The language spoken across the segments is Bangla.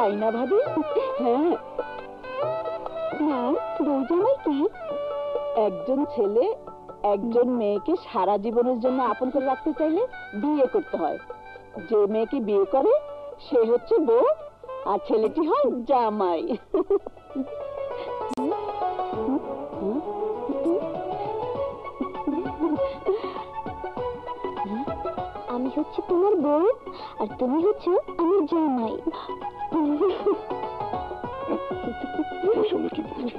তাই না, ভাবি? হ্যাঁ। কি? একজন ছেলে, একজন মেয়েকে সারা জীবনের জন্য আপন করে রাখতে চাইলে বিয়ে করতে হয়। যে মেয়েকে বিয়ে করে, সে হচ্ছে বউ, আর ছেলেটি হয় জামাই। আমি হচ্ছে তোমার বউ, আর তুমি হচ্ছে আমার জামাই। ওর সঙ্গে কি বলছি?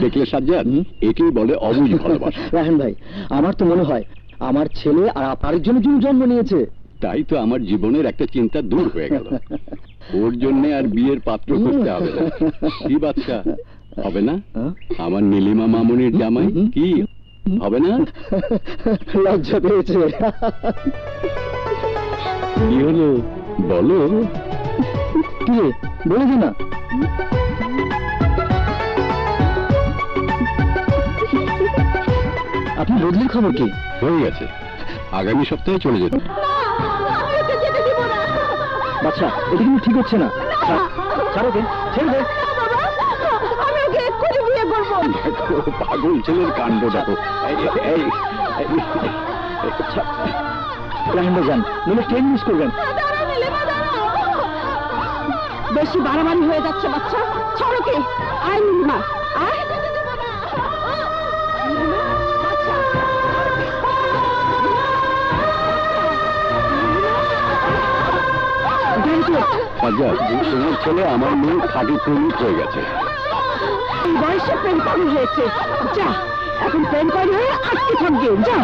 দেখলে সাজ্জাদ একেই বলে অবুঝ ভালোবাসা। রাহেন ভাই আমার তো মনে হয় আমার ছেলে আর আপনার জন্য যিনি জন্ম নিয়েছে। তাই তো আমার জীবনের একটা চিন্তা দূর হয়ে গেল। ওর জন্য আর বিয়ের পাত্র করতে হবে না। কি বাচ্চা? হবে না? হ্যাঁ? আমার নীলিমা মামনির জামাই কি? হবে না? লজ্জা পেয়েছে। কি হলো? বলো। কি না। আপনি বদলির খবর কি? হয়ে গেছে আগামী সপ্তাহে চলে যেতে। বাচ্চা এটা কিন্তু ঠিক হচ্ছে না। ছাড়, ছাড় দে। পাগল ছেলের কাণ্ড দেখো। যান নইলে ট্রেন মিস করবেন। বেশি বাড়াবাড়ি হয়ে যাচ্ছে বাচ্চা। ছাড়ো কি? আয় নীলিমা আয়। সাজ্জাদ তোমার ছেলে আমার মেয়ে খাঁটি প্রেমিক হয়ে গেছে। এই বয়সে প্রেম পাগল হয়েছে? যা এখন প্রেম পাগল হয়ে আটকে থাকবে। যা।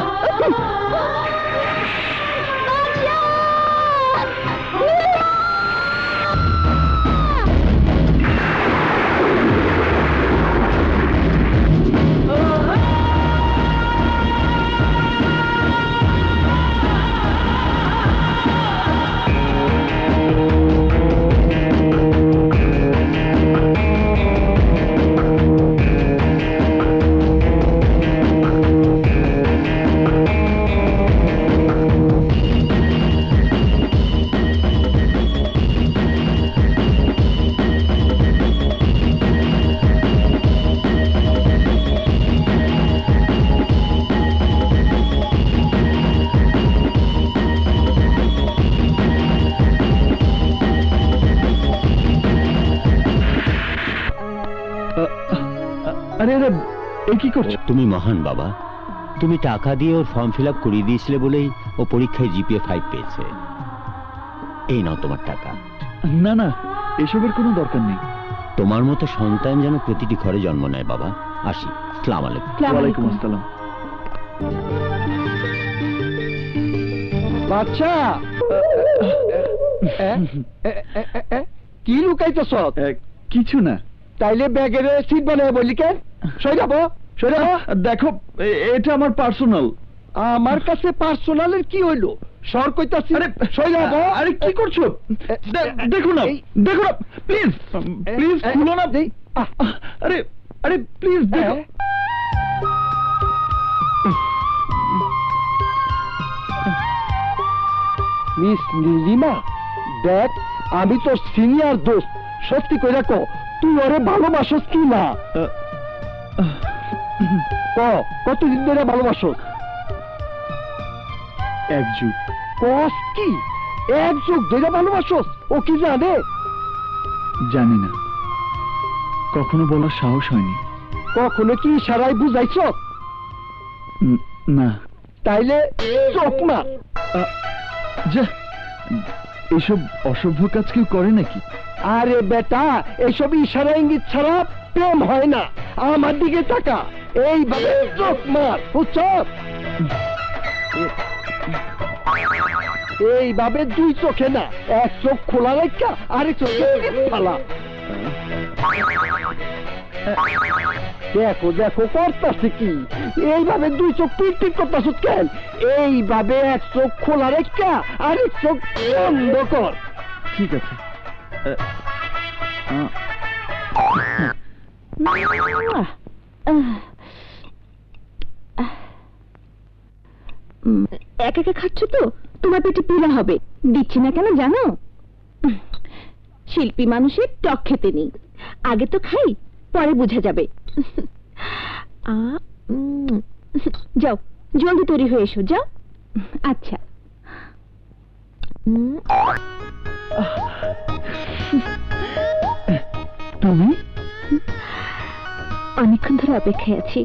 কি করছ তুমি মহান বাবা। তুমি টাকা দিয়ে ওর ফর্ম ফিল আপ করিয়ে দিয়েছিলে বলেই ও পরীক্ষায় জিপিএ ফাইভ পেয়েছে। এই নাও তোমার টাকা। না না এসবের কোনো দরকার নেই। তোমার মতো সন্তান যেন প্রতিটি ঘরে জন্ম নেয় বাবা। আসি সালাম আলাইকুম। ওয়ালাইকুম আসসালাম। বাচ্চা! কি লুকাইতেছ? কিছু না। তাইলে ব্যাগের সিট বানায় বললি কেন সই যাব? দেখো এটা আমার পার্সোনাল আমার কাছে পার্সোনালের কি হইল? সর কইতাছি। আরে আরে কি করছ? দেখো না দেখো না প্লিজ প্লিজ খুলো না। আরে আরে প্লিজ দেখো। মিস নীলিমা দেখ আমি তোর সিনিয়র দোস্ত। সত্যি করে রাখো তুই ওরে ভালোবাসস কি না? ক কতদিন ধরে ভালোবাসস এক যুগ। কস কি? এক যুগ ধরে ভালোবাসস ও কি জানে? জানি না। কখনো বলার সাহস হয়নি। কখনো কি ইশারায় বুঝাইছ? না। তাইলে চোখ মার যা এসব অসভ্য কাজ কেউ করে নাকি? আরে বেটা এইসব ইশারা ইঙ্গিত ছাড়া প্রেম হয় না। আমার দিকে তাকা। এইভাবে চোখ মার বুঝছ? এইভাবে দুই চোখে না এক চোখ খোলা রেখা আরেক চোখে ফালা দেখো দেখো করতাছে কি? এইভাবে দুই চোখ পিট পিট করতাছ কেন? এইভাবে এক চোখ খোলা রেখা আরেক চোখ বন্ধ কর। ঠিক আছে। এ, আ, একা একা খাচ্ছ তো? তোমার পেটে পীড়া হবে। দিচ্ছি না কেন জানো? শিল্পী মানুষের টক খেতে নেই। আগে তো খাই পরে বোঝা যাবে। যাও জলদি তৈরি হয়ে এসো যাও। আচ্ছা। তুমি? অনেকক্ষণ ধরে অপেক্ষায় আছি।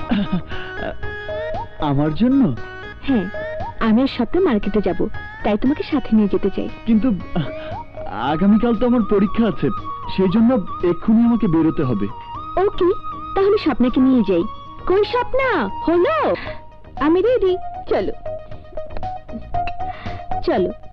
আমার জন্য? হ্যাঁ আমি আর সপ্তাহ মার্কেটে যাব তাই তোমাকে সাথে নিয়ে যেতে চাই। কিন্তু আগামীকাল তো আমার পরীক্ষা আছে সেই জন্য এক্ষুনি আমাকে বেরোতে হবে। ওকে তাহলে স্বপ্নাকে নিয়ে যাই। কোন স্বপ্না? হলো? আমি রেডি চলো। চলো।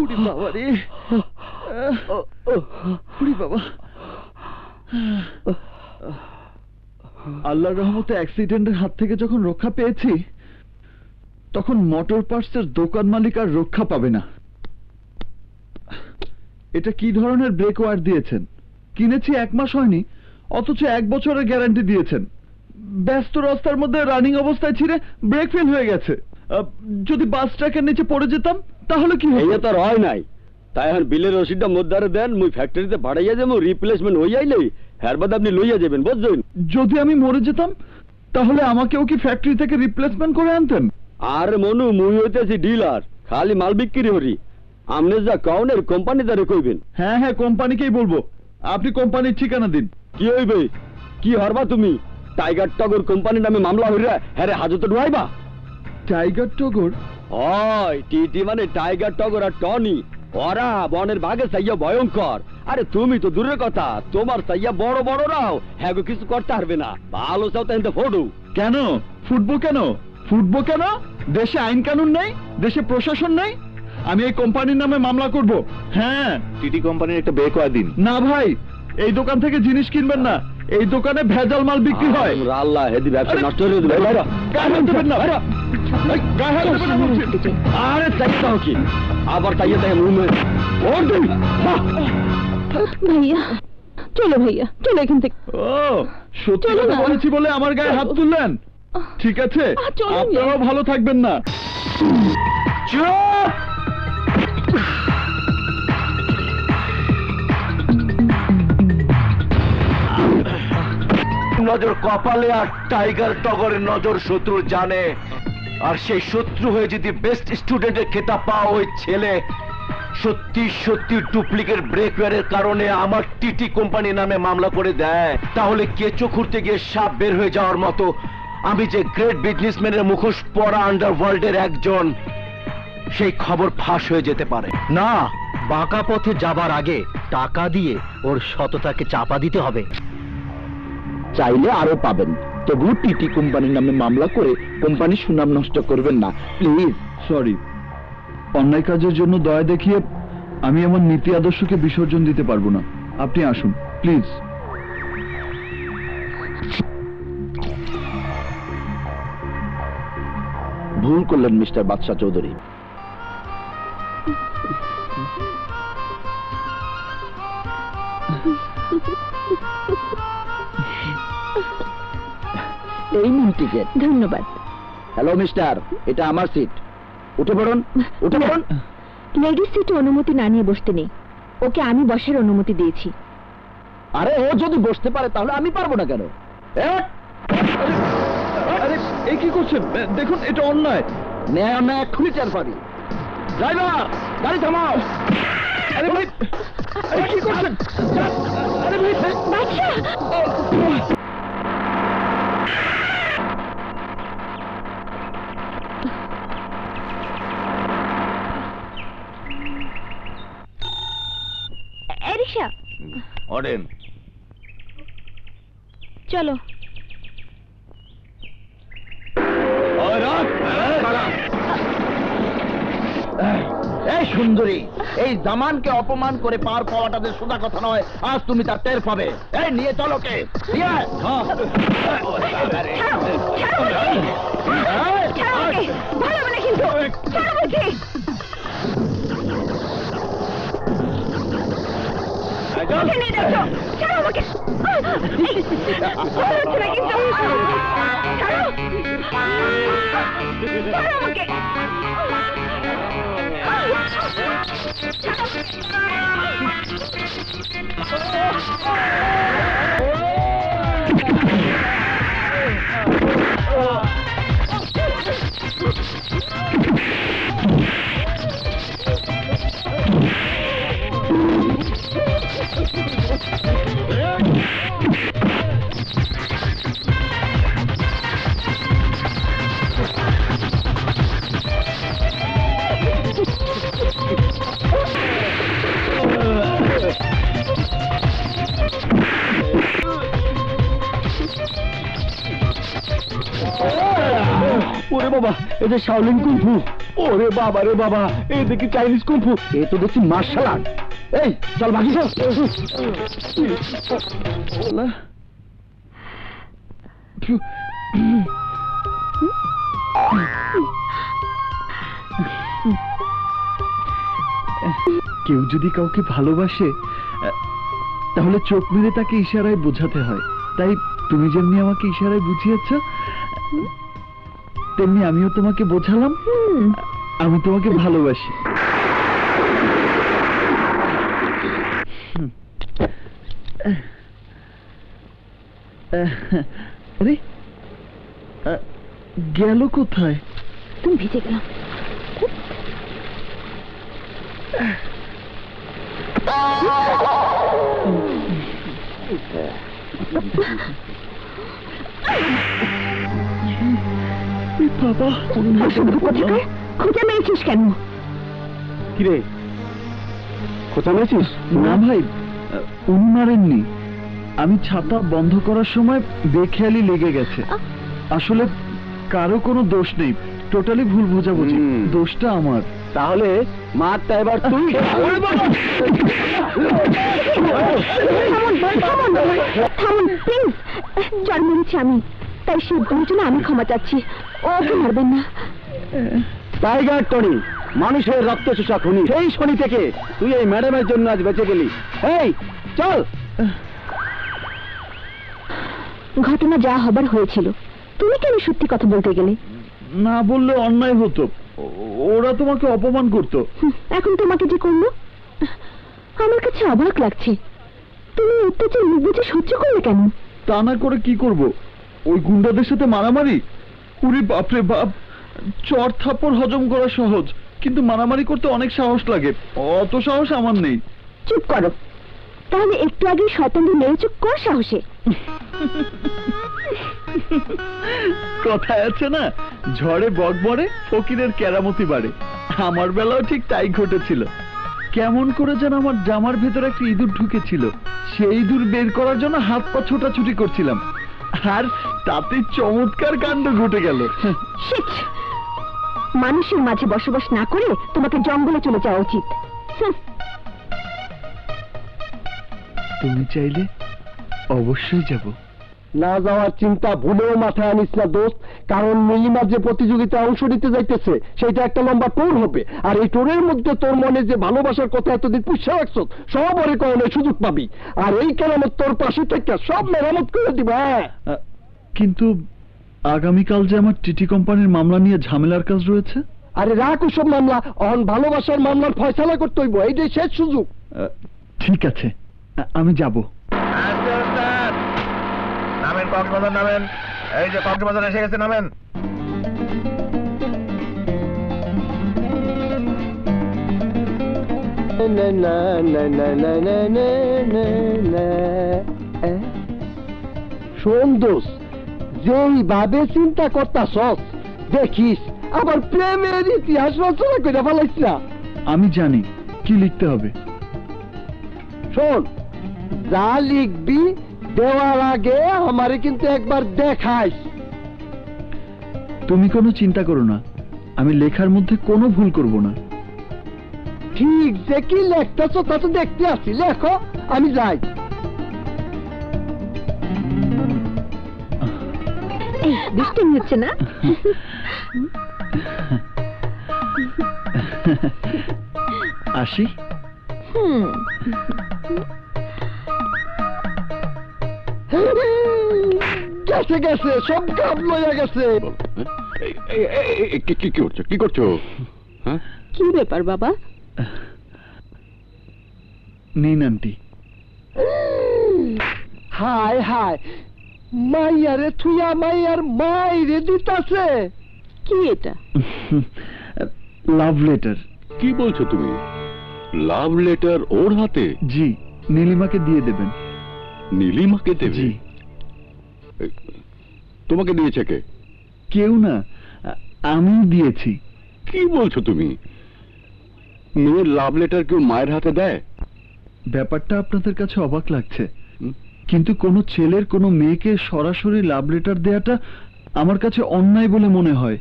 উড়ি বাবা রে উড়ি বাবা রহমতে অ্যাক্সিডেন্টের হাত থেকে যখন রক্ষা পেয়েছি, তখন মোটর পার্টসের দোকান মালিক আর রক্ষা পাবে না। এটা কি ধরনের ব্রেক ওয়ার দিয়েছেন? কিনেছি এক মাস হয়নি, অথচ এক বছরের গ্যারান্টি দিয়েছেন। ব্যস্ত রাস্তার মধ্যে রানিং অবস্থায় ছিঁড়ে ব্রেক ফেল হয়ে গেছে। যদি বাস ট্র্যাকের নিচে পড়ে যেতাম তাহলে কি এই তো আর হয় নাই। তাই এখন বিলের রসিদটা মধ্যে দেন মুই ফ্যাক্টরিতে ভাড়াইয়া যাব রিপ্লেসমেন্ট হয়ে যাইলেই হ্যার বাদে আপনি লইয়া যাবেন বুঝছেন? যদি আমি মরে যেতাম তাহলে আমাকেও কি ফ্যাক্টরি থেকে রিপ্লেসমেন্ট করে আনতেন? আর মনু মুই হইতেছি ডিলার খালি মাল বিক্রি হরি আমনে যা কাউনের কোম্পানি দ্বারে কইবেন হ্যাঁ হ্যাঁ কোম্পানিকেই বলব। আপনি কোম্পানির ঠিকানা দিন। কি হইবে? কি হরবা তুমি? টাইগার টগর কোম্পানির নামে মামলা হইরা হ্যারে হাজতে ঢুয়াইবা? টাইগার টগর হয় টিটি মানে টাইগার টগর আর টনি। ওরা বনের ভাগে সাইয়া ভয়ঙ্কর। আরে তুমি তো দূরের কথা তোমার সাইয়া বড় বড় রাও। হ্যাঁ গো কিছু করতে পারবে না। ভালো চাও তাই ফটো কেন? ফুটবো কেন? ফুটবো কেন? দেশে আইন কানুন নেই? দেশে প্রশাসন নেই? আমি এই কোম্পানির নামে মামলা করব। হ্যাঁ। টিটি কোম্পানির একটা বের দিন। না ভাই এই দোকান থেকে জিনিস কিনবেন না। এই দোকানে ভেজাল মাল বিক্রি হয়। আল্লাহ হেদি ব্যবসা নষ্ট হয়ে দেবেন না, দেবেন না বলছি। আরে কি? আবার চাইয়ে দেখে মুমে ওর দিন। ভাইয়া চলো ভাইয়া চলো এখান থেকে। ও সত্যি কথা বলেছি বলে আমার গায়ে হাত তুললেন? ঠিক আছে? আপনারাও ভালো থাকবেন না। চুপ! নজর কপালে আর টাইগার টগরের নজর শত্রু জানে। আর সেই শত্রু হয়ে যদি বেস্ট স্টুডেন্টের খেতাব পাওয়া ওই ছেলে, সত্যি সত্যি ডুপ্লিকেট ব্রেকওয়ারের কারণে আমার টিটি কোম্পানি নামে মামলা করে দেয়। তাহলে কেঁচো খুঁড়তে গিয়ে সাপ বের হয়ে যাওয়ার মতো আমি যে গ্রেট বিজনেসম্যানের মুখোশ পরা আন্ডারওয়ার্ল্ডের একজন, সেই খবর ফাঁস হয়ে যেতে পারে। না, বাঁকা পথে যাবার আগে টাকা দিয়ে ওর সততাকে চাপা দিতে হবে। চাইলে আরও পাবেন। তবু টিটি কোম্পানির নামে মামলা করে কোম্পানির সুনাম নষ্ট করবেন না। প্লিজ। সরি। অন্যায় কাজের জন্য দয়া দেখিয়ে আমি আমার নীতি আদর্শকে বিসর্জন দিতে পারব না। আপনি আসুন প্লিজ। ভুল করলেন মিস্টার বাদশাহ চৌধুরী। এই নিন টিকেট ধন্যবাদ। হ্যালো মিস্টার এটা আমার সিট উঠে পড়ুন উঠে পড়ুন। লেডিস সিটে অনুমতি না নিয়ে বসতে নেই। ওকে আমি বসার অনুমতি দিয়েছি। আরে ও যদি বসতে পারে তাহলে আমি পারব না কেন? আরে এই কি করছেন? এ, দেখুন এটা অন্যায়। ন্যায় অন্যায় এক্ষুনি চার পাবি। ড্রাইভার গাড়ি থামাও। আরে ভাই আরে কি করছেন? আরে ভাই এরিশা অরেন। চলো। এই সুন্দরী এই জামানকে অপমান করে পার পাওয়াটা যে সোজা কথা নয় আজ তুমি তার টের পাবে। এই নিয়ে চলো কে ভালো বলে কিন্তু। ওকে নিয়ে যাচ্ছ ছাড়ো আমাকে কিন্তু ছাড়ো ওরে বাবা এ যে শাওলিন কুম্ফু ওরে বাবা রে বাবা, এই দেখি চাইনিজ কুম্ফু এ তো দেখছি মার্শাল আর্ট এই, চল বাকি কেউ যদি কাউকে ভালোবাসে, তাহলে চোখ মেরে তাকে ইশারায় বোঝাতে হয়। তাই তুমি যেমনি আমাকে ইশারায় বুঝিয়েছ তেমনি আমিও তোমাকে বোঝালাম। আমি তোমাকে ভালোবাসি। আরে গেল কোথায়? তুমি ভিজে গেলাম বাবা কোথায়? মেরেছিস কেন? কিরে? কোথায় মেরেছিস না ভাই উনি মারেননি। আমি ছাতা বন্ধ করার সময় বেখেয়ালি লেগে গেছে। আসলে কারও কোনো দোষ নেই। টোটালি ভুল বোঝাবুঝি। দোষটা আমার। তাহলে মারটা এবার তুই থামুন থামুন থামুন প্লিজ। জন্ম নিচ্ছি আমি তাই সেই ভুলের জন্য আমি ক্ষমা চাচ্ছি। ওকে মারবেন না। টাইগার টনি মানুষের রক্ত চোষা খুনি। সেই শনি থেকে তুই এই ম্যাডামের জন্য আজ বেঁচে গেলি। এই চল। ঘটনা যা হবার হয়েছিল তুমি কেন সত্যি কথা বলতে গেলে? না বললে অন্যায় হতো। ওরা তোমাকে অপমান করতো। এখন তোমাকে যে করল? আমার কাছে অবাক লাগছে। তুমি অত্যাচার মুখ বুঝে সহ্য করলে কেন? তা না করে কি করব? ওই গুন্ডাদের সাথে মারামারি? উরি বাপরে বাপ চর থাপ্পড় হজম করা সহজ কিন্তু মারামারি করতে অনেক সাহস লাগে অত সাহস আমার নেই। চুপ করো। তাহলে একটু আগে শতাঙ্গী মেরেছ কর সাহসে। কথায় আছে না ঝড়ে বক বড়ে ফকিরের কেরামতি বাড়ে। আমার বেলাও ঠিক তাই ঘটেছিল। কেমন করে যেন আমার জামার ভেতরে একটা ইঁদুর ঢুকেছিল। সেই ইঁদুর বের করার জন্য হাত পা ছোটাছুটি করছিলাম। আর তাতে চমৎকার কাণ্ড ঘটে গেল। মানুষের মাঝে বসবাস না করে তোমাকে জঙ্গলে চলে যাওয়া উচিত। তুমি চাইলে অবশ্যই যাব। না যাওয়ার চিন্তা ভুলেও মাথায় আনিস না দোস্ত কারণ নীলিমার যে প্রতিযোগিতায় অংশ নিতে যাইতেছে সেটা একটা লম্বা টোর হবে। আর এই টোরের মধ্যে তোর মনে যে ভালোবাসার কথা এতদিন পুষে রাখছ সব ওরে কারণে সুযোগ পাবি। আর এই কেরামত তোর পাশে থেকে সব মেরামত করে দিবে হ্যাঁ। কিন্তু আগামীকাল যে আমার টিটি কোম্পানির মামলা নিয়ে ঝামেলার কাজ রয়েছে? আরে রাখ ওসব মামলা অন ভালোবাসার মামলার ফয়সালা করতে হইব এইটাই শেষ সুযোগ। আহ, ঠিক আছে আমি যাব। নামেন কক্সবাজার নামেন। এই যে কক্সবাজার এসে গেছে নামেন। শোন দোষ যেই ভাবে চিন্তা করতাস দেখিস আবার প্রেমের ইতিহাস রচনা করে ফেলাইস না। আমি জানি কি লিখতে হবে। শোন যা লিখবি দেওয়ার আগে আমারে কিন্তু একবার দেখাইস। তুমি কোনো চিন্তা করো না আমি লেখার মধ্যে কোনো ভুল করব না। ঠিক যে কি লেখতেছ তা তো দেখতে আসি লেখো আমি যাই। এই দুষ্টুমি হচ্ছে না? আসি। হুম। গেছে গেছে সব কাপ লইয়া গেছে। কি কি করছ? কি করছ? হ্যাঁ? কি ব্যাপার বাবা? নিন আন্টি হায় হায় মাইয়ারে থুইয়া মাইয়ার মাইরে দিতাছে। কি এটা? Love letter. কি বলছো তুমি? লাভ লেটার ওর হাতে? জি নীলিমাকে দিয়ে দেবেন। নীলিমাকে দেবে? তোমাকে দিয়েছে কে? কেউ না আমি দিয়েছি। কি বলছো তুমি? মেয়ের লাভ লেটার কেউ মায়ের হাতে দেয়? ব্যাপারটা আপনাদের কাছে অবাক লাগছে। কিন্তু কোনো ছেলের কোনো মেয়েকে সরাসরি লাভ লেটার দেওয়াটা আমার কাছে অন্যায় বলে মনে হয়।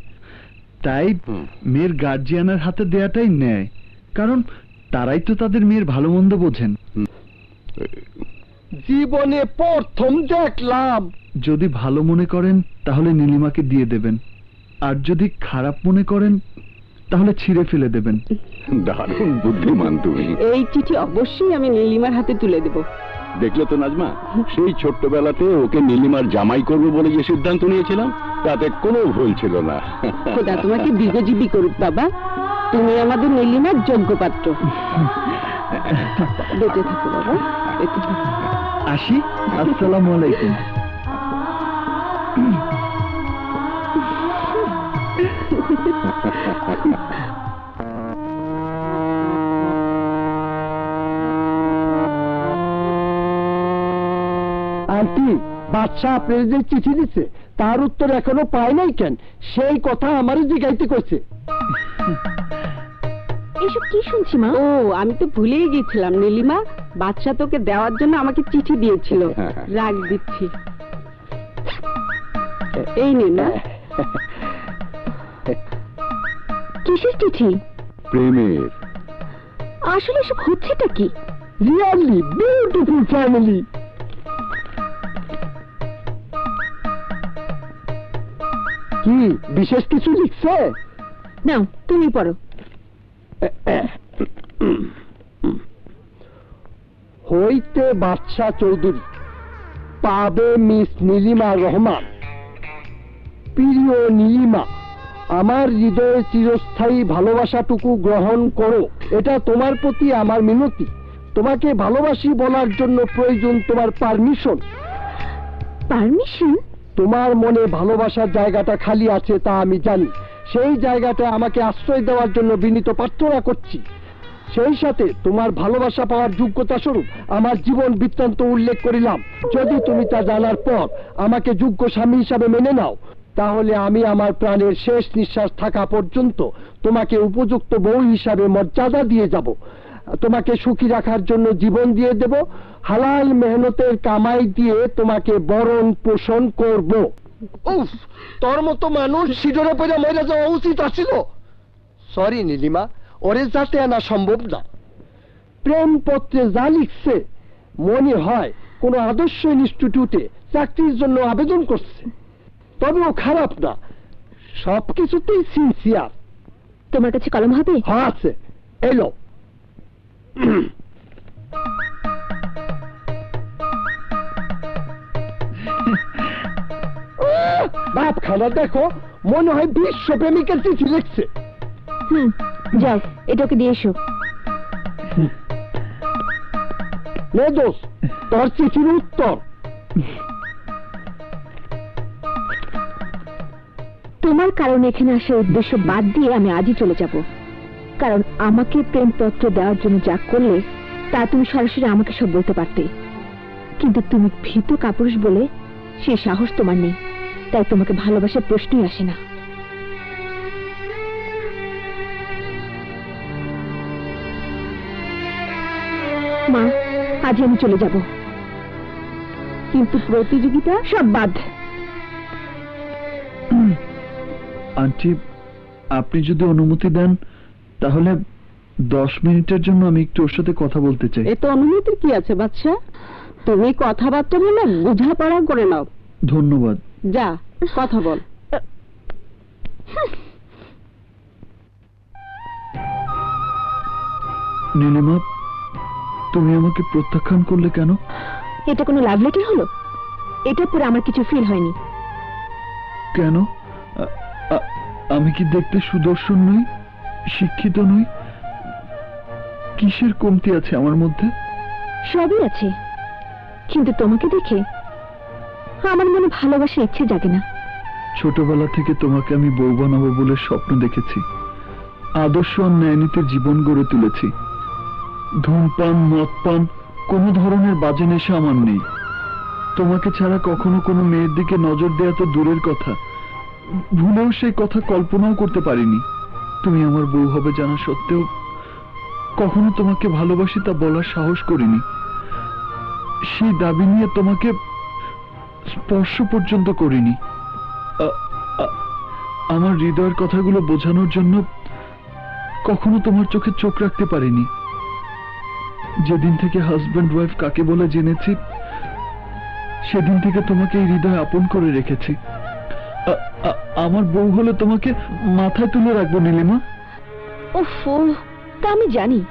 তাই মেয়ের গার্জিয়ানের হাতে দেয়াটাই ন্যায়। কারণ তারাই তো তাদের মেয়ের ভালো মন্দ বোঝেন। জীবনে প্রথম দেখলাম। যদি ভালো মনে করেন তাহলে নীলিমাকে দিয়ে দেবেন। আর যদি খারাপ মনে করেন তাহলে ছিঁড়ে ফেলে দেবেন। দারুণ বুদ্ধিমান তুমি। এই চিঠি অবশ্যই আমি নীলিমার হাতে তুলে দেব। দেখলে তো নাজমা সেই ছোট্টবেলাতে ওকে নীলিমার জামাই করব বলে যে সিদ্ধান্ত নিয়েছিলাম তাতে কোনো ভুল ছিল না। খোদা তোমাকে দীর্ঘজীবী করুক বাবা। তুমি আমাদের নীলিমার যোগ্য পাত্র বেঁচে থাকো বাবা। বেঁচে থাকো। আসি। আসসালামু আলাইকুম। আন্টি আপনার যে চিঠি দিচ্ছে তার উত্তর এখনও পায় নাই কেন? সেই কথা আমারই জিগাইতে করছে। এসব কি শুনছি মা? ও আমি তো ভুলেই গেছিলাম নীলিমা। বাচ্চা তোকে দেওয়ার জন্য আমাকে চিঠি দিয়েছিল। রাগ দিচ্ছি। এই নে না কিসের চিঠি? প্রেমের। আসলে এসব হচ্ছেটা কি? রিয়ালি বিউটিফুল ফ্যামিলি কি বিশেষ কিছু লিখছে? নাও তুমি পড়ো। হইতে বাদশাহ চৌধুরী পাবে মিস নীলিমা রহমান। প্রিয় নীলিমা আমার হৃদয়ে চিরস্থায়ী ভালোবাসাটুকু গ্রহণ করো। এটা তোমার প্রতি আমার মিনতি। তোমাকে ভালোবাসি বলার জন্য প্রয়োজন তোমার পারমিশন। পারমিশন? তোমার মনে ভালোবাসার জায়গাটা খালি আছে তা আমি জানি। সেই জায়গাটা আমাকে আশ্রয় দেওয়ার জন্য বিনীত প্রার্থনা করছি। সেই সাথে তোমার ভালোবাসা পাওয়ার যোগ্যতা স্বরূপ আমার জীবন বৃত্তান্ত উল্লেখ করিলাম। যদি তুমি তা জানার পর আমাকে যোগ্য স্বামী হিসাবে মেনে নাও, তাহলে আমি আমার প্রাণের শেষ নিঃশ্বাস থাকা পর্যন্ত তোমাকে উপযুক্ত বউ হিসাবে মর্যাদা দিয়ে যাব। তোমাকে সুখী রাখার জন্য জীবন দিয়ে দেব। হালাল মেহনতের কামাই দিয়ে তোমাকে বরণ পোষণ করব। উফ তোর মতো মানুষ সিজনে পড়ে মরে যাওয়া উচিত আছিল। সরি নীলিমা ওরে যাতে আনা সম্ভব না। প্রেম পত্রে যা লিখছে মনে হয় কোনো আদর্শ ইনস্টিটিউটে চাকরির জন্য আবেদন করছে। তবে ও খারাপ না। সবকিছুতেই সিনসিয়ার তোমার কাছে কলম হবে? হ্যাঁ আছে। এলো। বাপ খানা দেখো মনে হয় বিশ্ব প্রেমিকের চিঠি লিখছে। হুম যাও এটা ওকে দিয়ে এসো। নে দোষ তোর চিঠির উত্তর। তোমার কারণে এখানে আসার উদ্দেশ্য বাদ দিয়ে আমি আজই চলে যাব। কারণ আমাকে প্রেমপত্র দেওয়ার জন্য যা করলে তা তুমি সরাসরি আমাকে সব বলতে পারতে। কিন্তু তুমি ভীতু কাপুরুষ বলে সেই সাহস তোমার নেই। তাই তোমাকে ভালোবাসার প্রশ্নই আসে না। মা আজ আমি চলে যাব। কিন্তু প্রতিযোগিতা সব বাদ। আন্টি আপনি যদি অনুমতি দেন তাহলে দশ মিনিটের জন্য আমি একটু ওর সাথে কথা বলতে চাই। এতে অনুমতির কি আছে বাচ্চা তুমি কথাবার্তা বলে বোঝাপড়া করে নাও। ধন্যবাদ। যা কথা বল। নীলিমা তুমি আমাকে প্রত্যাখ্যান করলে কেন? এটা কোনো লাভ লেটার হলো? এটা পরে আমার কিছু ফিল হয়নি। কেন? আমি কি দেখতে সুদর্শন নই শিক্ষিত নই? কিসের কমতি আছে আমার মধ্যে? সবই আছে। কিন্তু তোমাকে দেখে আমার মনে ভালোবাসার ইচ্ছে জাগে না। ছোটবেলা থেকে তোমাকে আমি বউ বানাবো বলে স্বপ্ন দেখেছি। আদর্শ আর ন্যায়নীতির জীবন গড়ে তুলেছি। ধূমপান, মদপান, কোনো ধরনের বাজে নেশা আমার নেই। তোমাকে ছাড়া কখনো কোনো মেয়ের দিকে নজর দেওয়া তো দূরের কথা। ভুলেও সেই কথা কল্পনাও করতে পারিনি। তুমি আমার বউ হবে জানা সত্ত্বেও কখনো তোমাকে ভালোবাসি তা বলার সাহস করিনি। সেই দাবি নিয়ে তোমাকে স্পর্শ পর্যন্ত করিনি। আমার হৃদয়ের কথাগুলো বোঝানোর জন্য কখনো তোমার চোখে চোখ রাখতে পারিনি। যেদিন থেকে হাজব্যান্ড ওয়াইফ কাকে বলে জেনেছি, সেদিন থেকে তোমাকে এই হৃদয় আপন করে রেখেছি। আমার বউ হলে তোমাকে মাথায় তুলে রাখব নীলিমা। ওফো তা আমি জানি।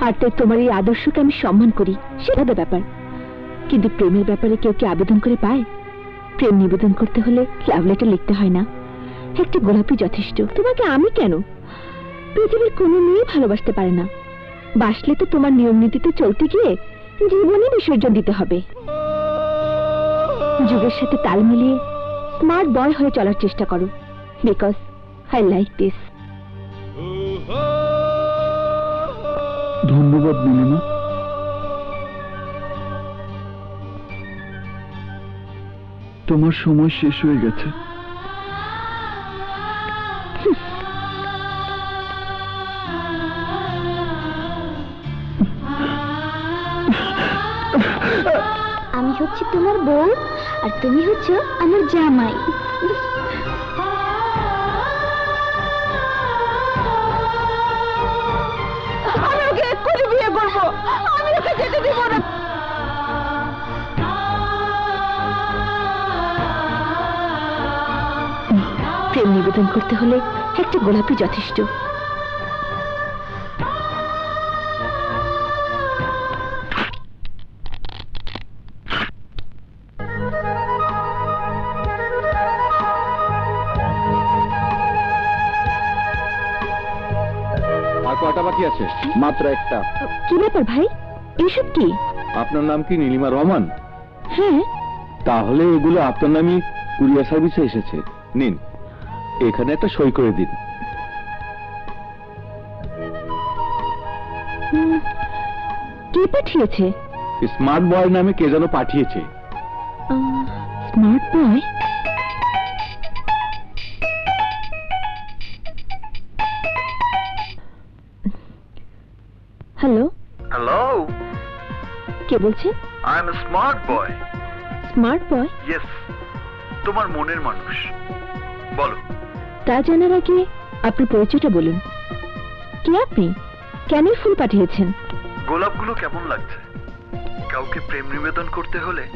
আর তাই তোমার এই আদর্শকে আমি সম্মান করি, সেটা ব্যাপার। কিন্তু প্রেমের ব্যাপারে কেউ কি আবেদন করে পায়? প্রেম নিবেদন করতে হলে লাভ লেটার লিখতে হয় না। একটা গোলাপি যথেষ্ট। তোমাকে আমি কেন? পৃথিবীর কোনো মেয়ে ভালোবাসতে পারে না। বাসলে তো তোমার নিয়ম নীতিতে চলতে গিয়ে জীবনে বিসর্জন দিতে হবে। যুগের সাথে তাল মিলিয়ে স্মার্ট বয় হয়ে চলার চেষ্টা করো। বিকজ আই লাইক দিস ধন্যবাদ নীলিমা তোমার সময় শেষ হয়ে গেছে। আমি হচ্ছে তোমার বউ আর তুমি হচ্ছে আমার জামাই। আমি ওকে এক্ষুনি বিয়ে করব। আমি ওকে যেতে দিব না। প্রেম নিবেদন করতে হলে একটা গোলাপি যথেষ্ট। আর কয়টা বাকি আছে? মাত্র একটা। কি ব্যাপার ভাই? এইসব কি? আপনার নাম কি নীলিমা রহমান? হ্যাঁ। তাহলে এগুলো আপনার নামই কুরিয়ার সার্ভিসে এসেছে। নিন। এখানে একটা সই করে দিন। কে পাঠিয়েছে? স্মার্ট বয় নামে কে যেন পাঠিয়েছে। Smart boy? হ্যালো? হ্যালো? কে বলছে? I am smart boy smart boy? Yes তোমার মনের মানুষ। বলো। তা জানার আগে আপনার পরিচয়টা বলুন। কে আপনি? কেনই ফুল পাঠিয়েছেন? গোলাপগুলো কেমন লাগছে? কাউকে প্রেম নিবেদন করতে হলে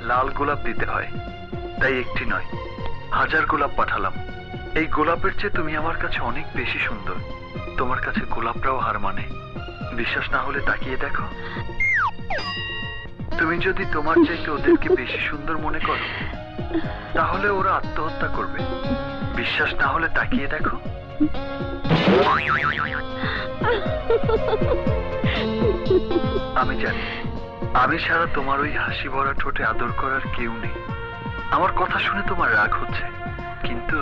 লাল গোলাপ দিতে হয়। তাই একটি নয়, হাজার গোলাপ পাঠালাম। এই গোলাপের চেয়ে তুমি আমার কাছে অনেক বেশি সুন্দর। তোমার কাছে গোলাপটাও হার মানে। বিশ্বাস না হলে তাকিয়ে দেখো। তুমি যদি তোমার চাইতে ওদেরকে বেশি সুন্দর মনে করো, তাহলে ওরা আত্মহত্যা করবে। বিশ্বাস না হলে তাকিয়ে দেখো। আমি জানি, আমি ছাড়া তোমার ওই হাসি ভরা ঠোঁটে আদর করার কেউ নেই। আমার কথা শুনে তোমার রাগ হচ্ছে, কিন্তু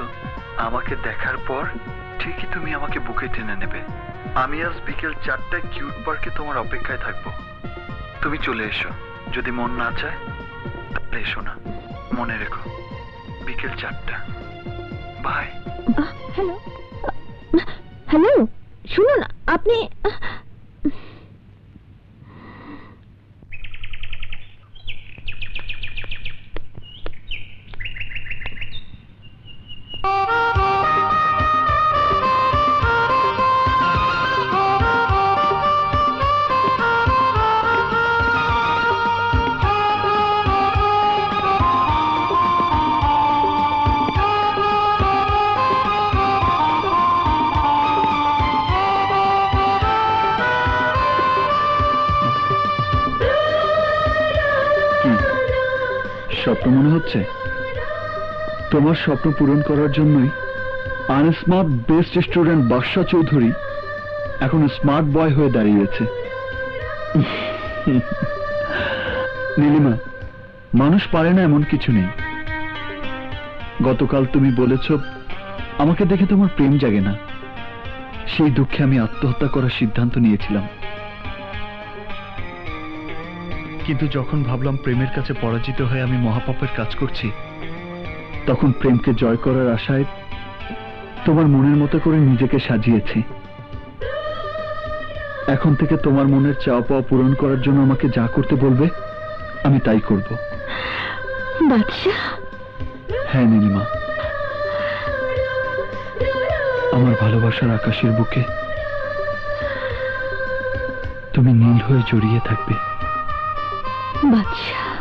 আমাকে দেখার পর ঠিকই তুমি আমাকে বুকে টেনে নেবে। আমি আজ বিকেল চারটায় কিউট পার্কে তোমার অপেক্ষায় থাকব। তুমি চলে এসো, যদি মন না চায়, তাহলে এসো না। মনে রেখো, বিকেল চারটা। বাই হ্যালো হ্যালো তোমার স্বপ্ন পূরণ করার জন্যই unsmart best student Badsha Chowdhury এখন স্মার্ট বয় হয়ে দাঁড়িয়েছে নীলিমা, মানুষ পারে না এমন কিছু নেই। গতকাল তুমি বলেছ, আমাকে দেখে তোমার প্রেম জাগে না। সেই দুঃখে আমি আত্মহত্যা করার সিদ্ধান্ত নিয়েছিলাম। কিন্তু যখন ভাবলাম প্রেমের কাছে পরাজিত হয়ে আমি মহাপাপের কাজ করছি তখন প্রেমকে জয় করার আশায় তোমার মনের মতো করে নিজেকে সাজিয়েছি। এখন থেকে তোমার মনের চাওয়া পাওয়া পূরণ করার জন্য আমাকে যা করতে বলবে আমি তাই করব। বাদশা হ্যাঁ নীলিমা। আমার ভালোবাসার আকাশের বুকে তুমি নীল হয়ে জড়িয়ে থাকবে। বাদশা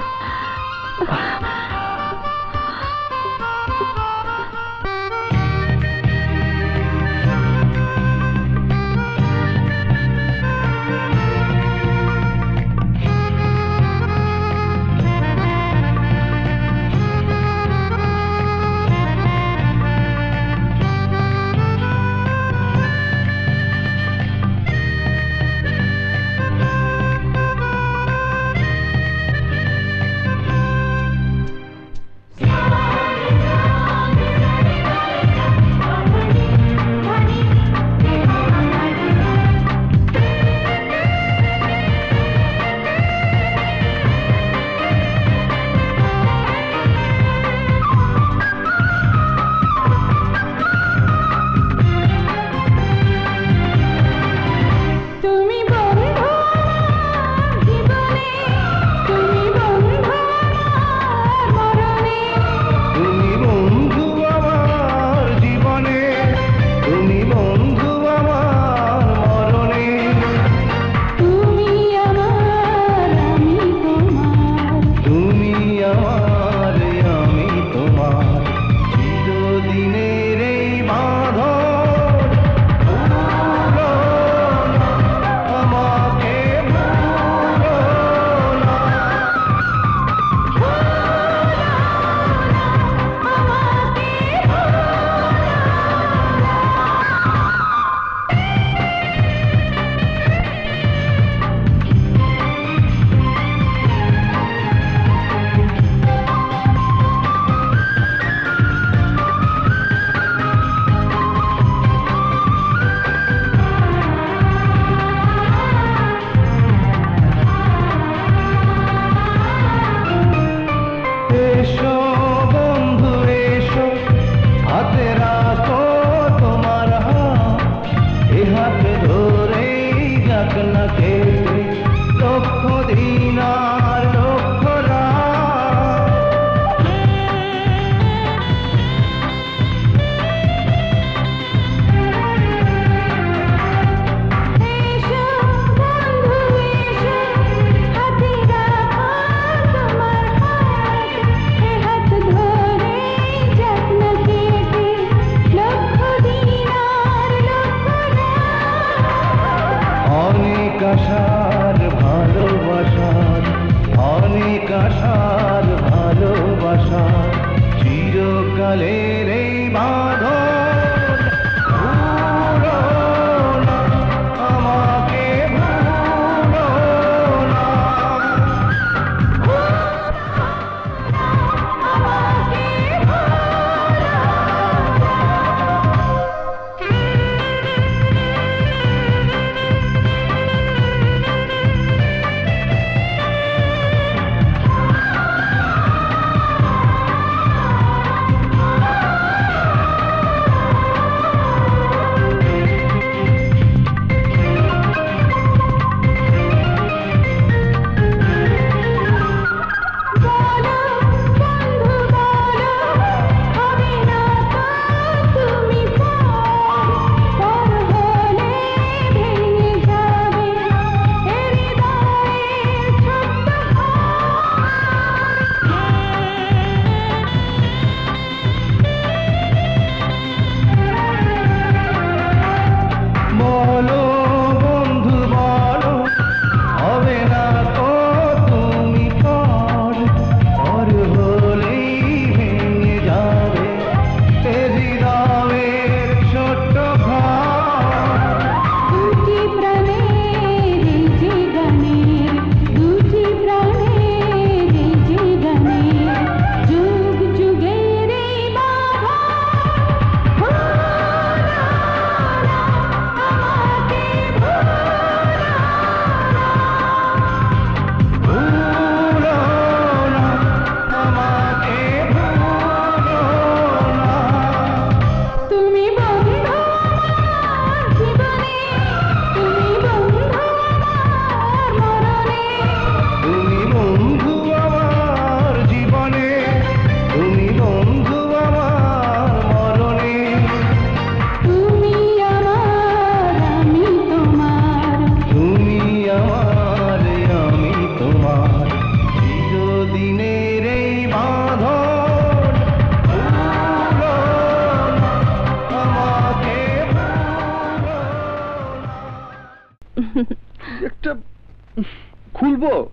আ-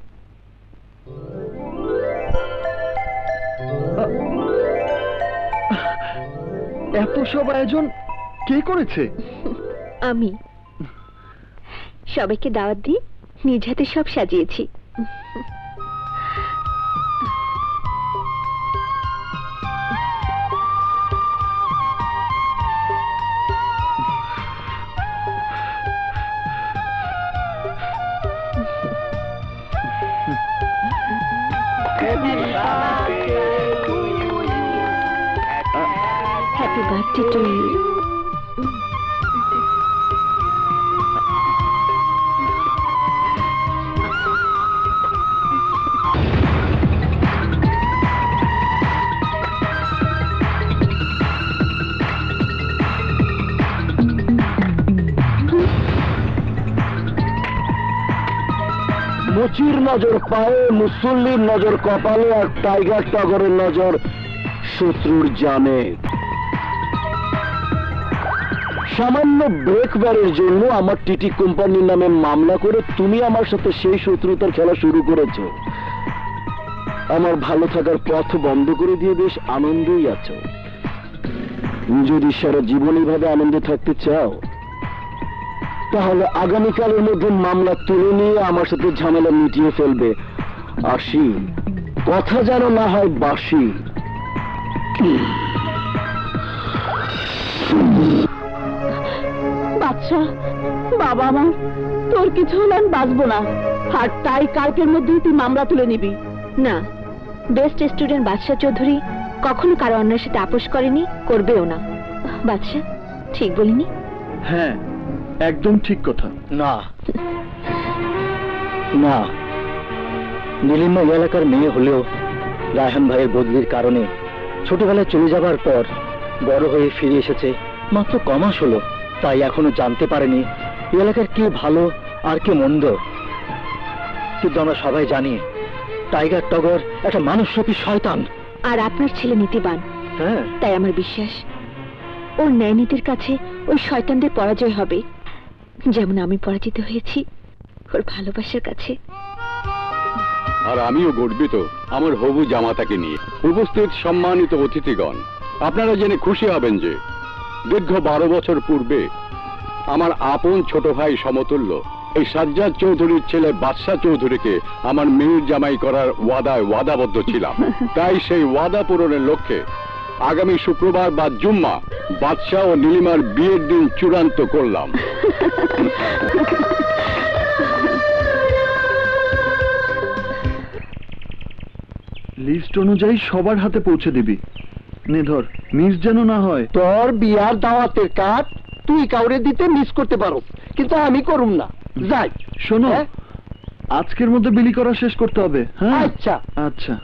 এত সব আয়োজন কে করেছে? আমি। সবাইকে দাওয়াত দিয়ে নিজ হাতে সব সাজিয়েছি। পায়ে মুসল্লির নজর, কপালে আর টাইগার টগরের নজর, শত্রুর জানে। সামান্য ব্রেক ব্যারের জন্য আমার টিটি কোম্পানির নামে মামলা করে তুমি আমার সাথে সেই শত্রুতার খেলা শুরু করেছ। আমার ভালো থাকার পথ বন্ধ করে দিয়ে বেশ আনন্দই আছো। যদি সারা জীবন এইভাবে আনন্দে থাকতে চাও তাহলে আগামীকালের মধ্যে মামলা তুলে নিয়ে আমার সাথে ঝামেলা মিটিয়ে ফেলবে। আসি। কথা যেন না হয় বাসি। বাচ্চা বাবা আমার তোর কিছু হলে আমি বাঁচবো না। আর তাই কালকের মধ্যেই তুই মামলা তুলে নিবি। না বেস্ট স্টুডেন্ট বাদশা চৌধুরী কখনো কারও অন্যের সাথে আপোষ করেনি করবেও না। বাদশা ঠিক বলিনি? হ্যাঁ একদম ঠিক কথা। না। না। নীলিমা এলাকার মেয়ে হলেও রায়হান ভাইয়ের বদলির কারণে ছোটবেলায় চলে যাবার পর বড় হয়ে ফিরে এসেছে মাত্র কমাস হলো তাই এখনও জানতে পারেনি এলাকার কে ভালো আর কে মন্দ। কিন্তু আমরা সবাই জানি টাইগার টগর একটা মানুষরূপী শয়তান। আর আপনার ছেলে নীতিবান। হ্যাঁ। তাই আমার বিশ্বাস ওর ন্যায় নীতির কাছে ওই শয়তানদের পরাজয় হবে। যেমন আমি পরাজিত হয়েছি ওর ভালোবাসার কাছে। আর আমিও গর্বিত আমার হবু জামাতাকে নিয়ে। উপস্থিত সম্মানিত অতিথিগণ আপনারা জেনে খুশি হবেন যে দীর্ঘ বারো বছর পূর্বে আমার আপন ছোট ভাই সমতুল্য এই সাজ্জাদ চৌধুরীর ছেলে বাদশাহ চৌধুরীকে আমার মেয়ের জামাই করার ওয়াদায় ওয়াদাবদ্ধ ছিলাম। তাই সেই ওয়াদা পূরণের লক্ষ্যে আগামী শুক্রবার বা জুম্মা বাদশাহ ও নীলিমার বিয়ের দিন চূড়ান্ত করলাম। লিস্ট অনুযায়ী সবার হাতে পৌঁছে দিবি। নে ধর মিস যেন না হয়। তোর বিয়ার দাওয়াতের কাজ তুই কাউরে দিতে মিস করতে পারো কিন্তু আমি করুম না। যাই। শোনো হ্যাঁ? আজকের মধ্যে বিলি করা শেষ করতে হবে হ্যাঁ? আচ্ছা। আচ্ছা।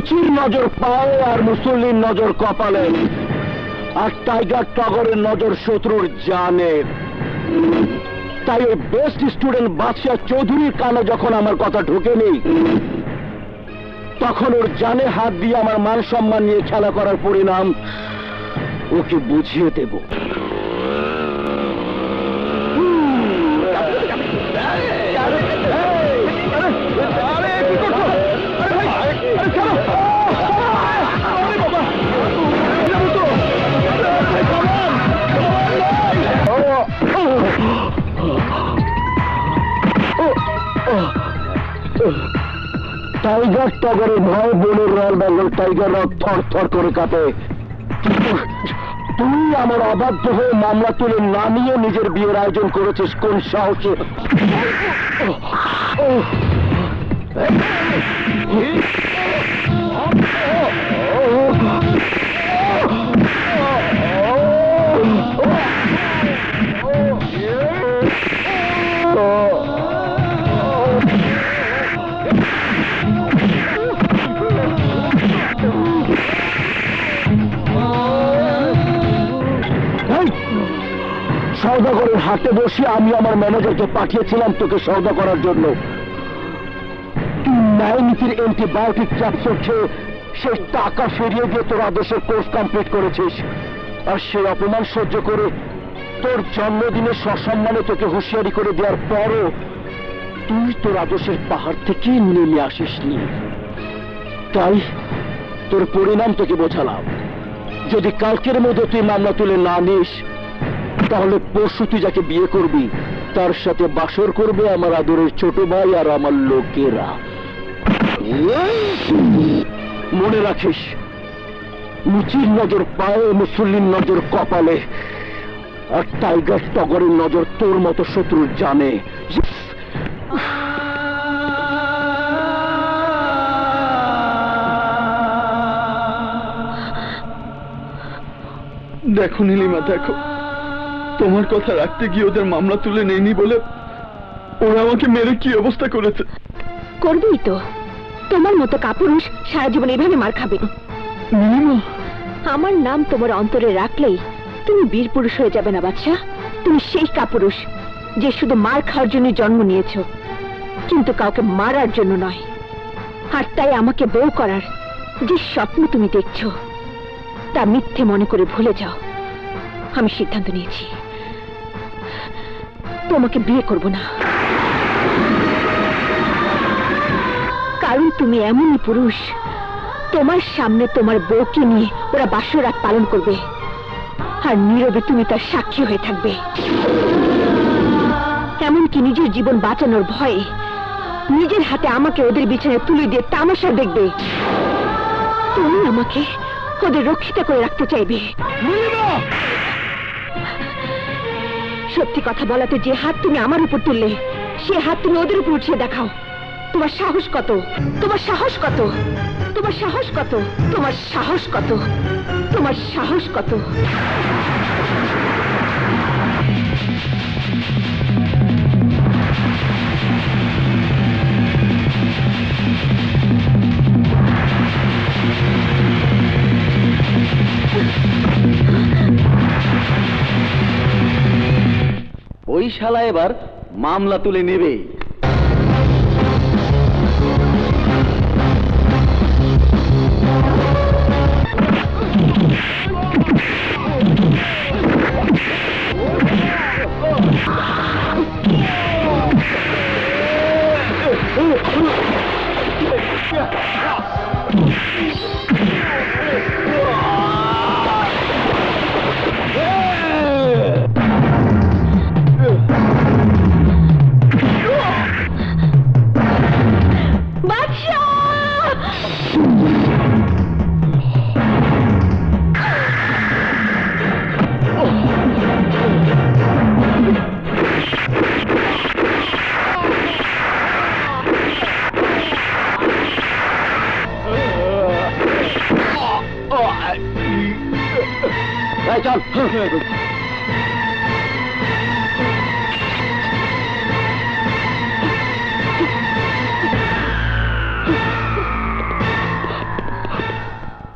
মুচির নজর পায়ে আর মুসল্লির নজর কপালে। আর টাইগার টগরের নজর শত্রুর জানে। তাই ওই বেস্ট স্টুডেন্ট বাদশাহ চৌধুরীর কানে যখন আমার কথা ঢোকেনি, তখন ওর জানে হাত দিয়ে আমার মান সম্মান নিয়ে খেলা করার পরিণাম ওকে বুঝিয়ে দেব। টাইগার টগরের ভয় বনের রয়্যাল বেঙ্গল টাইগাররা থর থর করে কাঁপে তুই আমার অবাধ্য হয়ে মামলা তুলে নামিয়ে নিজের বিয়ের আয়োজন করেছিস কোন সাহসে এই, সওদাগরের হাতে বসে আমি আমার ম্যানেজারকে পাঠিয়েছিলাম তোকে সওদা করার জন্য। তুই ন্যায় নীতির অ্যান্টিবায়োটিক ক্যাপসুল খেয়ে সেই টাকা ফিরিয়ে দিয়ে তোর কোর্স কমপ্লিট করেছিস। আর অপমান সহ্য করে তোর জন্মদিনে সসম্মানে তোকে হুঁশিয়ারি করে দেওয়ার পরও তুই তোর আদর্শের পাহাড় থেকে নেমে আসিসনি। তাই তোর পরিণাম তোকে বোঝালাম। যদি কালকের মধ্যে তুই মামলা তুলে না নিস তাহলে পরশু তুই যাকে বিয়ে করবি, তার সাথে বাসর করবে আমার আদরের ছোট ভাই আর আমার লোকেরা। মনে রাখিস মুচির নজর পায়ে, মুসল্লির নজর কপালে, আর টাইগার টগরের নজর তোর মতো শত্রু জানে। দেখো, নীলিমা, দেখো। তোমার কথা রাখতে গিয়ে ওদের মামলা তুলে নেয়নি বলে ওরা আমাকে মেরে কি অবস্থা করেছে? করবেই তো। তোমার মতো কাপুরুষ সারা জীবন এভাবে মার খাবে। আমার নাম তোমার অন্তরে রাখলেই তুমি বীর পুরুষ হয়ে যাবে না বাচ্চা তুমি সেই কাপুরুষ যে শুধু মার খাওয়ার জন্য জন্ম নিয়েছো কিন্তু কাউকে মারার জন্য নয়। আর তাই আমাকে বউ করার যে স্বপ্ন তুমি দেখছ তা মিথ্যে মনে করে ভুলে যাও। আমি সিদ্ধান্ত নিয়েছি। তোমাকে বিয়ে করব না। কারণ তুমি এমনই পুরুষ। তোমার সামনে তোমার বউকে নিয়ে ওরা বাসরাত পালন করবে। আর নীরবে তুমি তার সাক্ষী হয়ে থাকবে। এমনকি নিজের জীবন বাঁচানোর ভয়ে নিজের হাতে আমাকে ওদের বিছানায় তুলে দিয়ে তামাশা দেখবে। তুমি আমাকে ওদের রক্ষিতা করে রাখতে চাইবে। সত্যি কথা বলাতে যে হাত তুমি আমার উপর তুললে, সে হাত তুমি ওদের উপর উঠিয়ে দেখাও। তোমার সাহস কত? তোমার সাহস কত? তোমার সাহস কত? তোমার সাহস কত? তোমার সাহস কত? ওই শালা এবার মামলা তুলে নেবে।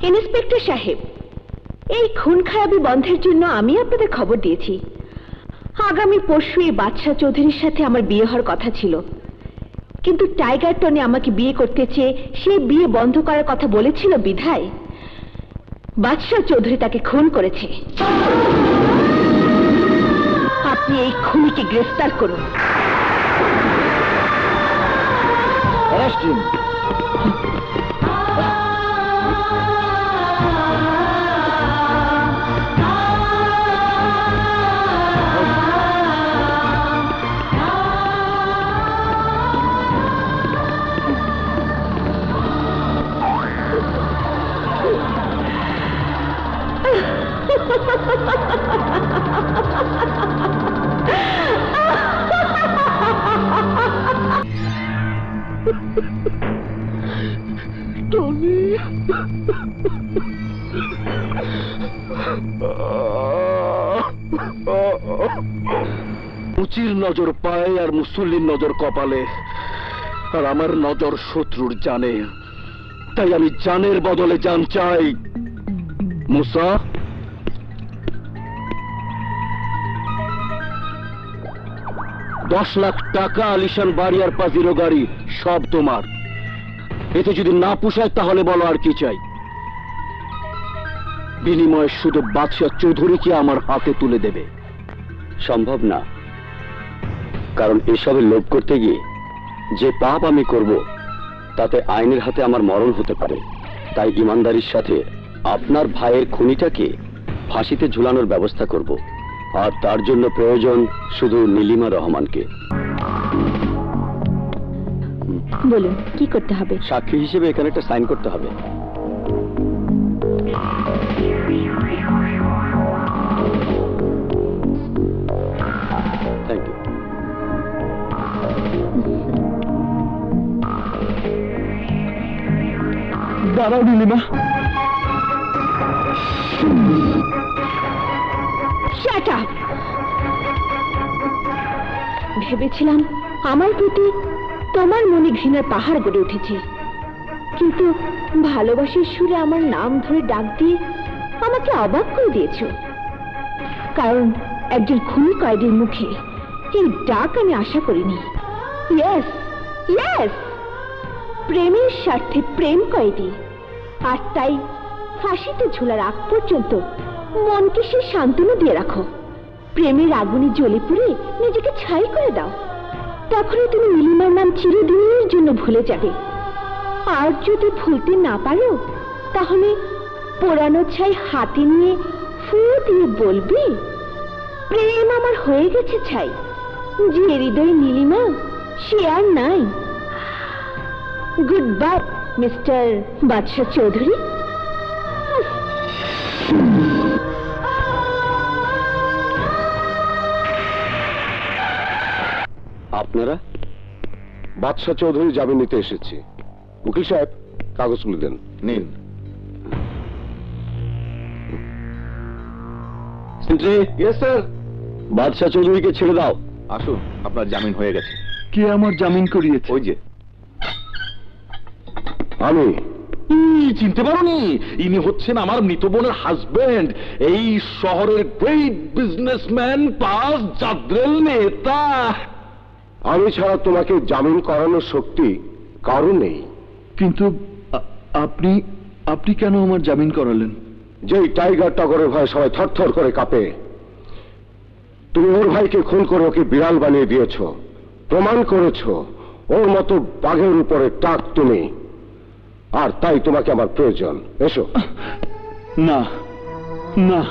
ইন্সপেক্টর সাহেব, এই খুন খারাপি বন্ধের জন্য আমি আপনাদের খবর দিয়েছি। আগামী পরশু এই বাদশাহ চৌধুরীর সাথে আমার বিয়ে হওয়ার কথা ছিল। কিন্তু টাইগার টনে আমাকে বিয়ে করতে চেয়ে সে বিয়ে বন্ধ করার কথা বলেছিল বিধায়। বাদশাহ চৌধুরী তাকে খুন করেছে। আপনি এই খুনিকে গ্রেফতার করুন। মুচির নজর পায় আর মুসল্লির নজর কপালে। আর আমার নজর শত্রুর জানে। তাই আমি জানের বদলে জান চাই। মুসা? দশ লাখ টাকা আলিশান বাড়ি আর পাজিরো গাড়ি, সব তোমার। এতে যদি না পোষায়, তাহলে বলো আর কি চাই? বিনিময়ে শুধু বাদশাহ চৌধুরীকে আমার হাতে তুলে দেবে। সম্ভব না। কারণ এসবে লোভ করতে গিয়ে যে পাপ আমি করব তাতে আইনের হাতে আমার মরণ হতে পারে। তাই ইমানদারির সাথে আপনার ভাইয়ের খুনিটাকে ফাঁসিতে ঝুলানোর ব্যবস্থা করব। আর তার জন্য প্রয়োজন শুধু নীলিমা রহমানকে। বলুন কি করতে হবে? সাক্ষী হিসেবে এখানে একটা সাইন করতে হবে। দাঁড়াও নীলিমা! ভেবেছিলাম আমার প্রতি তোমার মনে ঘৃণার পাহাড় গড়ে উঠেছে। কিন্তু ভালোবাসার সুরে আমার নাম ধরে ডাক দিয়ে আমাকে অবাক করে দিয়েছ। কারণ একজন খুনি কয়েদির মুখে এই ডাক আমি আশা করিনি। ইয়েস ইয়েস প্রেমের স্বার্থে প্রেম কয়েদি। আর তাই ফাঁসিতে ঝোলার আগ পর্যন্ত মনকে সে সান্ত্বনা দিয়ে রাখো। প্রেমের আগুনে জ্বলে পুড়ে নিজেকে ছাই করে দাও। তখনই তুমি নীলিমার নাম চিরদিনের জন্য ভুলে যাবে। আর যদি ভুলতে না পারো, তাহলে পোড়ানো ছাই হাতে নিয়ে ফু দিয়ে বলবে, প্রেম আমার হয়ে গেছে ছাই। যে হৃদয় নীলিমা, সে আর নাই। Good bye. মিস্টার বাদশাহ চৌধুরী? আপনারা? বাদশাহ চৌধুরী জামিন নিতে এসেছি। উকিল সাহেব কাগজগুলো দেন। নিন। বাদশাহ চৌধুরীকে ছেড়ে দাও। আসুন আপনার জামিন হয়ে গেছে। কে আমার জামিন করিয়েছে? ওই যে। আমি? চিনতে পারোনি? ইনি হচ্ছেন আমার মৃত বোনের হাজবেন্ড এই শহরের গ্রেট বিজনেসম্যান প্লাস জাদ্রেল নেতা। আমি ছাড়া তোমাকে জামিন করানোর শক্তি কারও নেই। কিন্তু আপনি আপনি কেন আমার জামিন করালেন? যেই টাইগার টগরের ভয়ে সবাই থরথর করে কাঁপে। তুমি ওর ভাইকে খুন করে ওকে বিড়াল বানিয়ে দিয়েছ প্রমাণ করেছ ওর মতো বাঘের উপরে টাক তুমি। আর তাই তোমাকে আমার প্রয়োজন। এসো। না না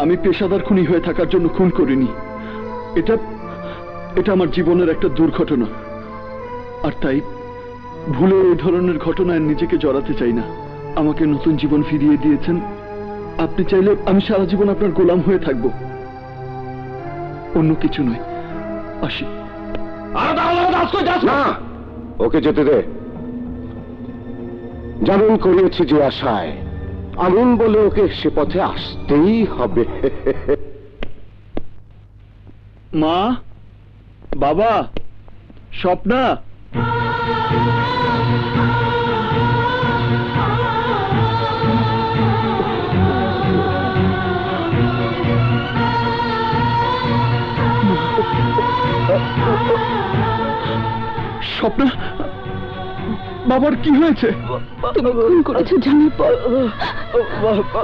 আমি পেশাদার খুনি হয়ে থাকার জন্য খুন করিনি। এটা এটা আমার জীবনের একটা দুর্ঘটনা। আর তাই ভুলে এই ধরনের ঘটনায় নিজেকে জড়াতে চাই না। আমাকে নতুন জীবন ফিরিয়ে দিয়েছেন। আপনি চাইলে আমি সারা জীবন আপনার গোলাম হয়ে থাকব। অন্য কিছু নয়। আসি। ওকে যেতে দে। জামিন করিয়েছি যে আশায়। আমিন বলে ওকে সে পথে আসতেই হবে। মা, বাবা, স্বপ্না। স্বপ্না বাবার কি হয়েছে? তুমি খুন করেছ জানার পর।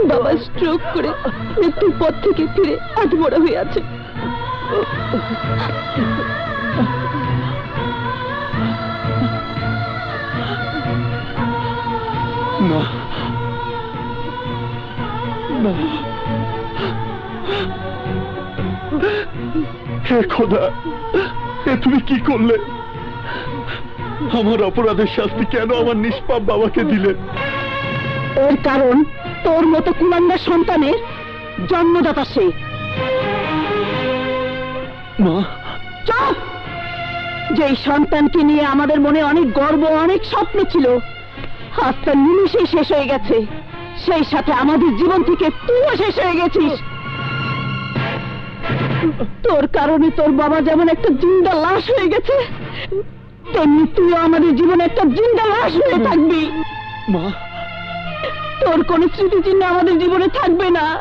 বাবা স্ট্রোক করে মৃত্যুর পর থেকে ফিরে আধমরা হয়ে আছে। না। না। হে খোদা এ তুমি কি করলে? আমার অপরাধের শাস্তি কেন আমার নিষ্পাপ বাবাকে দিলে এর কারণ তোর মতো কুলাঙ্গার সন্তানের জন্মদাতা সে। মা? চুপ যেই সন্তানকে নিয়ে আমাদের মনে অনেক গর্ব অনেক স্বপ্ন ছিল আজ তার নিমিশেই শেষ হয়ে গেছে। সেই সাথে আমাদের জীবন থেকে তুইও শেষ হয়ে গেছিস। তোর কারণে তোর বাবা যেমন একটা জিন্দা লাশ হয়ে গেছে তেমনি তুইও আমাদের জীবনে একটা জিন্দা লাশ হয়ে থাকবি। মা। তোর কোন স্মৃতিচিহ্ন আমাদের জীবনে থাকবে না।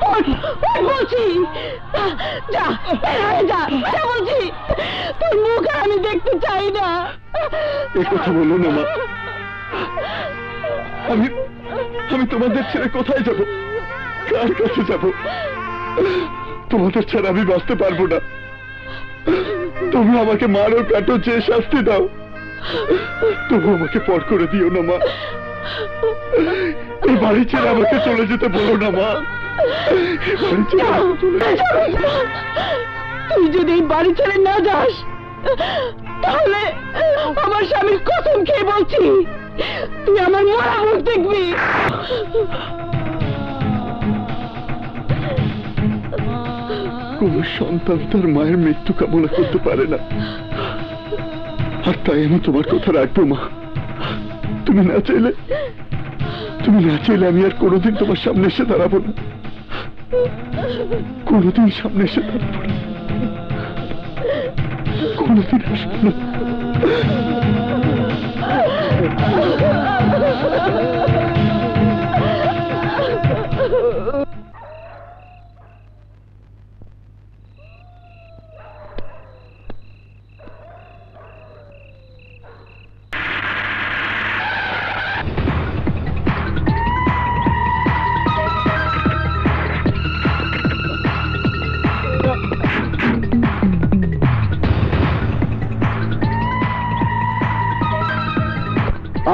ওঠ, ওঠ বলছি। যা বের হয়ে যা বের বলছি। তোর মুখ আর আমি দেখতে চাই না। এ কথা বলো না মা। আমি আমি তোমাদের ছেড়ে কোথায় যাব? কার কাছে যাব? তোমাদের ছাড়া আমি বাঁচতে পারব না। তুমি আমাকে মারো, কাটো যে শাস্তি দাও। তবু আমাকে পর করে দিও না, মা। এই বাড়ি ছেড়ে আমাকে চলে যেতে বলো না, মা। তুই যদি এই বাড়ি ছেড়ে না যাস, তাহলে আমার স্বামীর কসম খেয়ে বলছি, তুই আমার মরা মুখ দেখবি। কোন সন্তান তার মায়ের মৃত্যু কামনা করতে পারে না। আর তাই আমি তোমার কথা রাখব, মা। তুমি না চাইলে তুমি না চাইলে আমি আর কোনোদিন তোমার সামনে এসে দাঁড়াবো না। কোনোদিন সামনে এসে দাঁড়াবো না। কোনোদিন আসব না।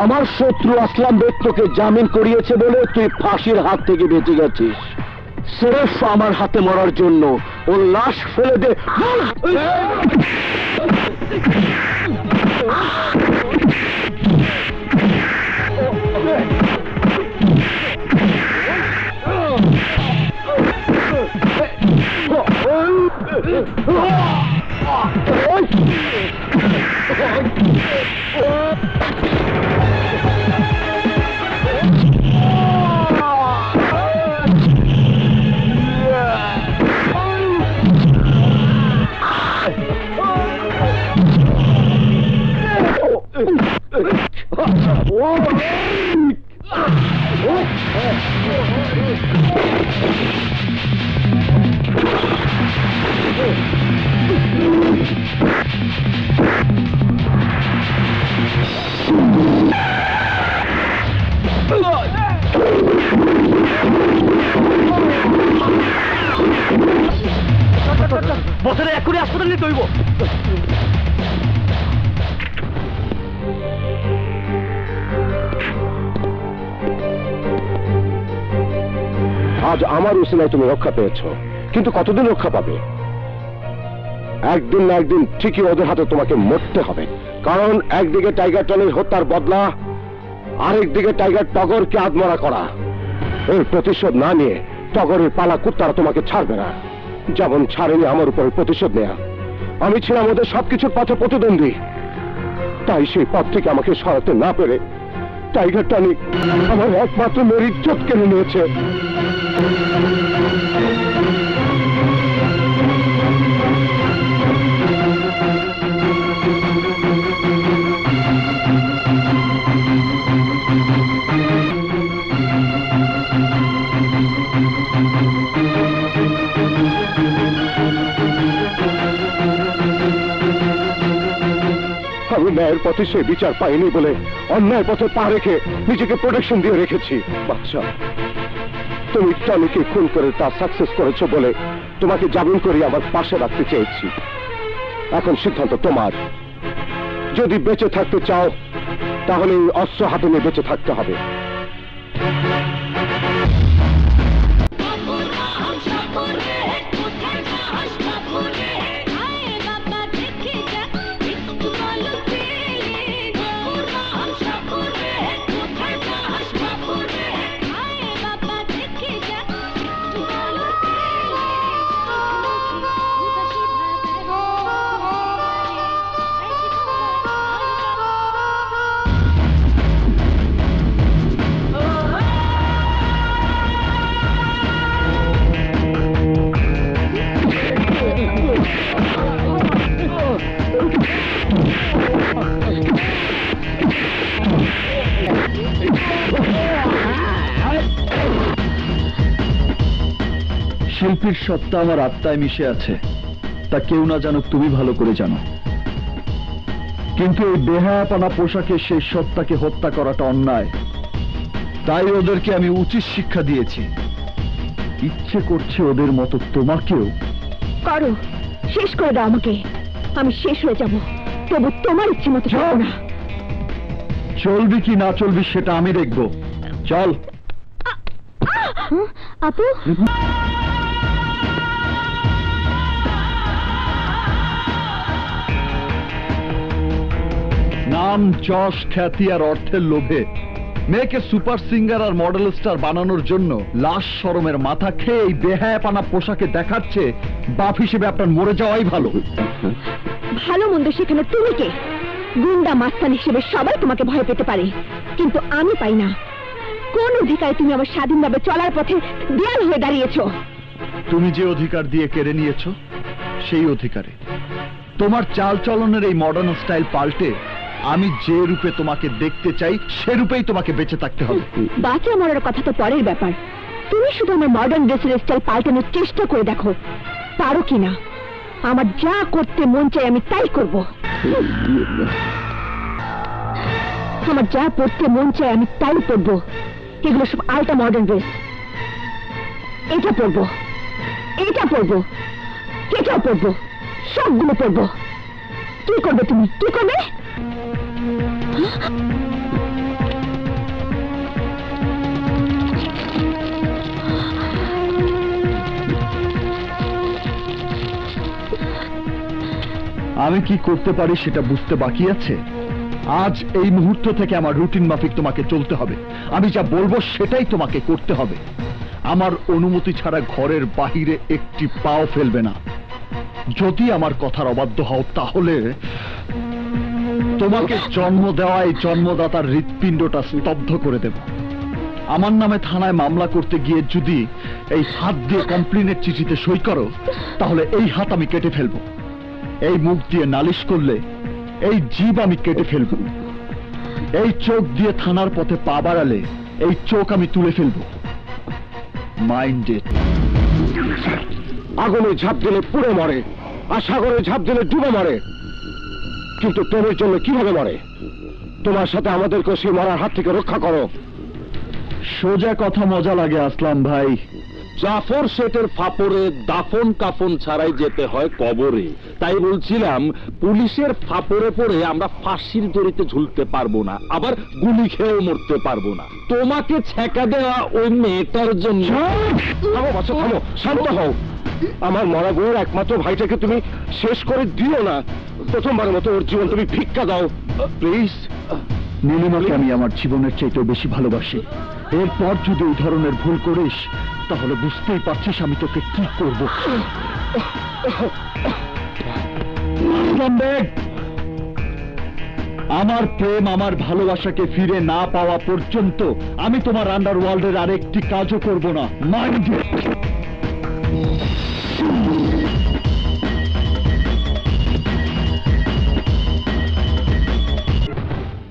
আমার শত্রু আসলাম বেগ তোকে জামিন করিয়েছে বলে তুই ফাঁসির হাত থেকে বেঁচে গেছিস সেরেফ আমার হাতে মরার জন্য ও লাশ ফেলে দে Oh! উসিলায় তুমি রক্ষা পেয়েছ। কিন্তু কতদিন রক্ষা পাবে? একদিন না একদিন ঠিকই ওদের হাতে তোমাকে মরতে হবে। কারণ একদিকে টাইগার টনির হত্যার বদলা আরেকদিকে টাইগার টগরকে আত্মরা করা। এর প্রতিশোধ না নিয়ে টগরের পালা কুত্তারা তোমাকে ছাড়বে না। যেমন ছাড়েনি আমার উপরে প্রতিশোধ নেয়া। আমি ছিলাম ওদের সবকিছুর পথে প্রতিদ্বন্দ্বী। তাই সেই পথ থেকে আমাকে সরাতে না পেরে টাইগার টানি আমার একমাত্র মেরির চোখ কেড়ে নিয়েছে। আমি ন্যায়ের পথে সে বিচার পাইনি বলে অন্যায় পথে পা রেখে নিজেকে প্রোটেকশন দিয়ে রেখেছি। বাচ্চা তুমি টনিকে খুন করে তা সাকসেস করেছ বলে তোমাকে জামিন করে আমার পাশে রাখতে চেয়েছি। এখন সিদ্ধান্ত তোমার। যদি বেঁচে থাকতে চাও, তাহলে অস্ত্র হাতে নিয়ে বেঁচে থাকতে হবে। সত্তা আমার আত্মায় মিশে আছে তা কেউ না জানুক তুমি ভালো করে জানো কিন্তু এই বেহায়াপানা পোশাকে সেই সত্তাকে হত্যা করাটা অন্যায় তাই ওদেরকে আমি উচিত শিক্ষা দিয়েছি ইচ্ছে করছে ওদের মতো তোমাকেও করো শেষ করে দাও আমাকে আমি শেষ হয়ে যাব তবু তোমার ইচ্ছে মতো না চলবি কি না চলবি সেটা আমি দেখব চল আপু নাম যশ খ্যাতি আর অর্থের লোভে। মেয়েকে সুপার সিঙ্গার আর মডেল স্টার বানানোর জন্য লাশ শরমের মাথা খেয়ে এই বেহায়াপানা পোশাকে দেখাচ্ছে বাপ হিসেবে আপনার মরে যাওয়াই ভালো। ভালো মন্দ সেখানে তুমি কে? গুন্ডা মাস্তান হিসেবে সবাই তোমাকে ভয় পেতে পারে কিন্তু আমি পাই না। কোন অধিকারে তুমি আমার স্বাধীনভাবে চলার পথে দেয়াল হয়ে দাঁড়িয়েছো? তুমি যে অধিকার দিয়ে কেড়ে নিয়েছো সেই অধিকারে। তোমার চাল চলনের এই মডার্ন স্টাইল পাল্টে আমি যে রূপে তোমাকে দেখতে চাই, সে রূপেই তোমাকে বেঁচে থাকতে হবে। বাঁচা মরার কথা তো পরের ব্যাপার। তুমি শুধু আমার মডার্ন ড্রেসের স্টাইল পাল্টানোর চেষ্টা করে দেখো, পারো কিনা আমার যা করতে মন চাই আমি তাই করব। আমার যা পড়তে মন চাই আমি তাই পরবো এগুলো সব আলটা মডার্ন ড্রেস এটা পরবো এটা পরবো এটাও পরবো সবগুলো পরবো কি করবে তুমি? কি করবে? আমি কি করতে পারি সেটা বুঝতে বাকি আছে? আজ এই মুহূর্ত থেকে আমার রুটিন মাফিক তোমাকে চলতে হবে। আমি যা বলব সেটাই তোমাকে করতে হবে। আমার অনুমতি ছাড়া ঘরের বাহিরে একটি পাও ফেলবে না। যদি আমার কথার অবাধ্য হও তাহলে তোমাকে জন্ম দেওয়া এই জন্মদাতার হৃৎপিণ্ডটা স্তব্ধ করে দেব। আমার নামে থানায় মামলা করতে গিয়ে যদি এই হাত দিয়ে কমপ্লেনের চিঠিতে সই করো, তাহলে এই হাত আমি কেটে ফেলব। এই মুখ দিয়ে নালিশ করলে এই জীব আমি কেটে ফেলব। এই চোখ দিয়ে থানার পথে পা বাড়ালে এই চোখ আমি তুলে ফেলব। মাইন্ডেড আগুনে ঝাঁপ দিলে পুড়ে মরে, আর সাগরে ঝাঁপ দিলে ডুবে মরে। কিন্তু প্রেমের জন্য কীভাবে মরে? তোমার সাথে আমাদেরকে সেই মরার হাত থেকে রক্ষা করো। সোজা কথা মজা লাগে আসলাম ভাই। জাফর সেটের ফাপরে দাফন কাফন ছাড়াই যেতে হয় কবরে। তাই বলছিলাম পুলিশের ফাপরে পড়ে আমরা ফাঁসির দড়িতে ঝুলতে পারব না আবার গুলি খেয়েও মরতে পারব না। তোমাকে ছেঁকা দেওয়া ওই মেয়েটার জন্য থামো বাচ্চা থামো শান্ত হও। আমার মরা বউয়ের একমাত্র ভাইটাকে তুমি শেষ করে দিও না। প্রথমবারের মতো ওর জীবন তুমি ভিক্ষা দাও। প্লিজ নীলিমাকে আমি আমার জীবনের চাইতেও বেশি ভালোবাসি। এরপর যদি ওই ধরনের ভুল করিস তাহলে বুঝতেই পারছিস আমি তোকে কি করব। আমার প্রেম আমার ভালোবাসাকে ফিরে না পাওয়া পর্যন্ত আমি তোমার আন্ডার ওয়ার্ল্ডের আরেকটি কাজও করব না। Mind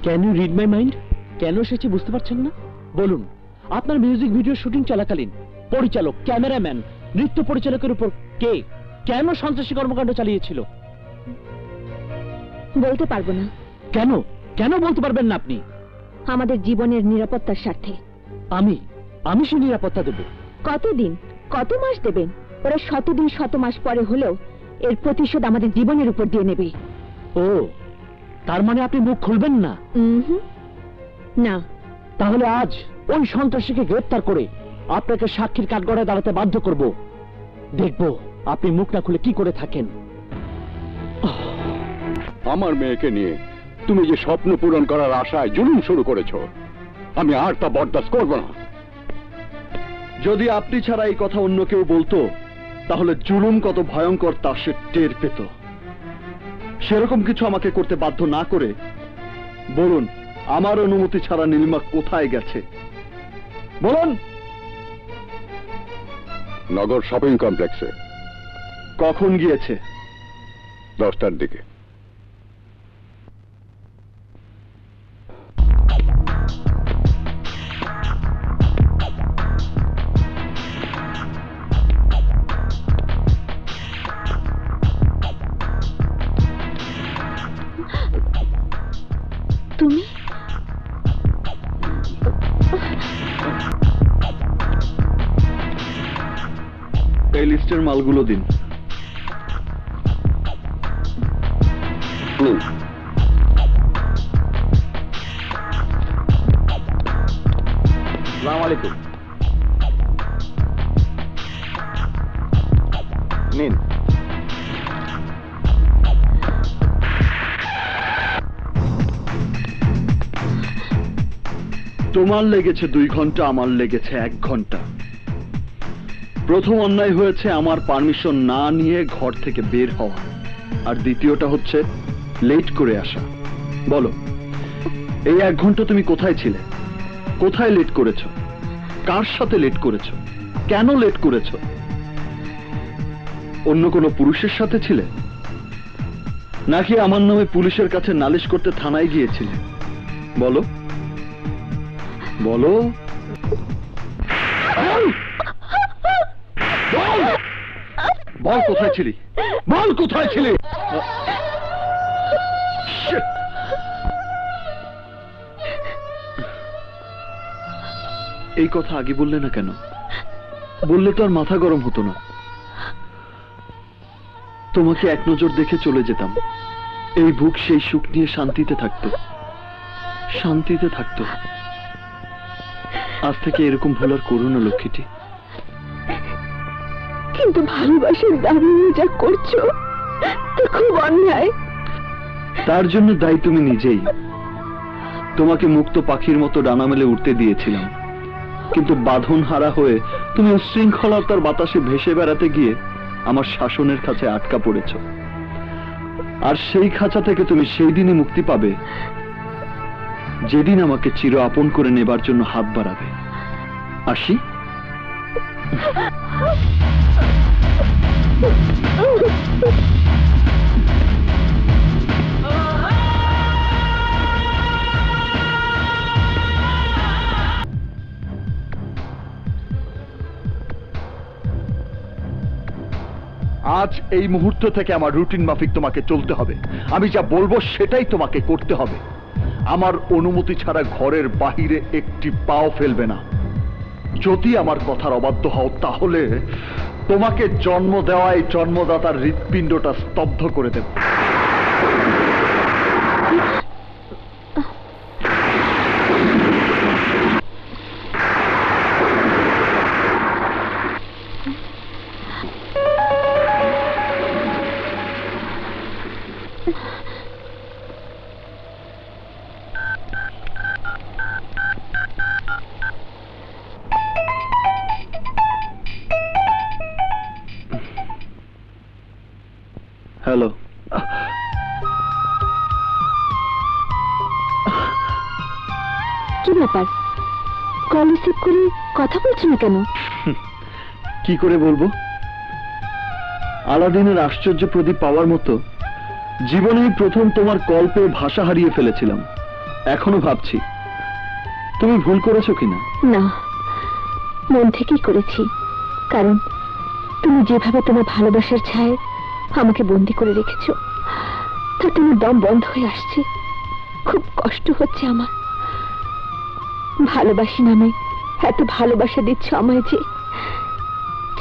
can you read my mind কেন এসেছি বুঝতে পারছেন না? বলুন আপনার মিউজিক ভিডিও শুটিং চলাকালীন পরিচালক ক্যামেরাম্যান নৃত্য পরিচালকের উপর কে কেন সন্ত্রাসী কর্মকাণ্ড চালিয়েছিল? বলতে পারব না। কেন? কেন বলতে পারবেন না আপনি? আমাদের জীবনের নিরাপত্তার স্বার্থে। আমি আমি সে নিরাপত্তা দেব। কতদিন কত মাস দেবেন? ওরা শতদিন শত মাস পরে হলেও এর প্রতিশোধ আমাদের জীবনের উপর দিয়ে নেবে। ও তার মানে আপনি মুখ খুলবেন না? না। তাহলে আজ ওই সন্ত্রাসীকে গ্রেপ্তার করে আপনাকে সাক্ষীর কাঠগড়ায় দাঁড়াতে বাধ্য করব। দেখব আপনি মুখ না খুলে কি করে থাকেন। আমার মেয়েকে নিয়ে তুমি যে স্বপ্ন পূরণ করার আশায় জুলুম শুরু করেছ আমি আর তা বরদাস্ত করব না। যদি আপনি ছাড়া এই কথা অন্য কেউ বলতো তাহলে জুলুম কত ভয়ঙ্কর তা সে টের পেত। সেরকম কিছু আমাকে করতে বাধ্য না করে বলুন আমার অনুমতি ছাড়া নীলিমা কোথায় গেছে? বলুন! নগর শপিং কমপ্লেক্সে। কখন গিয়েছে? দশটার দিকে। তুমি? এই লিস্টের মালগুলো দিন। আলাইকুম। নিন। তোমার লেগেছে দুই ঘণ্টা, আমার লেগেছে এক ঘণ্টা। প্রথম অন্যায় হয়েছে আমার পারমিশন না নিয়ে ঘর থেকে বের হওয়া। আর দ্বিতীয়টা হচ্ছে লেট করে আসা। বলো, এই এক ঘণ্টা তুমি কোথায় ছিলে? কোথায় লেট করেছ? কার সাথে লেট করেছ? কেন লেট করেছ? অন্য কোনো পুরুষের সাথে ছিলে? নাকি আমার নামে পুলিশের কাছে নালিশ করতে থানায় গিয়েছিলে? বলো। বলো। বল! কোথায় ছিলি? বল কোথায় ছিলি? এই কথা আগে বললে না কেন? বললে তো আর মাথা গরম হতো না। তোমাকে এক নজর দেখে চলে যেতাম। এই বুক সেই সুখ নিয়ে শান্তিতে থাকতো। শান্তিতে থাকতো। আজ থেকে এরকম ভুল আর করো না লক্ষ্মীটি। কিন্তু ভালোবাসার দাবি যা করছ তা খুব অন্যায়। তার জন্য দায়ী তুমি নিজেই। তোমাকে মুক্ত পাখির মতো ডানা মেলে উঠতে দিয়েছিলাম। কিন্তু বাঁধন হারা হয়ে তুমি উশৃঙ্খলতার বাতাসে ভেসে বেড়াতে গিয়ে আমার শাসনের কাছে আটকা পড়েছ। আর সেই খাঁচা থেকে তুমি সেই দিনই মুক্তি পাবে। যেদিন আমাকে চির আপন করে নেবার জন্য হাত বাড়াবে। আসি? আজ এই মুহূর্ত থেকে আমার রুটিন মাফিক তোমাকে চলতে হবে। আমি যা বলব সেটাই তোমাকে করতে হবে। আমার অনুমতি ছাড়া ঘরের বাহিরে একটি পাও ফেলবে না। যদি আমার কথার অবাধ্য হও, তাহলে তোমাকে জন্ম দেওয়ায় জন্মদাতার হৃৎপিণ্ডটা স্তব্ধ করে দেব। না কেন? কি করে বলব? আলাদিনের আশ্চর্য প্রদীপ পাওয়ার মতো জীবনেই প্রথম তোমার কল পেয়ে ভাষা হারিয়ে ফেলেছিলাম। এখনও ভাবছি তুমি ভুল করেছ কিনা? না মন থেকেই করেছি কারণ তুমি যেভাবে তোমার ভালোবাসার ছায় আমাকে বন্দি করে রেখেছো তাতে আমার দম বন্ধ হয়ে আসছে। খুব কষ্ট হচ্ছে আমার। ভালোবাসি নামে এত ভালোবাসা দিচ্ছ আমায় যে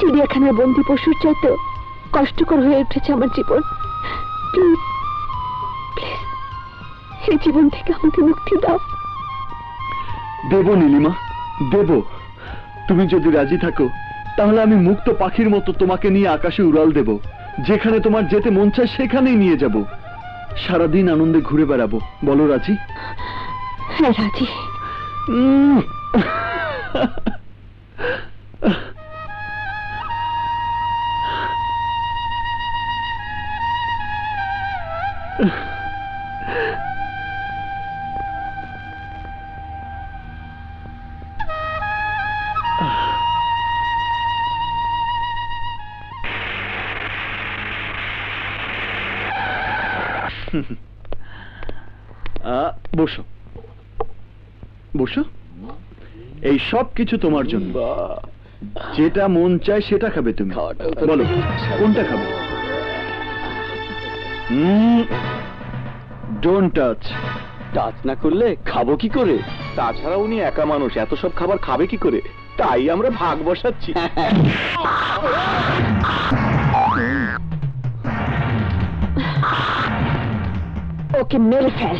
চিড়িয়াখানার বন্দি পশুর চাইতে কষ্টকর হয়ে উঠেছে আমার জীবন। প্লিজ প্লিজ এই জীবন থেকে আমাকে মুক্তি দাও। দেব নীলিমা দেব। তুমি যদি রাজি থাকো তাহলে আমি মুক্ত পাখির মতো তোমাকে নিয়ে আকাশে উড়াল দেব। যেখানে তোমার যেতে মন চায় সেখানেই নিয়ে যাব। সারাদিন আনন্দে ঘুরে বেড়াবো। বলো রাজি? হ্যাঁ রাজি। বসো। বসো। এই সব কিছু তোমার জন্য। যেটা মন চায় সেটা খাবে তুমি। বলো কোনটা খাবে? ডোন্ট টাচ টাচ না করলে খাব কি করে? তাছাড়া উনি একা মানুষ এত সব খাবার খাবে কি করে? তাই আমরা ভাগ বসাচ্ছি। ওকে মেরে ফেল।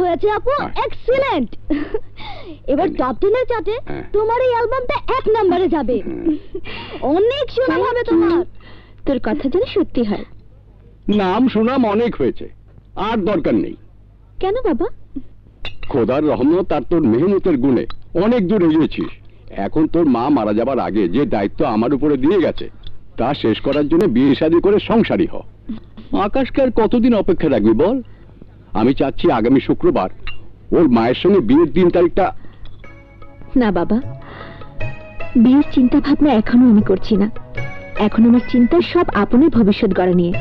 হয়েছে আপু এক্সিলেন্ট এবার টপ টেনের চাটে তোমার এই অ্যালবামটা এক নম্বরে যাবে। অনেক সুনাম হবে তোমার। তোর কথা যেন সত্যি হয়। নাম সুনাম অনেক হয়েছে। আর দরকার নেই। কেন বাবা? খোদার রহমত আর তোর মেহনতের গুণে। অনেক দূর এগিয়েছিস। এখন তোর মা মারা যাবার আগে যে দায়িত্ব আমার উপরে দিয়ে গেছে তা শেষ করার জন্য বিয়ে শাদী করে সংসারী হ। আকাশকে আর কতদিন অপেক্ষা রাখবি বল? আমি চাচ্ছি আগামী শুক্রবার ওর মায়ের সঙ্গে বিয়ের দিন তারিখটা না বাবা বিয়ের চিন্তা ভাবনা এখনও আমি করছি না। এখন আমার চিন্তা সব আপনের ভবিষ্যৎ গড়া নিয়ে।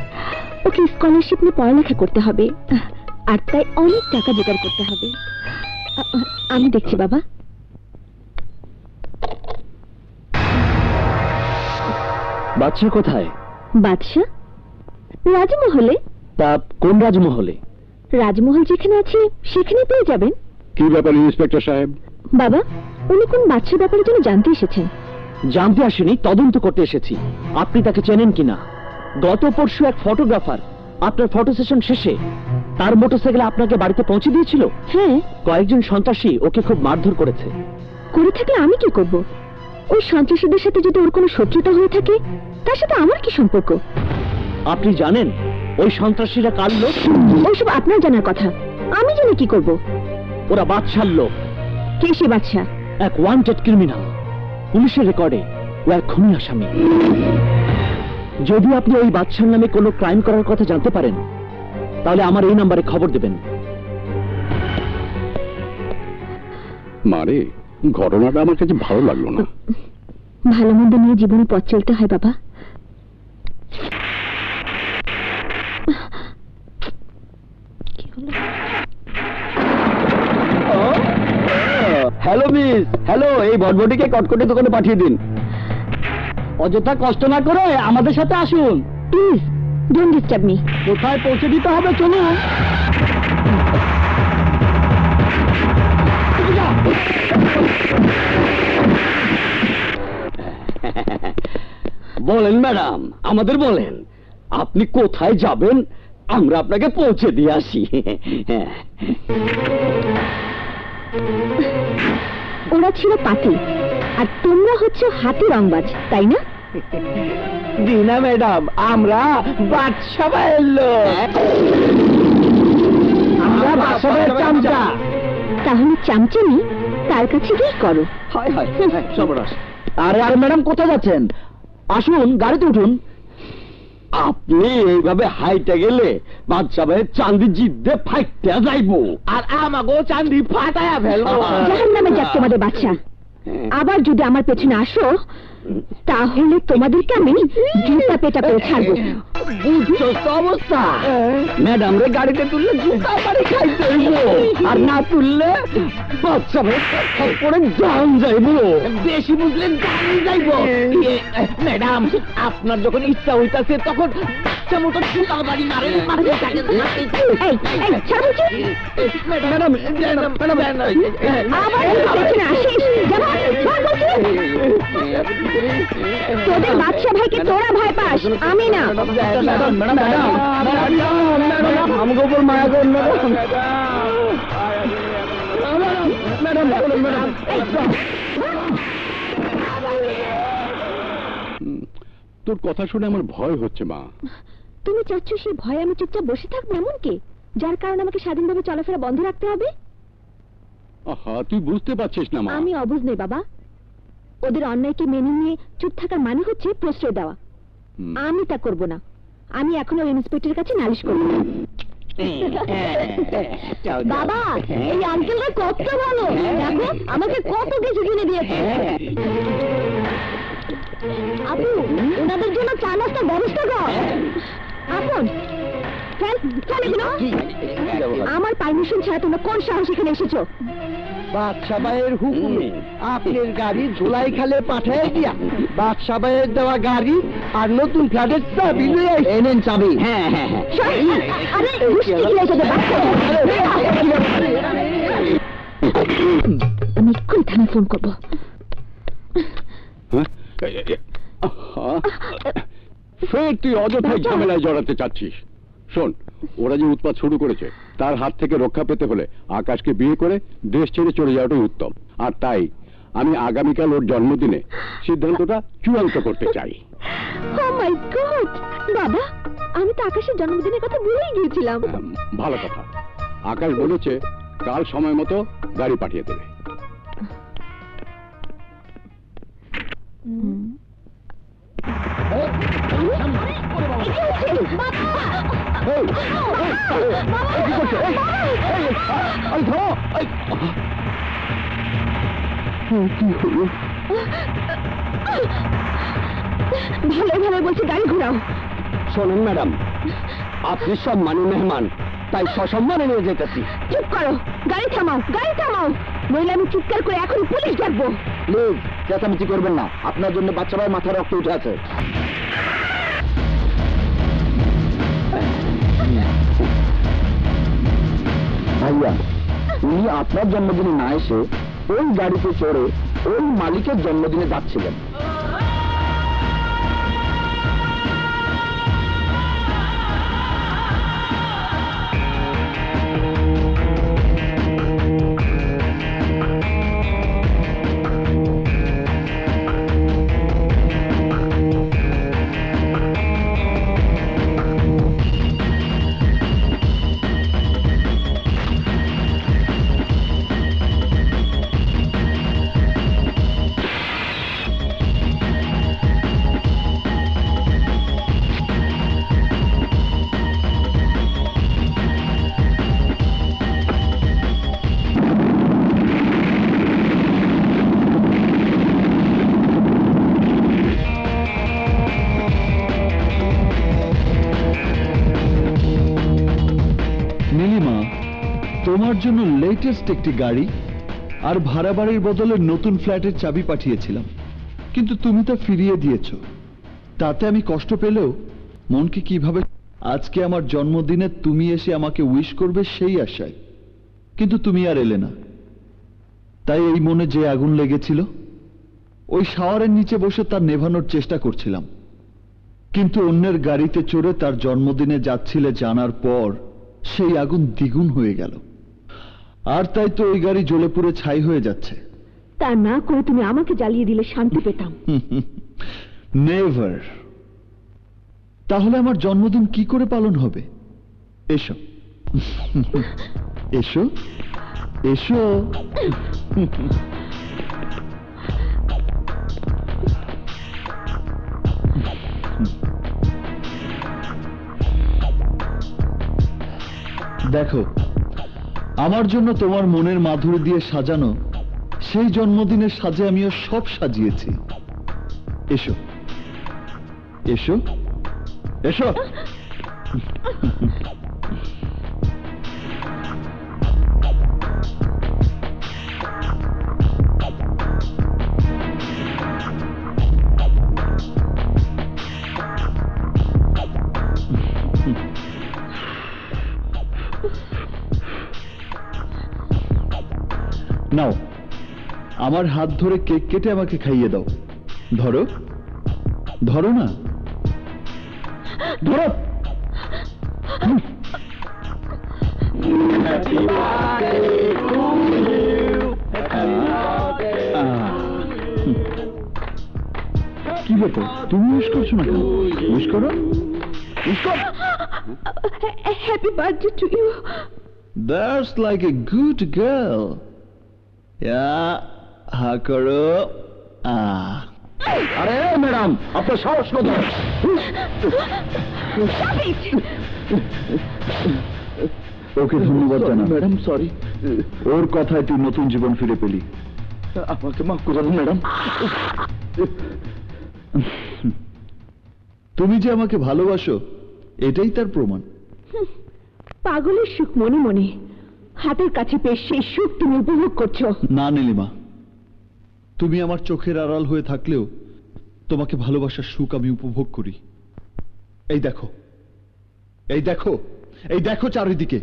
ওকে স্কলারশিপ নিয়ে পড়ালেখা করতে হবে আর তাই অনেক টাকা জোগাড় করতে হবে। আমি দেখছি বাবা। বাচ্চা কোথায়? বাদশাহ? রাজমহলে? তা কোন রাজমহলে? রাজমহল যেখানে আছে সেখানে পেয়ে যাবেন। কি ব্যাপার ইন্সপেক্টর সাহেব? বাবা উনি কোন বাচ্চার ব্যাপারে জন্য জানতে এসেছেন? জানতে আসেনি তদন্ত করতে এসেছি। আপনি তাকে চেনেন কিনা? গত পরশু এক ফটোগ্রাফার আপনার ফটো সেশন শেষে তার মোটরসাইকেল আপনাকে বাড়িতে পৌঁছে দিয়েছিল? হ্যাঁ। কয়েকজন সন্ত্রাসী ওকে খুব মারধর করেছে। করে থাকলে আমি কি করব? ওই সন্ত্রাসীদের সাথে যদি ওর কোনো শত্রুতা হয়ে থাকে তার সাথে আমার কি সম্পর্ক? আপনি জানেন? ওই সন্ত্রাসীরা কার লোক? ওইসব আপনার জানার কথা। আমি জানি কি করব। ওরা বাদশার লোক। কে সে বাচ্চা এক ওয়ান্টেড ক্রিমিনাল পুলিশের রেকর্ডে ও এক খুনি আসামি। যদি আপনি ওই বাদশার নামে কোনো ক্রাইম করার কথা জানতে পারেন তাহলে আমার এই নাম্বারে খবর দেবেন। মারে ঘটনাটা আমার কাছে ভালো লাগল না। ভালো মন্দ নিয়ে জীবনে পথ চলতে হয় বাবা কি হলো? হ্যালো মিস হ্যালো এই বটবটিকে কটকটি দোকানে পাঠিয়ে দিন। অযথা কষ্ট না করে আমাদের সাথে আসুন। প্লিজ ডোন্ট ডিস্টার্ব মি কোথায় পৌঁছে দিতে হবে চলুন। বলেন ম্যাডাম আমাদের বলেন আপনি কোথায় যাবেন? আমরা আপনাকে পৌঁছে দিয়ে আসি। ওরা ছিল পাতি আর তোমরা হচ্ছে হাতি রংবাজ তাই না? দিনা ম্যাডাম আমরা বাদশা ভাইয়ের লোক আমরা বাদশা ভাইয়ের চামচা। তাহলে চামচামি তার কাছে গিয়ে করো। হায় হায় সর্বনাশ। আরে আরে ম্যাডাম কোথায় যাচ্ছেন? আসুন গাড়িতে উঠুন। আপনি এইভাবে হাইটে গেলে বাদশা ভাইয়ের চান্দি জিদ্দে ফাইটতে যাইব। আর আমাগো চান্দি ফাটায়া ফেলব। জাহান্নামে যাক তোমাদের বাচ্চা আবার যদি আমার পেছনে আসো তাহলে তোমাদেরকে আমি জুতা পেটা করে ছাড়বো বুঝছ অবস্থা ম্যাডাম রে গাড়িতে তুললে জুতা বাড়ি খাইতে হইব আর না তুললে বাচ্চা ভাই পরে জান যাইবো বেশি বুঝলে জানি যাইব ম্যাডাম আপনার যখন ইচ্ছা হইতাছে তখন বাচ্চা মতো জুতা বাড়ি মারেন মারতে থাকেন বলছি। ম্যাডাম ম্যাডাম আবার আসিস। তোদের বাদশা ভাইকে তোরা ভয় পাস আমি না। ম্যাডাম উপর মায়া তোর কথা শুনে আমার ভয় হচ্ছে মা। তুমি চাচ্ছ সেই ভয়ে আমি চুপচাপ বসে থাকব এমন কি যার কারণে আমাকে স্বাধীনভাবে চলাফেরা বন্ধ রাখতে হবে? আহা তুই বুঝতে পারছিস না মা। আমি অবুঝ নেই বাবা। ওদের অন্যায়কে মেনে নিয়ে চুপ থাকার মানে হচ্ছে প্রশ্রয় দেওয়া। আমি তা করব না। আমি এখন ওই ইন্সপেক্টরের কাছে নালিশ করব বাবা এই আঙ্কেলটা কত ভালো। দেখো আমাকে কত কিছু কিনে দিয়েছে। আপু ওনাদের জন্য চা নাস্তার ব্যবস্থা কর। আপন আমার পারমিশন ছাড়া তোমরা কোন সাহস এখানে এসেছ? বাদশা ভাইয়ের হুকুমে আপনার গাড়ি ধুলাই খালে পাঠাই দিয়া দেওয়া গাড়ি আর নতুন ফ্ল্যাটের চাবি লয়ে এনেন চাবি। হ্যাঁ হ্যাঁ হ্যাঁ। আমি এক্ষুনি থানায় ফোন করব। হ্যাঁ? আহা। ফের তুই অযথাই ঝামেলায় জড়াতে চাচ্ছিস। শোন ওরা যে উৎপাত শুরু করেছে তার হাত থেকে রক্ষা পেতে হলে আকাশকে বিয়ে করে দেশ ছেড়ে চলে যাওয়াটাই উত্তম। আর তাই আমি আগামীকাল ওর জন্মদিনে সিদ্ধান্তটা চূড়ান্ত করতে চাই। মাই গড বাবা আমি তো আকাশের জন্মদিনের কথা ভুলেই গিয়েছিলাম। ভালো কথা। আকাশ বলেছে কাল সময় মতো গাড়ি পাঠিয়ে দেবে। ভালো ভালো বলছে গাড়ি ঘোরাও শোনেন ম্যাডাম আপনি সম্মানী মেহমান তাই সসম্মানে নিয়ে যেতেছি। চুপ করো। গাড়ি থামাও গাড়ি থামাও। নইলে আমি চিৎকার করে এখন পুলিশ ডাকবো। প্লিজ চেঁচামেচি করবেন না। আপনার জন্য বাচ্চারার মাথায় রক্ত উঠে আছে। ভাইয়া উনি আপনার জন্মদিনে না এসে ওই গাড়িতে চড়ে ওই মালিকের জন্মদিনে যাচ্ছিলেন। জন্য লেটেস্ট একটি গাড়ি আর ভাড়া বাড়ির বদলে নতুন ফ্ল্যাটের চাবি পাঠিয়েছিলাম। কিন্তু তুমি তা ফিরিয়ে দিয়েছ। তাতে আমি কষ্ট পেলেও মনকে কীভাবে আজকে আমার জন্মদিনে তুমি এসে আমাকে উইশ করবে সেই আশায়। কিন্তু তুমি আর এলে না। তাই এই মনে যে আগুন লেগেছিল, ওই শাওয়ারের নিচে বসে তার নেভানোর চেষ্টা করছিলাম। কিন্তু অন্যের গাড়িতে চড়ে তার জন্মদিনে যাচ্ছিলে জানার পর সেই আগুন দ্বিগুণ হয়ে গেল। আর তাই তো ওই গাড়ি জ্বলে পুড়ে ছাই হয়ে যাচ্ছে। তা না করে তুমি আমাকে জ্বালিয়ে দিলে শান্তি পেতাম। নেভার তাহলে আমার জন্মদিন কি করে পালন হবে? এসো। এসো। এসো। দেখো আমার জন্য তোমার মনের মাধুরী দিয়ে সাজানো, সেই জন্মদিনের সাজে আমিও সব সাজিয়েছি। এসো। এসো। এসো। নাও। আমার হাত ধরে কেক কেটে আমাকে খাইয়ে দাও। ধরো। ধরো না। ধরো। কি ব্যাপার? তুমি উইশ করছ না কেন? উইশ করো। উইশ করো। Happy birthday to you That's like a good girl. Yeah, হা করো আহ আরে ম্যাডাম আপনার সাহস কত ওকে ধন্যবাদ জানা ম্যাডাম সরি ওর কথায় তুই নতুন জীবন ফিরে পেলি আমাকে মাফ করে দিন ম্যাডাম তুমি যে আমাকে ভালোবাসো এটাই তার প্রমাণ পাগলের সুখ মনে মনে হাতের কাছে পেয়ে সেই সুখ তুমি উপভোগ করছ। না, নীলিমা। তুমি আমার চোখের আড়াল হয়ে থাকলেও তোমাকে ভালোবাসার সুখ আমি উপভোগ করি। এই দেখো। এই দেখো। এই দেখো চারিদিকে।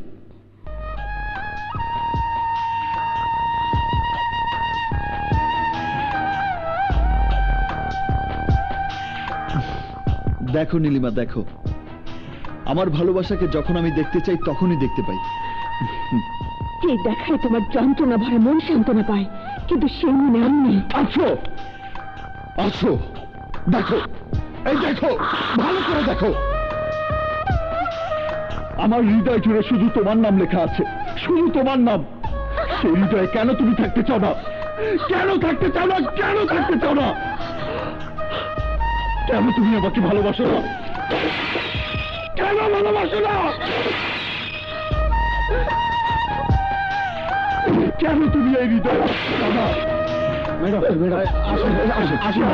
দেখো, নীলিমা, দেখো। আমার ভালোবাসাকে যখন আমি দেখতে চাই, তখনই দেখতে পাই। এই দেখায় তোমার যন্ত্রণা ভরা মন সান্ত্বনা পায়, কিন্তু সেই মনে আমি নেই। আছো আছো দেখো! এই দেখো! ভালো করে দেখো! আমার হৃদয় জুড়ে শুধু তোমার নাম লেখা আছে। শুধু তোমার নাম! সেই হৃদয়ে কেন তুমি থাকতে চাও না? কেন থাকতে চাও না? কেন থাকতে চাও না? কেন তুমি আমাকে ভালোবাসো না? কেন ভালোবাসো না? কেন তুমি এই হৃদয়? ম্যাডাম ম্যাডাম আসুন আসুন আসুন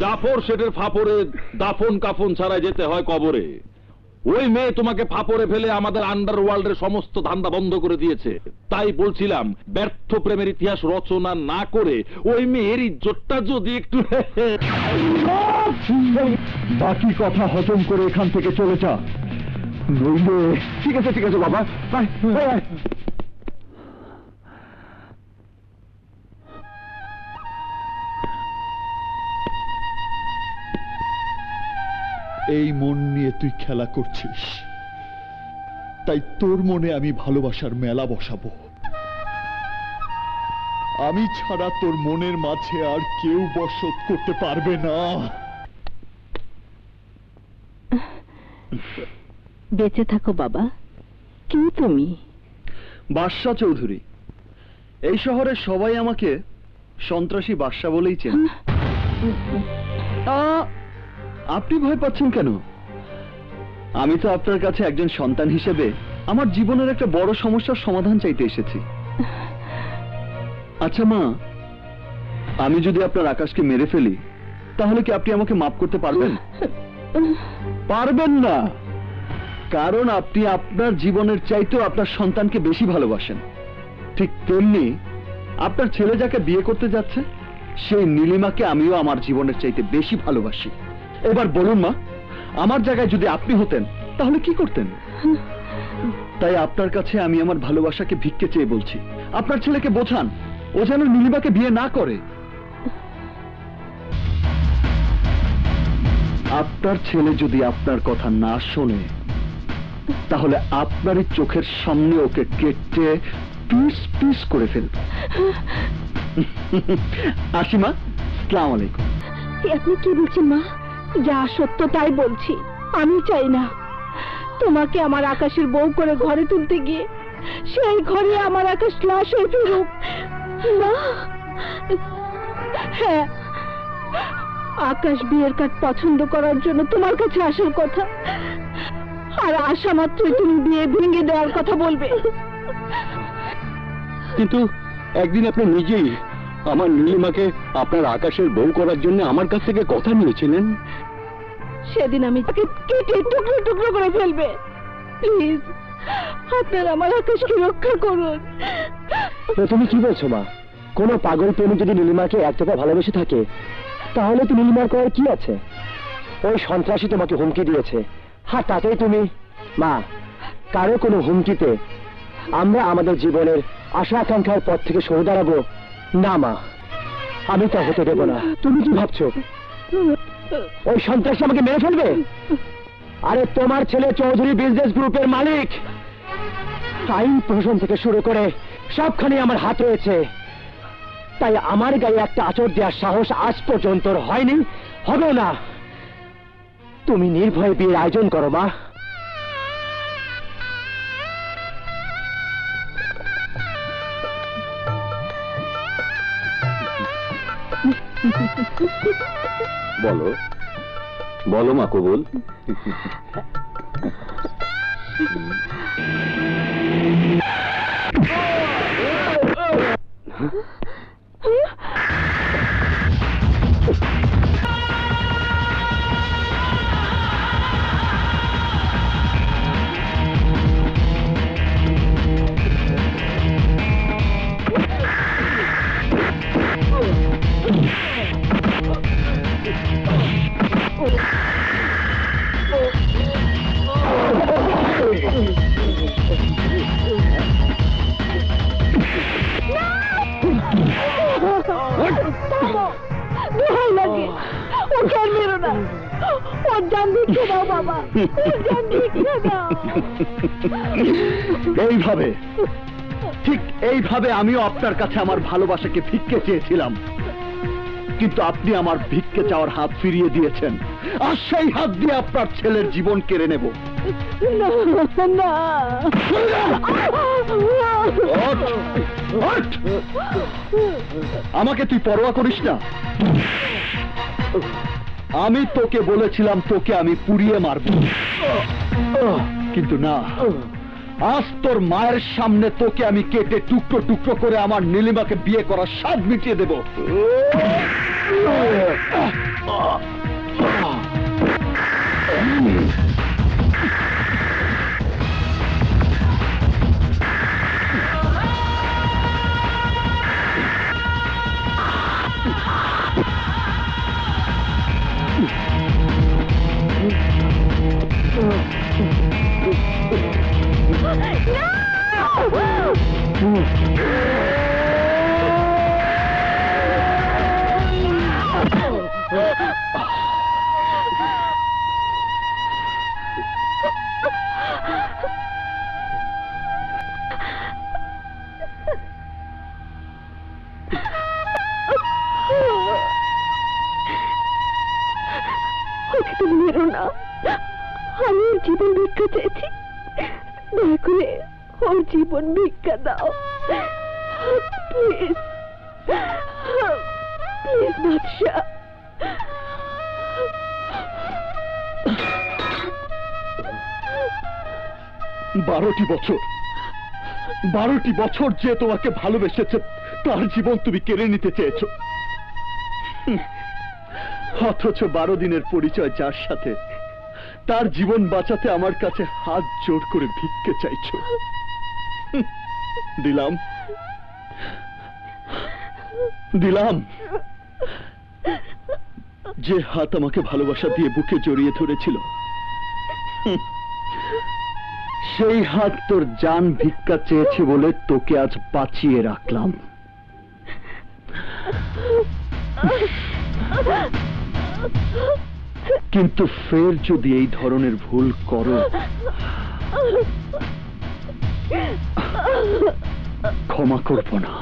জাফর সেটের ফাপরে দাফন কাফন ছাড়া যেতে হয় কবরে। ওই মেয়ে তোমাকে ফাপড়ে ফেলে আমাদের আন্ডারওয়ার্ল্ডের সমস্ত ধান্দা বন্ধ করে দিয়েছে। তাই বলছিলাম ব্যর্থ প্রেমের ইতিহাস রচনা না করে ওই মেয়ের ইজ্জতটা যদি একটু বাকি কথা হজম করে এখান থেকে চলে যা। ঠিক আছে ঠিক আছে বাবা। এই মন নিয়ে তুই খেলা করছিস। তাই তোর মনে আমি ভালোবাসার মেলা বসাবো। আমি ছাড়া তোর মনের মাঝে আর কেউ বসত করতে পারবে না। বেঁচে থাকো বাবা। কি তুমি? বাদশা চৌধুরী। এই শহরে সবাই আমাকে সন্ত্রাসী বাদশা বলেই চেনে। আপনি ভয় পাচ্ছেন কেন? আমি তো আপনার কাছে একজন সন্তান হিসেবে আমার জীবনের একটা বড় সমস্যার সমাধান চাইতে এসেছি। আচ্ছা মা, আমি যদি আপনার আকাশকে মেরে ফেলি, তাহলে কি আপনি আমাকে মাফ করতে পারবেন? পারবেন না, কারণ আপনি আপনার জীবনের চাইতেও আপনার সন্তানকে বেশি ভালোবাসেন। ঠিক তেমনি আপনার ছেলে যাকে বিয়ে করতে যাচ্ছে, সেই নীলিমাকে আমিও আমার জীবনের চাইতে বেশি ভালোবাসি। এবার বলুন মা আমার জায়গায় যদি আপনি হতেন তাহলে কি করতেন? তাই আপনার কাছে আমি আমার ভালোবাসাকে ভিক্ষে চেয়ে বলছি। আপনার ছেলেকে বোঝান ও যেন নীলিমাকে বিয়ে না করে। আপনার ছেলে যদি আপনার কথা না শোনে তাহলে আপনারই চোখের সামনে ওকে কেটে পিস পিস করে ফেলবে। আসিমা সালাম আলাইকুম। আপনি কি বলছেন মা? যা সত্য তাই বলছি। আমি চাই না। তোমাকে আমার আকাশের বউ করে ঘরে তুলতে গিয়ে সেই ঘরে আমার আকাশ লাশ হয়ে ফিরুক হ্যাঁ। আকাশ বিয়ের কাঠ পছন্দ করার জন্য তোমার কাছে আসার কথা। আর আসা মাত্রই তুমি বিয়ে ভেঙে দেওয়ার কথা বলবে। কিন্তু একদিন আপনি নিজেই আমার নীলিমাকে আপনার আকাশের বউ করার জন্য আমার কাছ থেকে কথা নিয়েছিলেন। সেদিন আমি তাকে কেটে টুকরো টুকরো করে ফেলবে। প্লিজ, আপনার আমার আকাশকে রক্ষা করুন। তুমি কি বলছো, মা? কোনো পাগল প্রেমী যদি নীলিমাকে একটাকে ভালোবেসে থাকে, তাহলে তো নীলিমার করার কি আছে? ওই সন্ত্রাসী তোমাকে হুমকি দিয়েছে। হ্যাঁ তাতেই তুমি। মা, কারও কোনো হুমকিতে আমরা আমাদের জীবনের আশা আকাঙ্ক্ষার পথ থেকে সরে দাঁড়াবো। না, মা, আমি তা হতে দেব না। তুমি কি ভাবছ? ওই সন্ত্রাসী আমাকে মেরে ফেলবে? আরে তোমার ছেলে চৌধুরী বিজনেস গ্রুপের মালিক। আইন প্রশাসন থেকে শুরু করে সবখানে আমার হাত রয়েছে। তাই আমার গায়ে একটা আচর দেওয়ার সাহস আজ পর্যন্ত হয়নি, হবেও না। তুমি নির্ভয়ে বিয়ের আয়োজন করো, মা। বলো। বলো মা কবুল। এইভাবে ঠিক এইভাবে আমিও আপনার কাছে আমার ভালোবাসাকে ভিক্ষে চেয়েছিলাম। কিন্তু আপনি আমার ভিক্ষে চাওয়ার হাত ফিরিয়ে দিয়েছেন। আর সেই হাত দিয়ে আপনার ছেলের জীবন কেড়ে নেব! আমাকে তুই পরোয়া করিস না। আমি তোকে বলেছিলাম তোকে আমি পুড়িয়ে মারব। কিন্তু না। আজ তোর মায়ের সামনে তোকে আমি কেটে টুকরো টুকরো করে আমার নীলিমাকে বিয়ে করার স্বাদ মিটিয়ে দেব। ওকে তুমি মেরো না আমি ওর জীবন ভিক্ষা চেয়েছি করে ওর জীবন ভিক্ষা দাও। প্লিজ। প্লিজ বাদশাহ বারোটি বছর। বারোটি বছর যে তোমাকে ভালোবেসেছে, তার জীবন তুমি কেড়ে নিতে চেয়েছো। অথচ বারো দিনের পরিচয় যার সাথে তার জীবন বাঁচাতে আমার কাছে হাত জোর করে ভিক্ষে চাইছো। দিলাম। দিলাম। যে হাত আমাকে ভালোবাসা দিয়ে বুকে জড়িয়ে ধরেছিল, সেই হাত তোর জান ভিক্ষা চেয়েছে বলে তোকে আজ বাঁচিয়ে রাখলাম। কিন্তু ফের যদি এই ধরনের ভুল করো, ক্ষমা করব না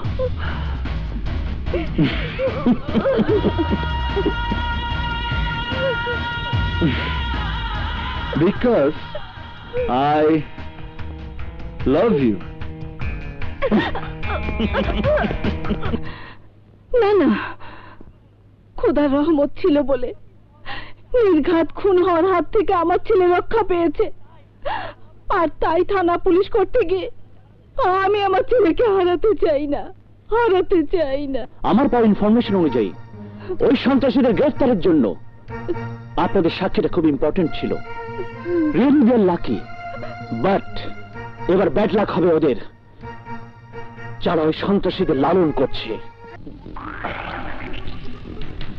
because I love you. না না, খোদার রহমত ছিল বলে নির্ঘাত খুন হওয়ার হাত থেকে আমার ছেলে রক্ষা পেয়েছে। আর তাই থানা পুলিশ করতে গিয়ে আমি আমার ছেলেকে হারাতে চাই না, হারাতে চাই না। আমার পাওয়া ইনফরমেশন অনুযায়ী, ওই সন্ত্রাসীদের গ্রেফতারের জন্য আপনাদের সাক্ষীটা খুব ইম্পর্টেন্ট ছিল। রিয়েলি লাকি বাট এবার ব্যাড লাক হবে ওদের। যারা ওই সন্ত্রাসীদের লালন করছে।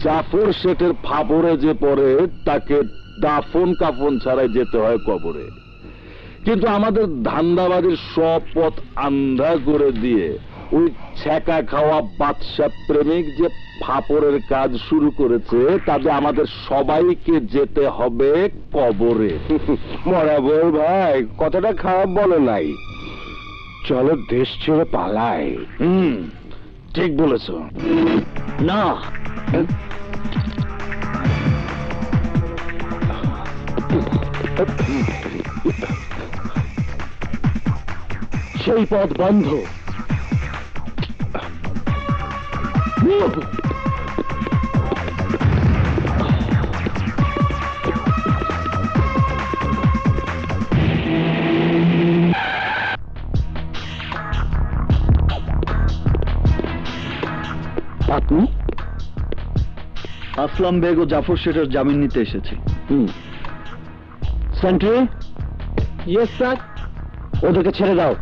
জাফর শেঠের ফাবরে যে পড়ে তাকে দাফন কাফন ছাড়াই যেতে হয় কবরে। কিন্তু আমাদের ধান্দাবাজির সব পথ আন্ধা করে দিয়ে ওই ছ্যাঁকা খাওয়া বাদশা প্রেমিক যে ফাপড়ের কাজ শুরু করেছে তাতে আমাদের সবাইকে যেতে হবে কবরে। মরাবর ভাই কথাটা খারাপ বলে নাই। চলো দেশ ছেড়ে পালাই। হুম। ঠিক বলেছ। না। সেই পথ বন্ধ। আপনি? আসলাম বেগ ও জাফর শেঠের জামিন নিতে এসেছি। হুম। সেন্ট্রি? ইয়েস স্যার ওদেরকে ছেড়ে দাও।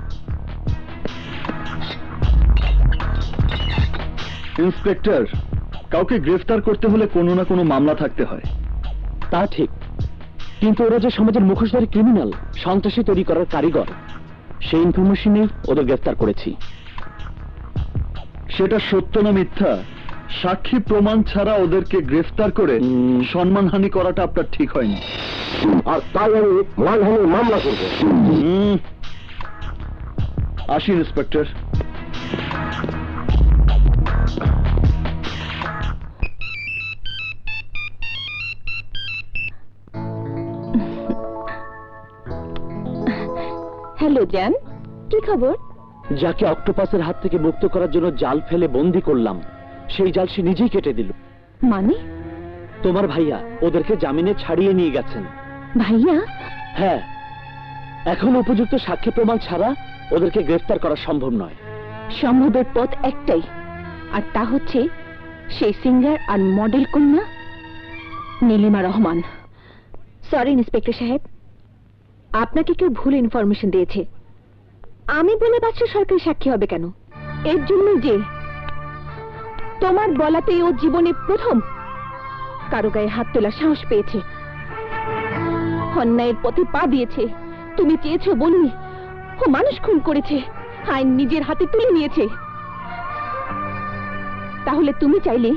ইন্সপেক্টর কাউকে গ্রেফতার করতে হলে কোনো না কোনো মামলা থাকতে হয়। তা ঠিক। কিন্তু ওরা যে সমাজের মুখোশধারী ক্রিমিনাল সন্ত্রাসী তৈরি করার কারিগর সেই ইনফরমেশনেই ওদের গ্রেফতার করেছি। সেটা সত্য না মিথ্যা? সাক্ষী প্রমাণ ছাড়া ওদেরকে গ্রেফতার করে সম্মানহানি করাটা আপনার ঠিক হয়নি। আর তাই আমি মানহানির মামলা করব। আসি ইন্সপেক্টর। হ্যালো জান কি খবর? যাকে অক্টোপাসের হাত থেকে মুক্ত করার জন্য জাল ফেলে বন্দি করলাম সেই জাল সে নিজেই কেটে দিল। মানে? তোমার ভাইয়া ওদেরকে জামিনে ছাড়িয়ে নিয়ে গেছেন। ভাইয়া? হ্যাঁ। এখন উপযুক্ত সাক্ষী প্রমাণ ছাড়া ওদেরকে গ্রেফতার করা সম্ভব নয়। সম্ভবের পথ একটাই আর তা হচ্ছে সেই সিঙ্গার আর মডেল কন্যা নীলিমা রহমান। সরি ইন্সপেক্টর সাহেব আপনাকে কেউ ভুল ইনফরমেশন দিয়েছে। আমি বলে বাচ্চা সরকারি সাক্ষী হবে কেন? এর জন্য যে তোমার বলাতেই ও জীবনে প্রথম কারও গায়ে হাত তোলার সাহস পেয়েছে। অন্যায়ের পথে পা দিয়েছে। তুমি চেয়েছো বলনি, ও মানুষ খুন করেছে, আইন নিজের হাতে তুলে নিয়েছে। তাহলে তুমি চাইলে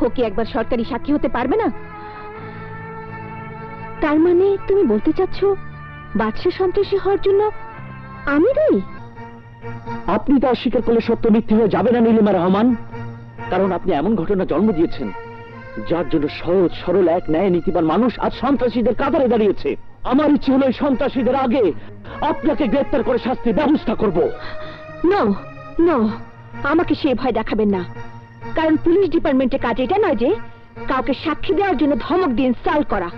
ও কি একবার সরকারি সাক্ষী হতে পারবে না? তার মানে তুমি বলতে চাচ্ছ বাদশা সন্ত্রাসী হওয়ার জন্য আমি দায়ী আপনি তা অস্বীকার করলে সত্য মিথ্যে হয়ে যাবে না নীলিমা রহমান। কারণ আপনি এমন ঘটনা জন্ম দিয়েছেন যার জন্য সহজ সরল এক ন্যায় নীতিবান মানুষ আজ সন্ত্রাসীদের কাতারে দাঁড়িয়েছে। আমার ইচ্ছে হলো সন্ত্রাসীদের আগে আপনাকে গ্রেপ্তার করে শাস্তির ব্যবস্থা করব। নো নো আমাকে সে ভয় দেখাবেন না। কারণ পুলিশ ডিপার্টমেন্টের কাজ এটা নয় যে কাউকে সাক্ষী দেওয়ার জন্য ধমক দিয়ে ইনস্টল করা।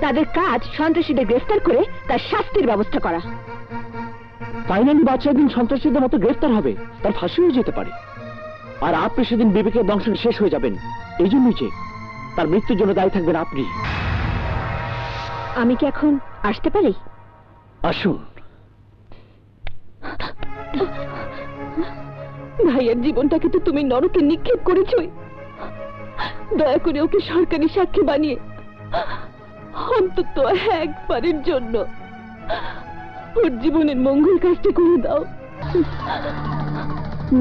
তাদের কাজ সন্ত্রাসীদের গ্রেফতার করে তার শাস্তির ব্যবস্থা করা। ফাইনালি বাচ্চা একদিন সন্ত্রাসীদের মতো গ্রেফতার হবে তার ফাঁসি হয়ে যেতে পারে। আর আপনি সেদিন বিবেকের দংশন শেষ হয়ে যাবেন। এই জন্যই যে তার মৃত্যুর জন্য দায়ী থাকবেন আপনি। আমি কি এখন আসতে পারি? আসুন। ভাইয়ের জীবনটাকে তো তুমি নরকে নিক্ষেপ করেছই। দয়া করে ওকে সরকারি সাক্ষী বানিয়ে অন্তত একবারের জন্য ওর জীবনের মঙ্গল কাজটা করে দাও।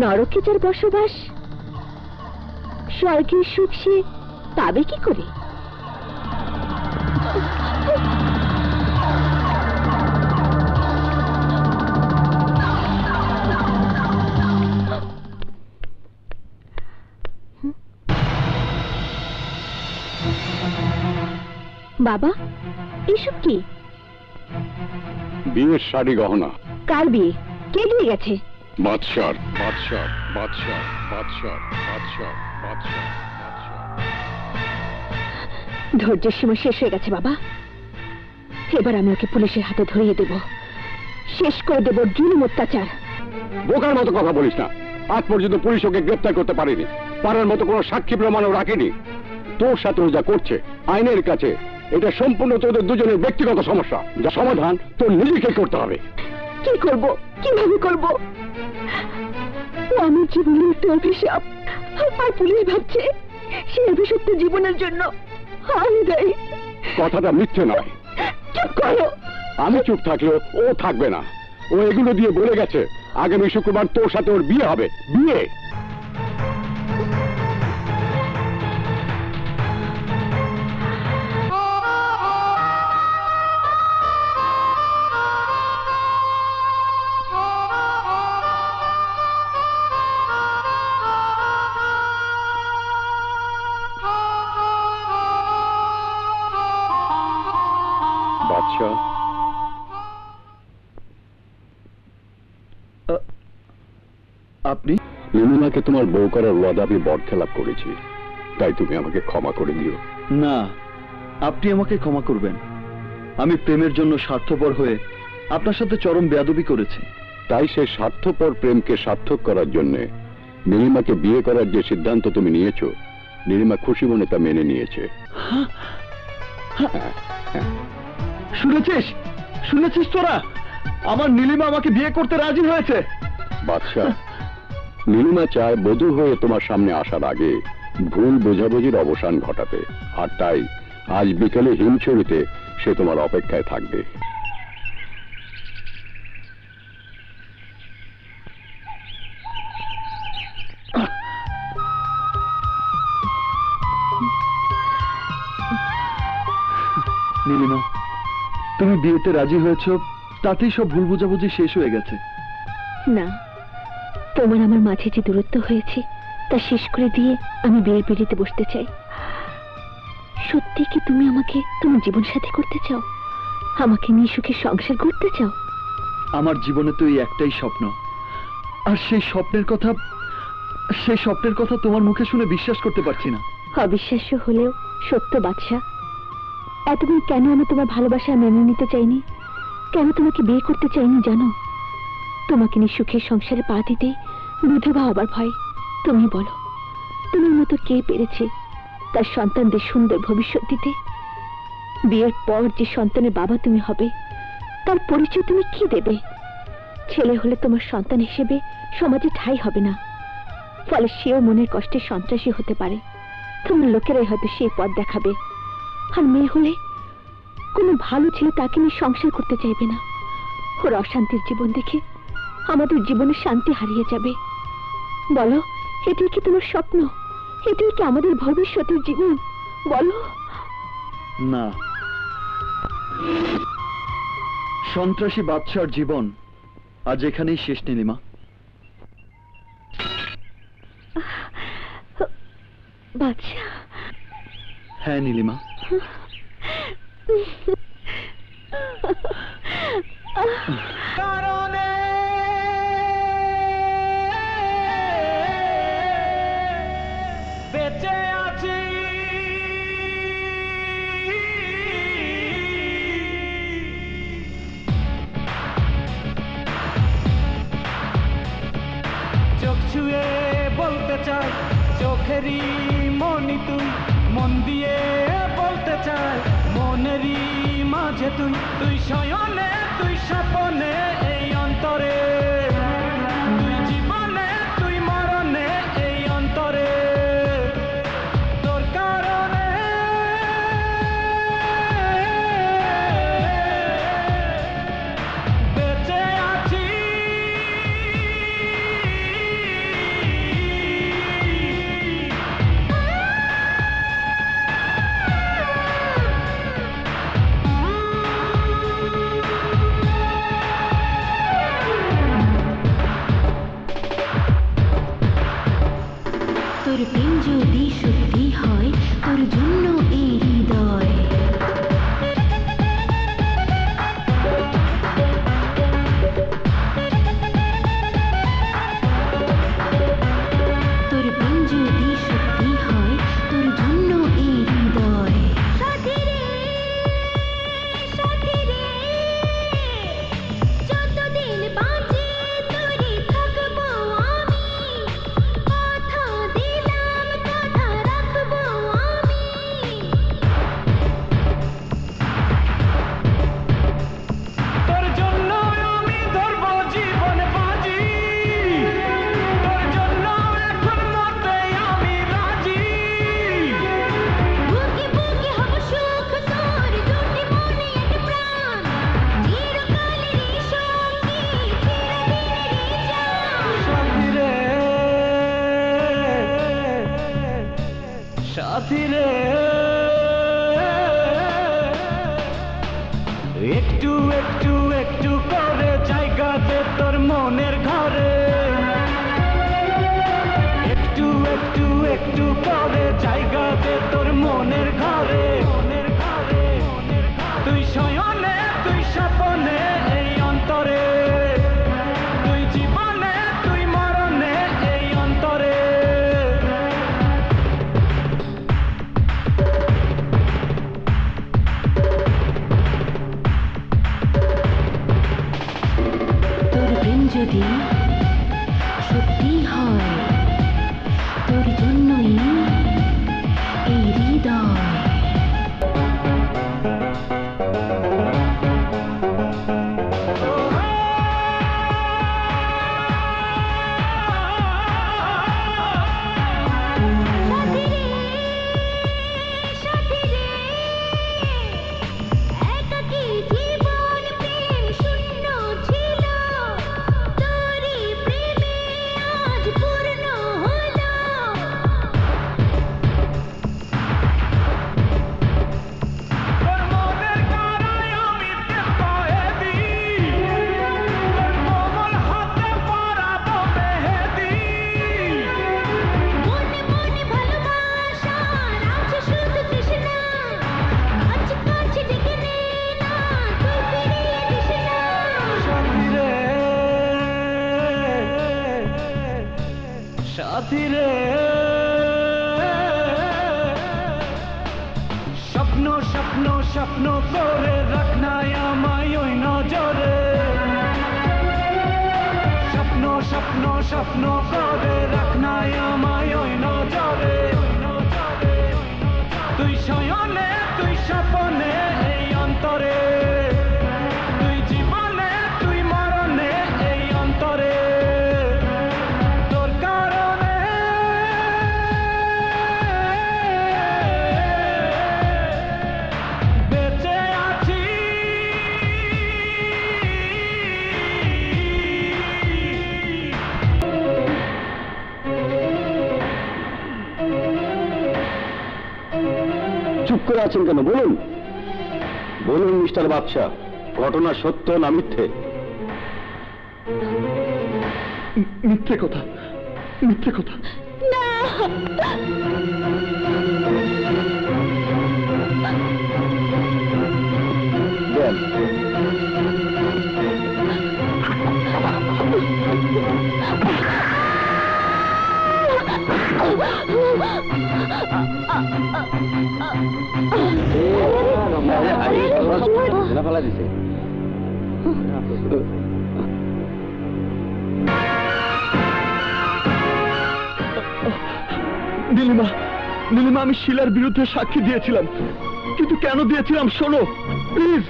নরকে যার বসবাস, স্বর্গের সুখ সে পাবে কি করে? বাবা, এসব কি? বিয়ের শাড়ি গহনা। কার বিয়ে? কে দিয়ে গেছে? বাদশার। বাদশার বাদশার বাদশার বাদশার বাদশার ধৈর্যের সীমা শেষ হয়ে গেছে বাবা। এবার আমি ওকে পুলিশের হাতে ধরিয়ে দেব। শেষ করে দেব জুলুম অত্যাচার। বোকার মতো কথা বলিস না। আজ পর্যন্ত পুলিশ ওকে গ্রেপ্তার করতে পারেনি। পারার মতো কোনো সাক্ষী প্রমাণও রাখেনি। তোর সাথে যা করছে আইনের কাছে এটা সম্পূর্ণ তোদের দুজনের ব্যক্তিগত সমস্যা। যা সমাধান তোর নিজেকে করতে হবে। কি করব? কীভাবে করব? আমার জীবনে একটা অভিশাপ। আর পুলিশ ভাবছে সেই অভিশপ্ত জীবনের জন্য আমি দায়ী। কথাটা মিথ্যে নয়। চুপ করো। আমি চুপ থাকলেও ও থাকবে না। ও এগুলো দিয়ে বলে গেছে আগামী শুক্রবার তোর সাথে ওর বিয়ে হবে। বিয়ে! বাদশাহ আপনি? লিলিমাকে তোমার বউ করার ওয়াদা আমি বরখেলাপ করেছি। তাই তুমি আমাকে ক্ষমা করে দিও। না আপনি আমাকে ক্ষমা করবেন। আমি প্রেমের জন্য স্বার্থপর হয়ে আপনার সাথে চরম বেয়াদবি করেছি। তাই সে স্বার্থপর প্রেমকে সার্থক করার জন্য নীলিমাকে বিয়ে করার যে সিদ্ধান্ত তুমি নিয়েছো নীলিমা খুশি মনে তা মেনে নিয়েছে। শুনেছিস? শুনেছিস তোরা? আমার নীলিমা আমাকে বিয়ে করতে রাজি হয়েছে। বাদশাহ নীলিমা চায় বধু হয়ে তোমার সামনে আসার আগে ভুল বোঝাবুঝির অবসান ঘটাতে। আর তাই আজ বিকেলে হিমছড়িতে সে তোমার অপেক্ষায় থাকবে। নীলিমা তুমি বিয়েতে রাজি হয়েছ তাতেই সব ভুল বোঝাবুঝি শেষ হয়ে গেছে। না তোমার আমার মাঝে যে দূরত্ব হয়েছে তা শেষ করে দিয়ে আমি বিয়ের পিড়িতে বসতে চাই। সত্যি কি তুমি আমাকে তোমার জীবন সাথী করতে চাও? আমাকে নিয়ে সুখে সংসার করতে চাও? আমার জীবনে তো এই একটাই স্বপ্ন। আর সেই স্বপ্নের কথা সেই স্বপ্নের কথা তোমার মুখে শুনে বিশ্বাস করতে পারছি না। অবিশ্বাস্য হলেও সত্য বাদশা এতদিন কেন আমি তোমার ভালোবাসা মেনে নিতে চাইনি? কেন তোমাকে বিয়ে করতে চাইনি জানো? তোমাকে নিয়ে সুখের সংসারে পা দিতে বিধবা হবার ভয়। তুমি বলো, তোমার মতো কে পেরেছে তার সন্তানদের সুন্দর ভবিষ্যৎ দিতে? বিয়ের পর যে সন্তানের বাবা তুমি হবে, তার পরিচয় তুমি কি দেবে? ছেলে হলে তোমার সন্তান হিসেবে সমাজে ঠাই হবে না। ফলে সেও মনের কষ্টে সন্ত্রাসী হতে পারে। তোমার লোকেরাই হয়তো সেই পথ দেখাবে। আর মেয়ে হলে কোনো ভালো ছেলে তাকে নিয়ে সংসার করতে চাইবে না। ওর অশান্তির জীবন দেখে আমাদের জীবনে শান্তি হারিয়ে যাবে। বলো এটাই কি তোমার স্বপ্ন? এটাই কি আমাদের ভবিষ্যতের জীবন? বলো। না। সন্ত্রাসী বাদশার জীবন আজ এখানেই শেষ নীলিমা বাচ্চা হ্যাঁ নীলিমা। চোখ ছুঁয়ে বলতে চাই চোখেরই মনি তুই। মন দিয়ে বলতে চাই মনেরই মাঝে তুই তুই শয়নে তুই স্বপনে আছেন কেন? বলুন। বলুন মিস্টার বাদশাহ ঘটনা সত্য না মিথ্যে? মিথ্যে কথা মিথ্যে কথা। ফেলা দিছে। নীলিমা নীলিমা আমি শিলার বিরুদ্ধে সাক্ষী দিয়েছিলাম। কিন্তু কেন দিয়েছিলাম শোনো প্লিজ।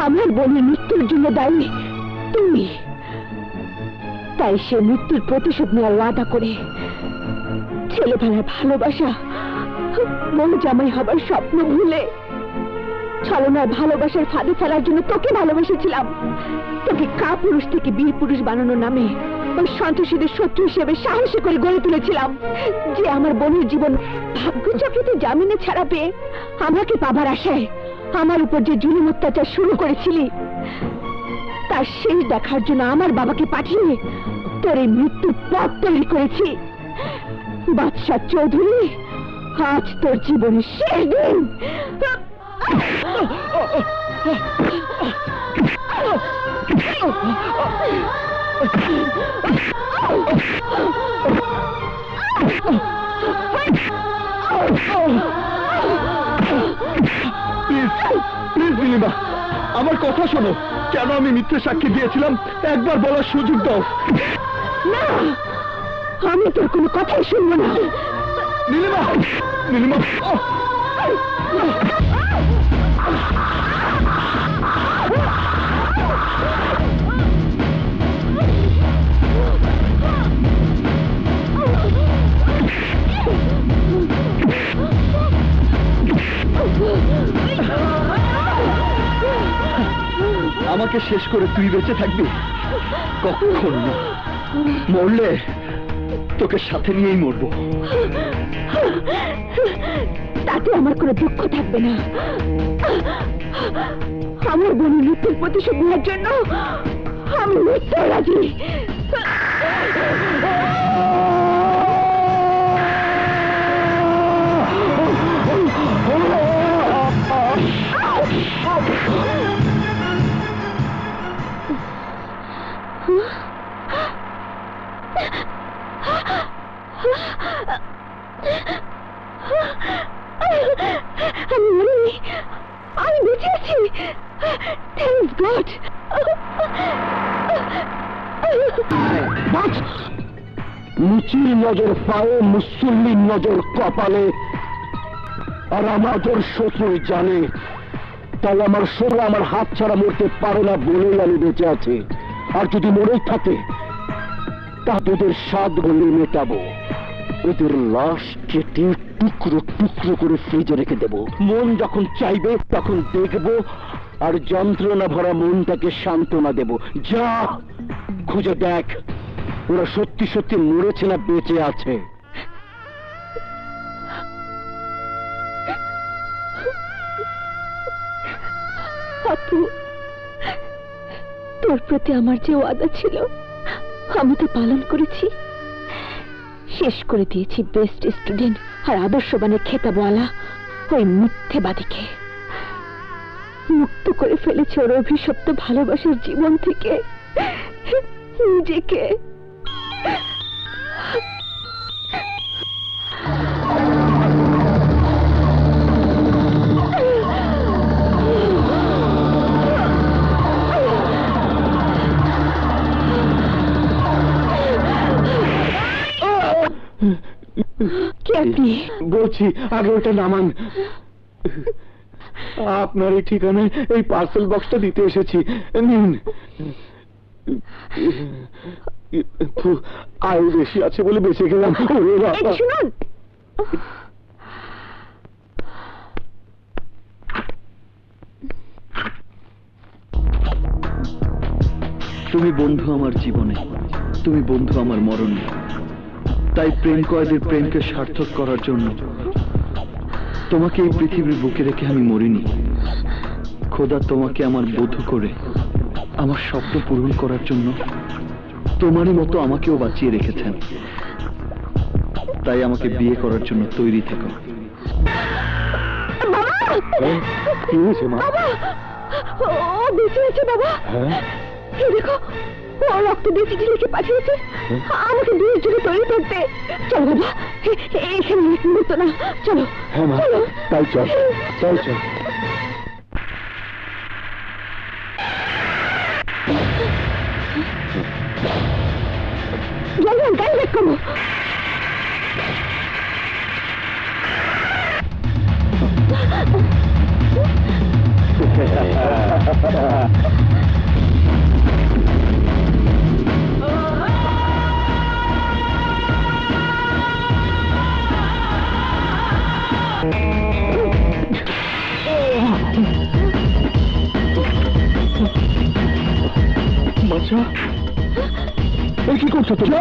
আমার বোনের মৃত্যুর জন্য দায়ী তুমি। তাই সে মৃত্যুর প্রতিশোধ নেওয়ার ওয়াদা করে ছেলেবেলার ভালোবাসা বউ জামাই হবার স্বপ্ন ভুলে ছলনার ভালোবাসার ফাঁদে ফেলার জন্য তোকে ভালোবেসেছিলাম। তোকে কা পুরুষ থেকে বীর পুরুষ বানানোর নামে ওই সন্ত্রাসীদের শত্রু হিসেবে সাহসী করে গড়ে তুলেছিলাম। যে আমার বোনের জীবন ভাগ্যচক্রিতে জামিনে ছাড়া পেয়ে আমাকে পাবার আশায় আমার উপর যে জুলুম অত্যাচার শুরু করেছিলি, তার শেষ দেখার জন্য আমার বাবাকে পাঠিয়ে তোর এই মৃত্যুর পথ তৈরি করেছি। বাদশাহ চৌধুরী, আজ তোর জীবনের শেষ দিন। প্লিজ প্লিজ নীলিমা আমার কথা শোনো। কেন আমি মিথ্যে সাক্ষী দিয়েছিলাম? একবার বলার সুযোগ দাও। না আমি তোর কোনো কথাই শুনব না। নীলিমা নীলিমা! আমাকে শেষ করে তুই বেঁচে থাকবি? কখন। না মরলে তোকে সাথে নিয়েই মরবো। তাতে আমার কোনো দুঃখ থাকবে না। আমার বোনের মৃত্যুর প্রতিশোধ নেওয়ার জন্য আমি মৃত্যু রাজি। আমি মরিনি আমি বেঁচে আছি থ্যাংক গড মুচির নজর পায়ে মুসল্লির নজর কপালে আর আমাদের শত্রু জানে, তাই আমার শত্রু আমার হাত ছাড়া মরতে পারে না বলেই আমি বেঁচে আছি। আর যদি মরেই থাকে তা তোদের সাত গলি মেটাবো। ওদের লাশ কেটে টুকরো টুকরো করে ফ্রিজে রেখে দেব। মন যখন চাইবে, তখন দেখব, আর যন্ত্রণা ভরা মনটাকে সান্ত্বনা দেব। যা, খুঁজে দেখ, ওরা সত্যি সত্যি মরেছে না বেঁচে আছে। তোর প্রতি আমার যে ওয়াদা ছিল, আমি তো পালন করেছি। শেষ করে দিয়েছি বেস্ট স্টুডেন্ট আর আদর্শবানের খেতাবওয়ালা ওই মিথ্যেবাদীকে। মুক্ত করে ফেলেছে ওর অভিশপ্ত ভালোবাসার জীবন থেকে নিজেকে। দিয়ে বলছি আগে ওটা নামান। আপনার এই ঠিকানায় এই পার্সেল বক্সটা দিতে এসেছি। নিন। আয়ু বেশি আছে বলে বেঁচে গেলাম। শুনুন। তুমি বন্ধু আমার জীবনে তুমি বন্ধু আমার মরণে। তাই প্রেম কয়েদের প্রেমকে সার্থক করার জন্য তোমাকে এই পৃথিবীর বুকে রেখে আমি মরিনি। খোদা তোমাকে আমার বধূ করে আমার স্বপ্ন পূরণ করার জন্য তোমারই মতো আমাকেও বাঁচিয়ে রেখেছেন। তাই আমাকে বিয়ে করার জন্য তৈরি থেকো। কি হয়েছে মা? বাবা! ও বেঁচে আছে বাবা। হ্যাঁ? এই দেখো ও রক্ত দিয়ে চিঠি লিখে পাঠিয়েছে। আমাকে বিয়ের জন্য তৈরি করতে। চলো বাবা এখানে মুহূর্ত না। চলো হ্যাঁ মা চলো। তাই চল চল। চল জলদি গাড়ি বের করো। এই কি করছ তুমি?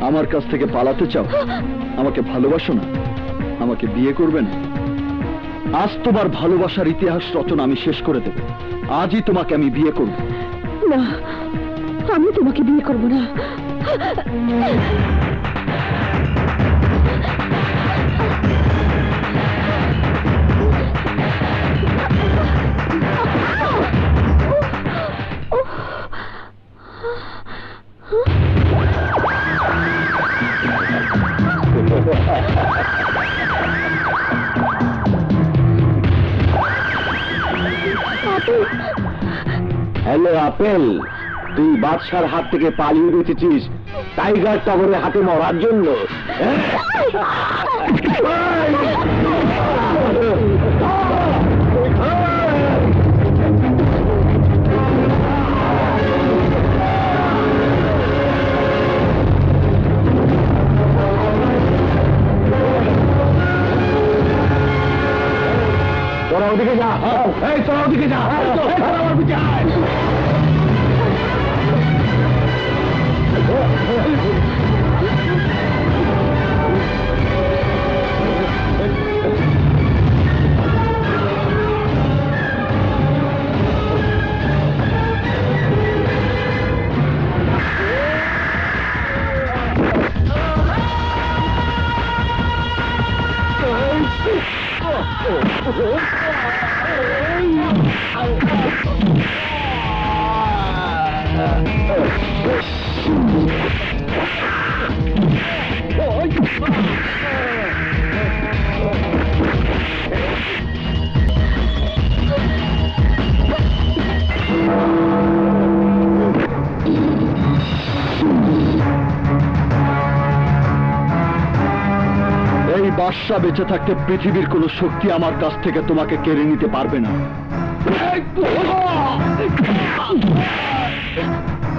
আমার কাছ থেকে পালাতে চাও? আমাকে ভালোবাসো না? আমাকে বিয়ে করবে না? আজ তোমার ভালোবাসার ইতিহাস রচনা আমি শেষ করে দেব। আজই তোমাকে আমি বিয়ে করব। না, আমি তোমাকে বিয়ে করব না। Hello Apple. তুই বাদশার হাত থেকে পালিয়ে বেঁচেছিস টাইগার টগরের হাতে মরার জন্য। এই বাদশা বেঁচে থাকতে পৃথিবীর কোনো শক্তি আমার কাছ থেকে তোমাকে কেড়ে নিতে পারবে না।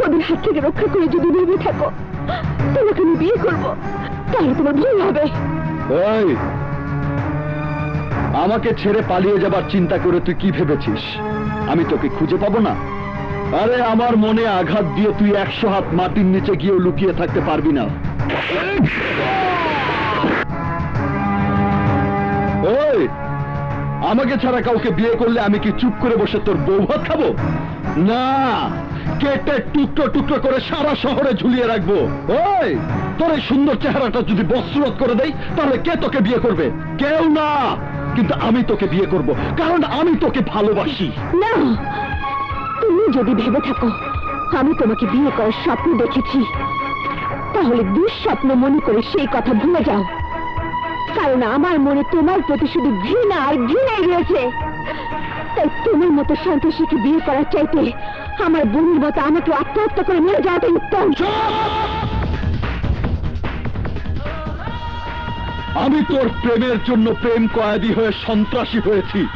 ওদের হাত থেকে রক্ষা করে যদি ভেবে থাকো তোমাকে আমি বিয়ে করব। তাহলে তোমার ভুল হবে। আমাকে ছেড়ে পালিয়ে যাবার চিন্তা করে তুই কি ভেবেছিস? আমি তোকে খুঁজে পাবো না? আরে আমার মনে আঘাত দিয়ে তুই একশো হাত মাটির নিচে গিয়েও লুকিয়ে থাকতে পারবি না। আমাকে ছাড়া কাউকে বিয়ে করলে আমি কি চুপ করে বসে তোর বউ ভাত খাব? না, কেটে টুকরো টুকরো করে সারা শহরে ঝুলিয়ে রাখব। ওই, তোর এই সুন্দর চেহারাটা যদি বস্ত্রত করে দেই, তাহলে কে তোকে বিয়ে করবে? কেউ না। কিন্তু আমি তোকে বিয়ে করব, কারণ আমি তোকে ভালোবাসি। না, তুমি যদি ভেবে থাকো, আমি তোমাকে বিয়ে করার স্বপ্ন দেখেছি। তাহলে দুঃস্বপ্ন মনে করে সেই কথা ভুলে যাও। কারণ আমার মনে তোমার প্রতি শুধু ঘৃণা আর ঘৃণাই রয়েছে। তাই তোমার মতো সন্ত্রাসীকে বিয়ে করার চাইতে আমার বোনের মতো আমাকে আত্মহত্যা করে মরে যাওয়াটাই উত্তম। আমি তোর প্রেমের জন্য প্রেম কয়াদি হয়ে সন্ত্রাসী হয়েছি।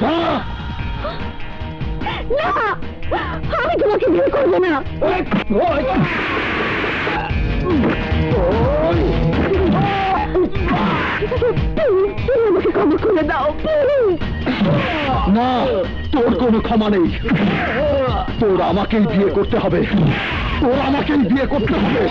হ্যাঁ? না! আমি তোমাকে বিয়ে করব না। না, তোর কোনো ক্ষমা নেই। তোর আমাকেই বিয়ে করতে হবে। তোর আমাকেই বিয়ে করতে হবে।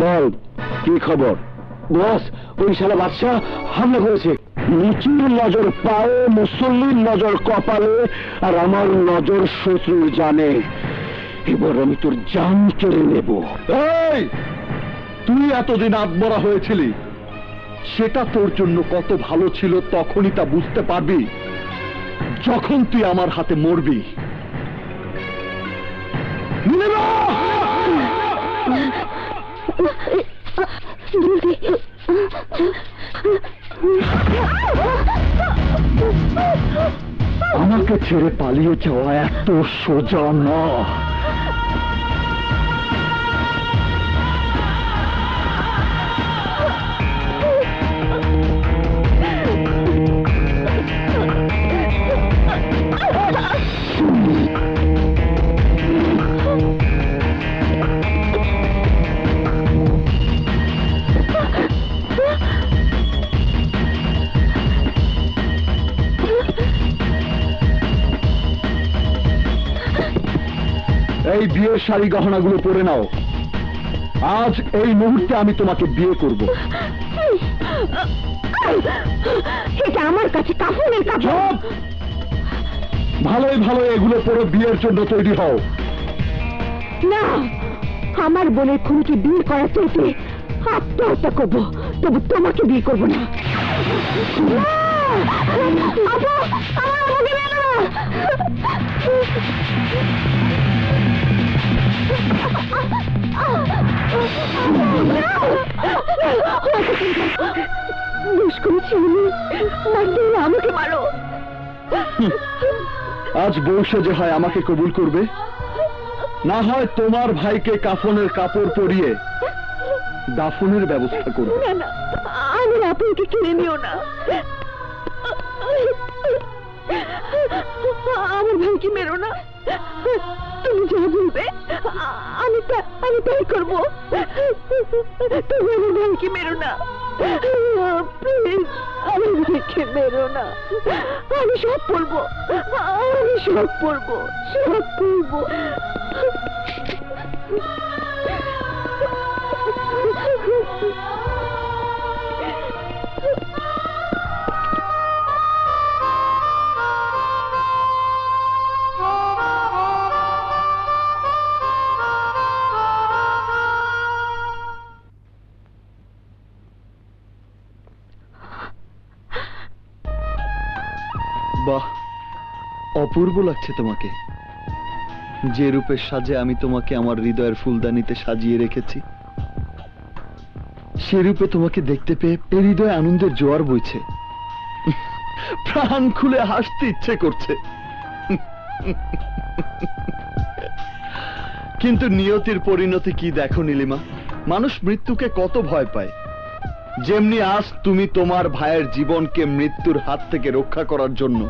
বল কি খবর? বস, ওই শালা বাদশাহ হামলা করেছে। নিচুর নজর পায়ে, মুসল্লির নজর কপালে, আর আমার নজর শত্রুর জানে। এবার আমি তোর জান কেড়ে নেব। তুই এতদিন আত্মরা হয়েছিলি। সেটা তোর জন্য কত ভালো ছিল তখনই তা বুঝতে পারবি। যখন তুই আমার হাতে মরবি। নীলিমা! আমাকে ছেড়ে পালিয়ে যাওয়া এত সোজা না শাড়ি গহনাগুলো পরে নাও। আজ এই মুহূর্তে আমি তোমাকে বিয়ে করব। এটা আমার কাছে কাফনের কাপড়। ভালোই ভালো এগুলো পরে বিয়ের জন্য তৈরি হও। না আমার বোনের খুনিকে বিয়ে করার চাইতে আত্মহত্যা করব তবু তোমাকে বিয়ে করব না! আমার! দোষ করেছি আমি মারতে হলে আমাকে মারো। আজ বৌসে যে হয় আমাকে কবুল করবে। না হয় তোমার ভাইকে কাফনের কাপড় পরিয়ে দাফনের ব্যবস্থা করবে। না না আমার আপনকে কিনে নিও না। আমার ভাইকে মেরো না। তুমি যা বলবে আমি তা, আমি তাই করব। তুমি আমার ভাইকে না। প্লিজ আমার ভাইকে মেরো না। আমি সব পড়ব আমি সব পড়ব সব পড়ব অপূর্ব লাগছে তোমাকে। যে রূপের সাজে আমি তোমাকে আমার হৃদয়ের ফুলদানিতে সাজিয়ে রেখেছি, সে রূপে তোমাকে দেখতে পেয়ে হৃদয়ে আনন্দের জোয়ার বইছে। প্রাণ খুলে হাসতে ইচ্ছে করছে। কিন্তু নিয়তির পরিণতি কি দেখো নীলিমা? মানুষ মৃত্যুকে কত ভয় পায়। যেমনি আজ তুমি তোমার ভাইয়ের জীবনকে মৃত্যুর হাত থেকে রক্ষা করার জন্য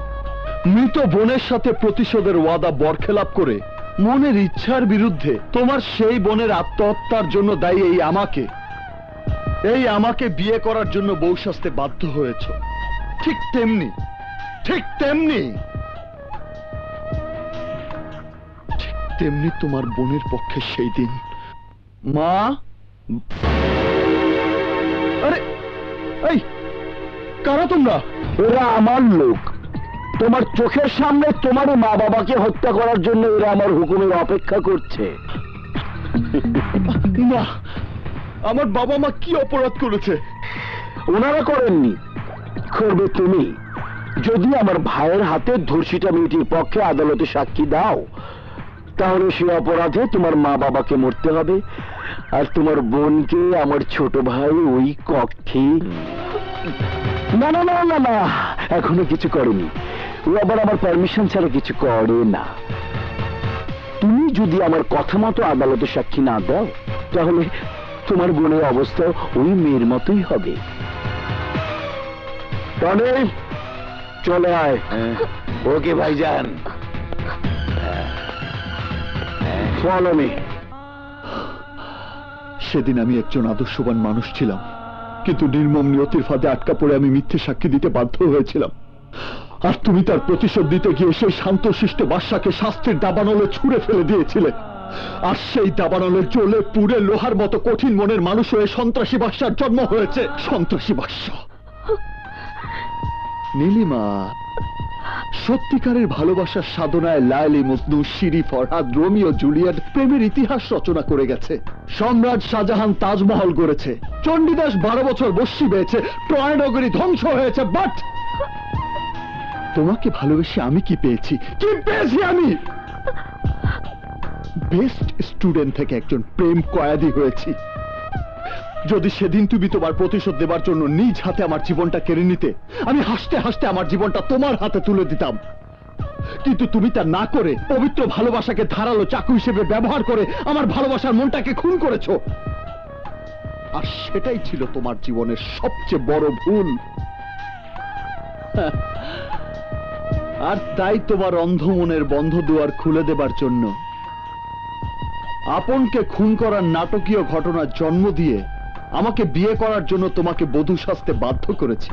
মৃত বোনের সাথে প্রতিশোধের ওয়াদা বরখেলাপ করে মনের ইচ্ছার বিরুদ্ধে তোমার সেই বোনের আত্মহত্যার জন্য দায়ী এই আমাকে। এই আমাকে বিয়ে করার জন্য বউ সাজতে বাধ্য হয়েছ। ঠিক তেমনি ঠিক তেমনি। ঠিক তেমনি তোমার বোনের পক্ষে সেই দিন মা আরে, এই, কারা তোমরা? এরা আমার লোক। তোমার চোখের সামনে তোমার মা বাবাকে হত্যা করার জন্য এরা আমার হুকুমের অপেক্ষা করছে। না আমার বাবা মা কি অপরাধ করেছে? ওনারা করেননি। করবে তুমি। যদি আমার ভাইয়ের হাতে ধর্ষিতা মেয়েটির পক্ষে আদালতে সাক্ষী দাও তাহলে সে অপরাধে তোমার মা বাবাকে মরতে হবে আর তোমার বোনকে আমার ছোট ভাই ওই কক্ষে না না না না না, এখনও কিছু করেনি। ও আবার আমার পারমিশন ছাড়া কিছু করে না। তুমি যদি আমার কথা মতো আদালতে সাক্ষী না দাও, তাহলে তোমার বোনের অবস্থা ওই মেয়ের মতোই হবে। চলে আয়। ওকে, ভাইজান। ফলো সেদিন আমি একজন আদর্শবান মানুষ ছিলাম। কিন্তু নির্মম নিয়তির ফাঁদে আটকা পড়ে আমি মিথ্যে সাক্ষী দিতে বাধ্য হয়েছিলাম। আর তুমি তার প্রতিশোধ দিতে গিয়ে সেই শান্তশিষ্ট বাদশাকে শাস্তির দাবানলে ছুঁড়ে ফেলে দিয়েছিলে। আর সেই দাবানলে জলে পুড়ে লোহার মতো কঠিন মনের মানুষ হয়ে সন্ত্রাসী বাদশার জন্ম হয়েছে। সন্ত্রাসী বাদশা নীলিমা সত্যিকারের ভালোবাসার সাধনায় লায়লি মজনু, শিরি ফরহাদ, রোমিও, জুলিয়েট প্রেমের ইতিহাস রচনা করে গেছে। সম্রাট শাহজাহান তাজমহল গড়েছে। চণ্ডীদাস বারো বছর বস্যি পেয়েছে ট্রয় নগরী ধ্বংস হয়েছে বাট তোমাকে ভালোবেসে আমি কি পেয়েছি? কি পেয়েছি আমি? বেস্ট স্টুডেন্ট থেকে একজন প্রেম কয়াদি হয়েছি। যদি সেদিন তুমি তোমার প্রতিশোধ দেবার জন্য নিজ হাতে আমার জীবনটা কেড়ে নিতে, আমি হাসতে হাসতে আমার জীবনটা তোমার হাতে তুলে দিতাম। কিন্তু তুমি তা না করে পবিত্র ভালোবাসাকে ধারালো চাকু হিসেবে ব্যবহার করে আমার ভালোবাসার মনটাকে খুন করেছ। আর সেটাই ছিল তোমার জীবনের সবচেয়ে বড় ভুল। আর তাই তোমার অন্ধ মনের বন্ধ দুয়ার খুলে দেবার জন্য। আপনকে খুন করার নাটকীয় ঘটনার জন্ম দিয়ে আমাকে বিয়ে করার জন্য তোমাকে বধূ সাজতে বাধ্য করেছি।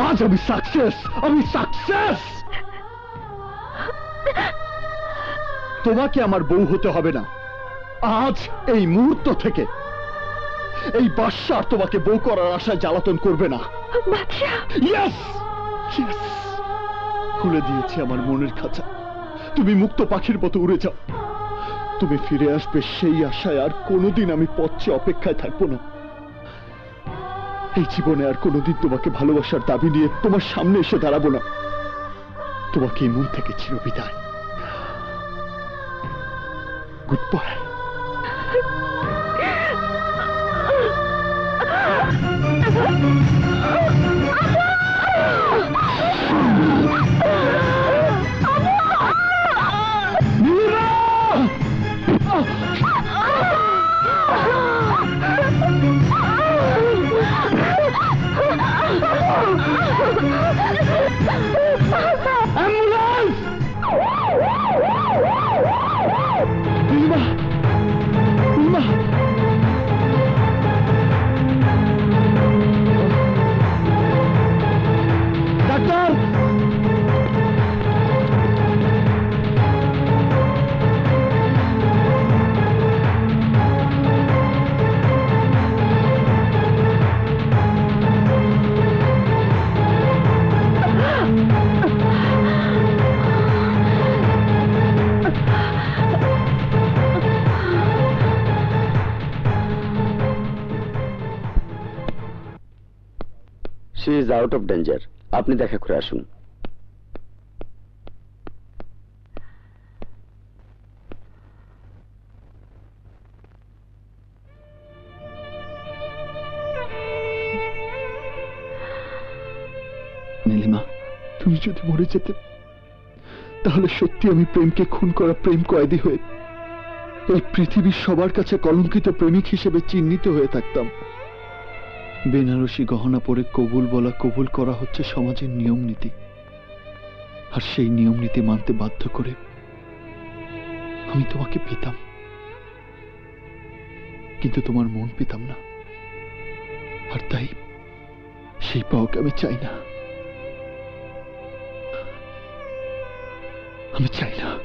আজ আমি সাকসেস আমি সাকসেস তোমাকে আমার বউ হতে হবে না। আজ এই মুহূর্ত থেকে এই বাদশা আর তোমাকে বউ করার আশায় জ্বালাতন করবে না! খুলে দিয়েছি আমার মনের খাঁচা। তুমি মুক্ত পাখির মতো উড়ে যাও। তুমি ফিরে আসবে, সেই আশায় আর কোনোদিন আমি পথে অপেক্ষায় থাকব না। এই জীবনে আর কোনোদিন তোমাকে ভালোবাসার দাবি নিয়ে তোমার সামনে এসে দাঁড়াবো না। তোমাকে মন থেকে চিরবিদায় goodbye doctor she is out of danger আপনি দেখা করে আসুন। তুমি যদি মরে যেতে, তাহলে সত্যি আমি প্রেমকে খুন করা প্রেম কয়েদি হয়ে, এই পৃথিবীর সবার কাছে কলঙ্কিত প্রেমিক হিসেবে চিহ্নিত হয়ে থাকতাম। বেনারসি গহনা পরে কবুল বলা কবুল করা হচ্ছে সমাজের নিয়ম নীতি। আর সেই নিয়ম নীতি মানতে বাধ্য করে আমি তোমাকে পেতাম। কিন্তু তোমার মন পেতাম না। আর তাই সেই পাওয়াকে আমি চাই না। আমি চাই না।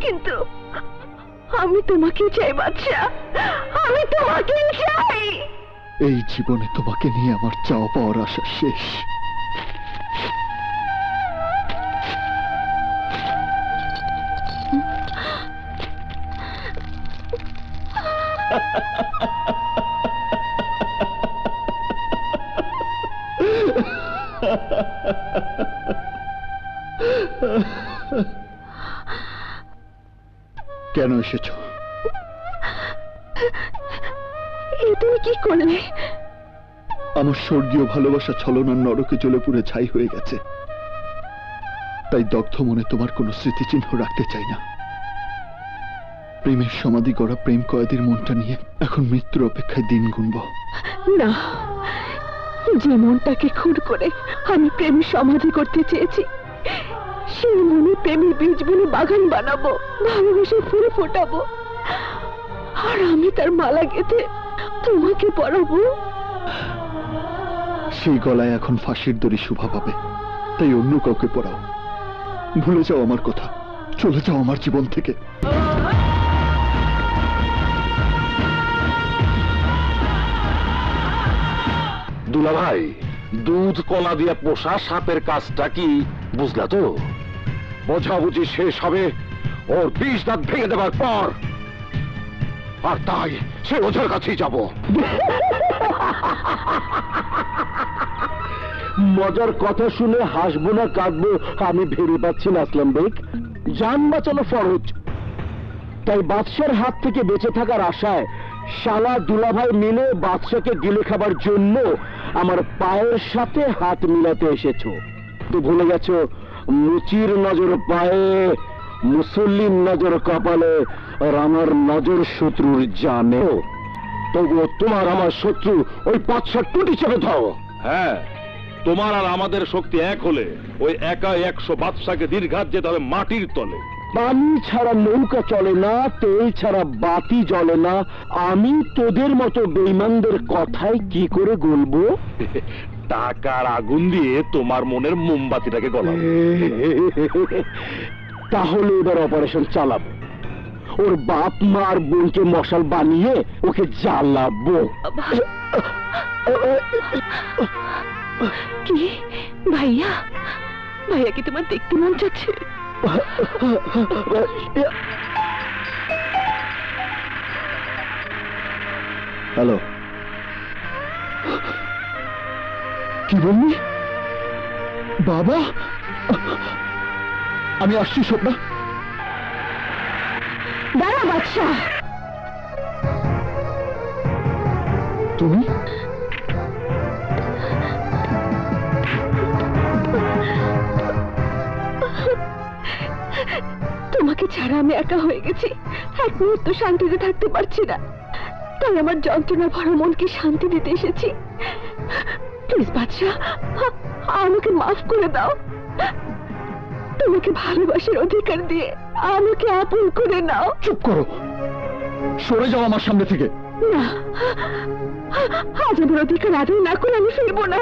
কিন্তু আমি তোমাকে চাই বাচ্চা আমি তোমাকে চাই। এই জীবনে তোমাকে নিয়ে আমার চাওয়া পাওয়ার আশা শেষ। কেন এসেছ? এ তুমি কি করলে? আমার স্বর্গীয় ভালোবাসা ছলনার নরকে জ্বলে পুড়ে ছাই হয়ে গেছে। তাই দগ্ধ মনে তোমার কোনো স্মৃতিচিহ্ন রাখতে চাই না। প্রেমের সমাধি গড়া প্রেম কয়েদির মনটা নিয়ে এখন মৃত্যুর অপেক্ষায় দিন গুনব। না যে মনটাকে খুন করে আমি প্রেমের সমাধি করতে চেয়েছি সেই মনে প্রেমের বীজ বুনে বাগান বানাবো ভালোবেসে ফুল ফোটাবো। আর আমি তার মালা গেঁথে তোমাকে পরাবো। সেই গলায় এখন ফাঁসির দড়ি শোভা পাবে। তাই অন্য কাউকে পড়াও ভুলে যাও আমার কথা। চলে যাও আমার জীবন থেকে। দুলা ভাই দুধ কলা দিয়ে পোষা সাপের কাজটা কি বুঝলা তো? বোঝাবুঝি শেষ হবে। ওর বিষ দাঁত ভেঙে দেবার পর আর তাই সে ওঝার কাছেই যাব। মজার কথা শুনে হাসবো না, কাঁদবো, আমি ভেবে পাচ্ছি না, আসলাম বেগ। যান বাঁচানো ফরজ। তাই বাদশার হাত থেকে বেঁচে থাকার আশায় শালা দুলাভাই মিলে বাদশাকে গিলে খাবার জন্য আমার পায়ের সাথে হাত মিলাতে এসেছ। তো ভুলে গেছো মুচির নজর পায়ে মুসল্লির নজর কপালে আর আমার নজর শত্রুর জানে। তবুও তোমার আমার শত্রু ওই পাঁচশো টুটি চেপে দাও। হ্যাঁ তোমার আর আমাদের শক্তি এক হলে ওই একা একশো বাদশাকে দীর্ঘাত যেতে হবে মাটির তলে। পানি ছাড়া নৌকা চলে না তেল ছাড়া বাতি জ্বলে না। আমি তোদের মতো বেইমানদের কথায় কি করে গলবো? টাকার আগুন দিয়ে তোমার মনের মোমবাতিটাকে গলাবো। তাহলে এবার অপারেশন চালাবো। ওর বাপ মা আর বোনকে মশাল বানিয়ে ওকে জ্বালাবো। কি? ভাইয়া? ভাইয়া কি তোমার দেখতে মন চাচ্ছে? হ্যালো। কি বললি? বাবা? আমি আসছি স্বপ্না। দাঁড়া বাদশা। তুমি? তোমাকে ছাড়া আমি একা হয়ে গেছি। এক মুহূর্ত শান্তিতে থাকতে পারছি না। তাই আমার যন্ত্রণা ভরা মনকে শান্তি দিতে এসেছি। প্লিজ বাদশা আ- আমাকে মাফ করে দাও। তোমাকে ভালোবাসার অধিকার দিয়ে আমাকে আপন করে নাও। চুপ করো। সরে যাও আমার সামনে থেকে। না আজ আমার অধিকার আদায় না করে আমি ফিরবো না।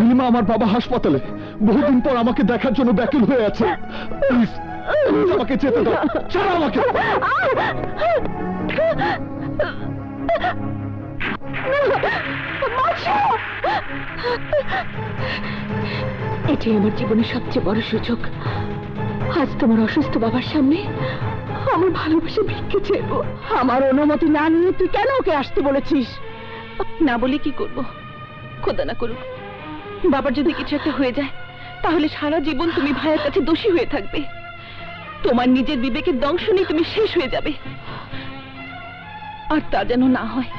নীলিমা আমার বাবা হাসপাতালে। বহুদিন পর আমাকে দেখার জন্য ব্যাকুল হয়ে আছে। প্লিজ আমাকে যেতে দাও। ছাড়ো আমাকে। এটাই আমার জীবনের সবচেয়ে বড় সুযোগ। আজ তোমার অসুস্থ বাবার সামনে আমার ভালোবাসা ভিক্ষে চাইব আমার অনুমতি না নিয়ে তুই কেন ওকে আসতে বলেছিস? না বলে কি করব? খোদা না করুক। বাবার যদি কিছু একটা হয়ে যায়, তাহলে সারা জীবন তুমি ভাইয়ের কাছে দোষী হয়ে থাকবে। তোমার নিজের বিবেকের দংশনে তুমি শেষ হয়ে যাবে। আর তা যেন না হয়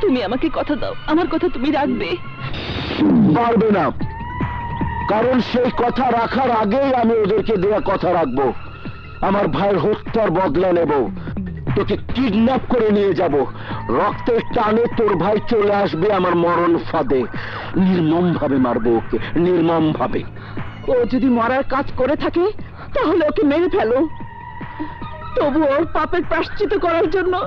তুমি আমাকে কথা দাও। আমার কথা তুমি রাখবে। পারবে না। কারণ সেই কথা রাখার আগেই আমি ওদেরকে দেওয়া কথা রাখব। আমার ভাইয়ের হত্যার বদলা নেব। তোকে কিডন্যাপ করে নিয়ে যাব। রক্তের টানে তোর ভাই চলে আসবে আমার মরণ ফাঁদে। নির্মম ভাবে মারবো ওকে। নির্মম ভাবে ও যদি মরার কাজ করে থাকে তাহলে ওকে মেরে ফেলো। তবু ওর পাপের প্রাশ্চিত করার জন্য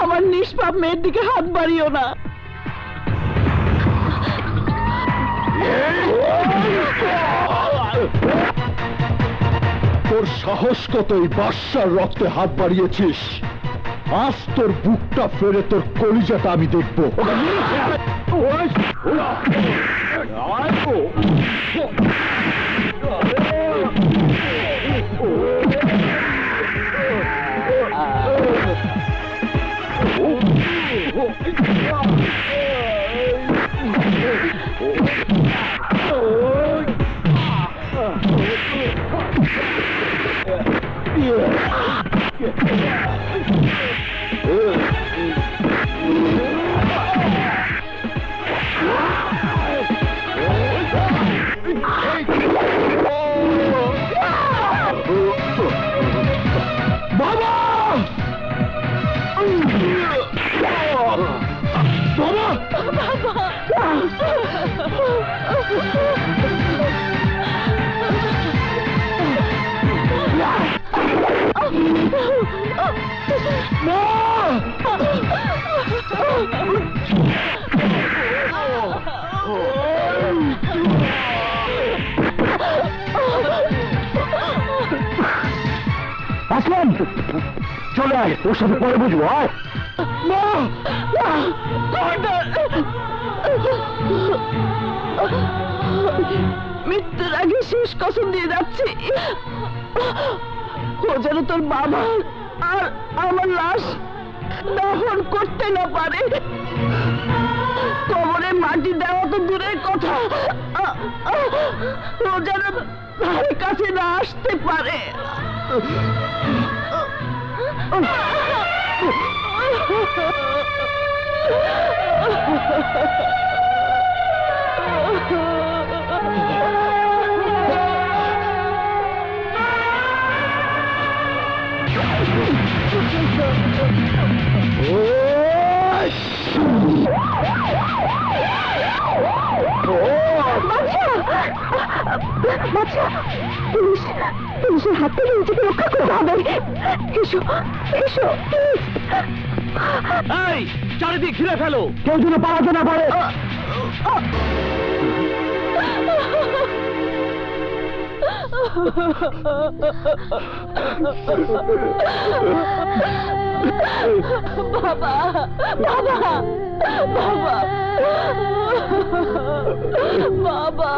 আমার নিষ্পাপ মেয়ের দিকে হাত বাড়িও না তোর সাহস কত এই বাদশার রক্তে হাত বাড়িয়েছিস আজ তোর বুকটা ফেরে তোর কলিজাটা আমি দেখব বাবা আসলাম। চলে আয়, ওর সাথে পরে বুঝব মৃত্যুর আগে শেষ কসম দিয়ে যাচ্ছি। ও যেন তোর বাবা। আর আমার লাশ দহন করতে না পারে। কবরে মাটি দেওয়া তো দূরের কথা। ও যেন ধারে কাছে না আসতে পারে। বাচ্চা পুলিশ পুলিশের হাত থেকে নিজেকে রক্ষা করতে হবে। এসো এসো এই চারিদিক ঘিরে ফেলো। কেউ যেন পালাতে না পারে। বাবা বাবা বাবা বাবা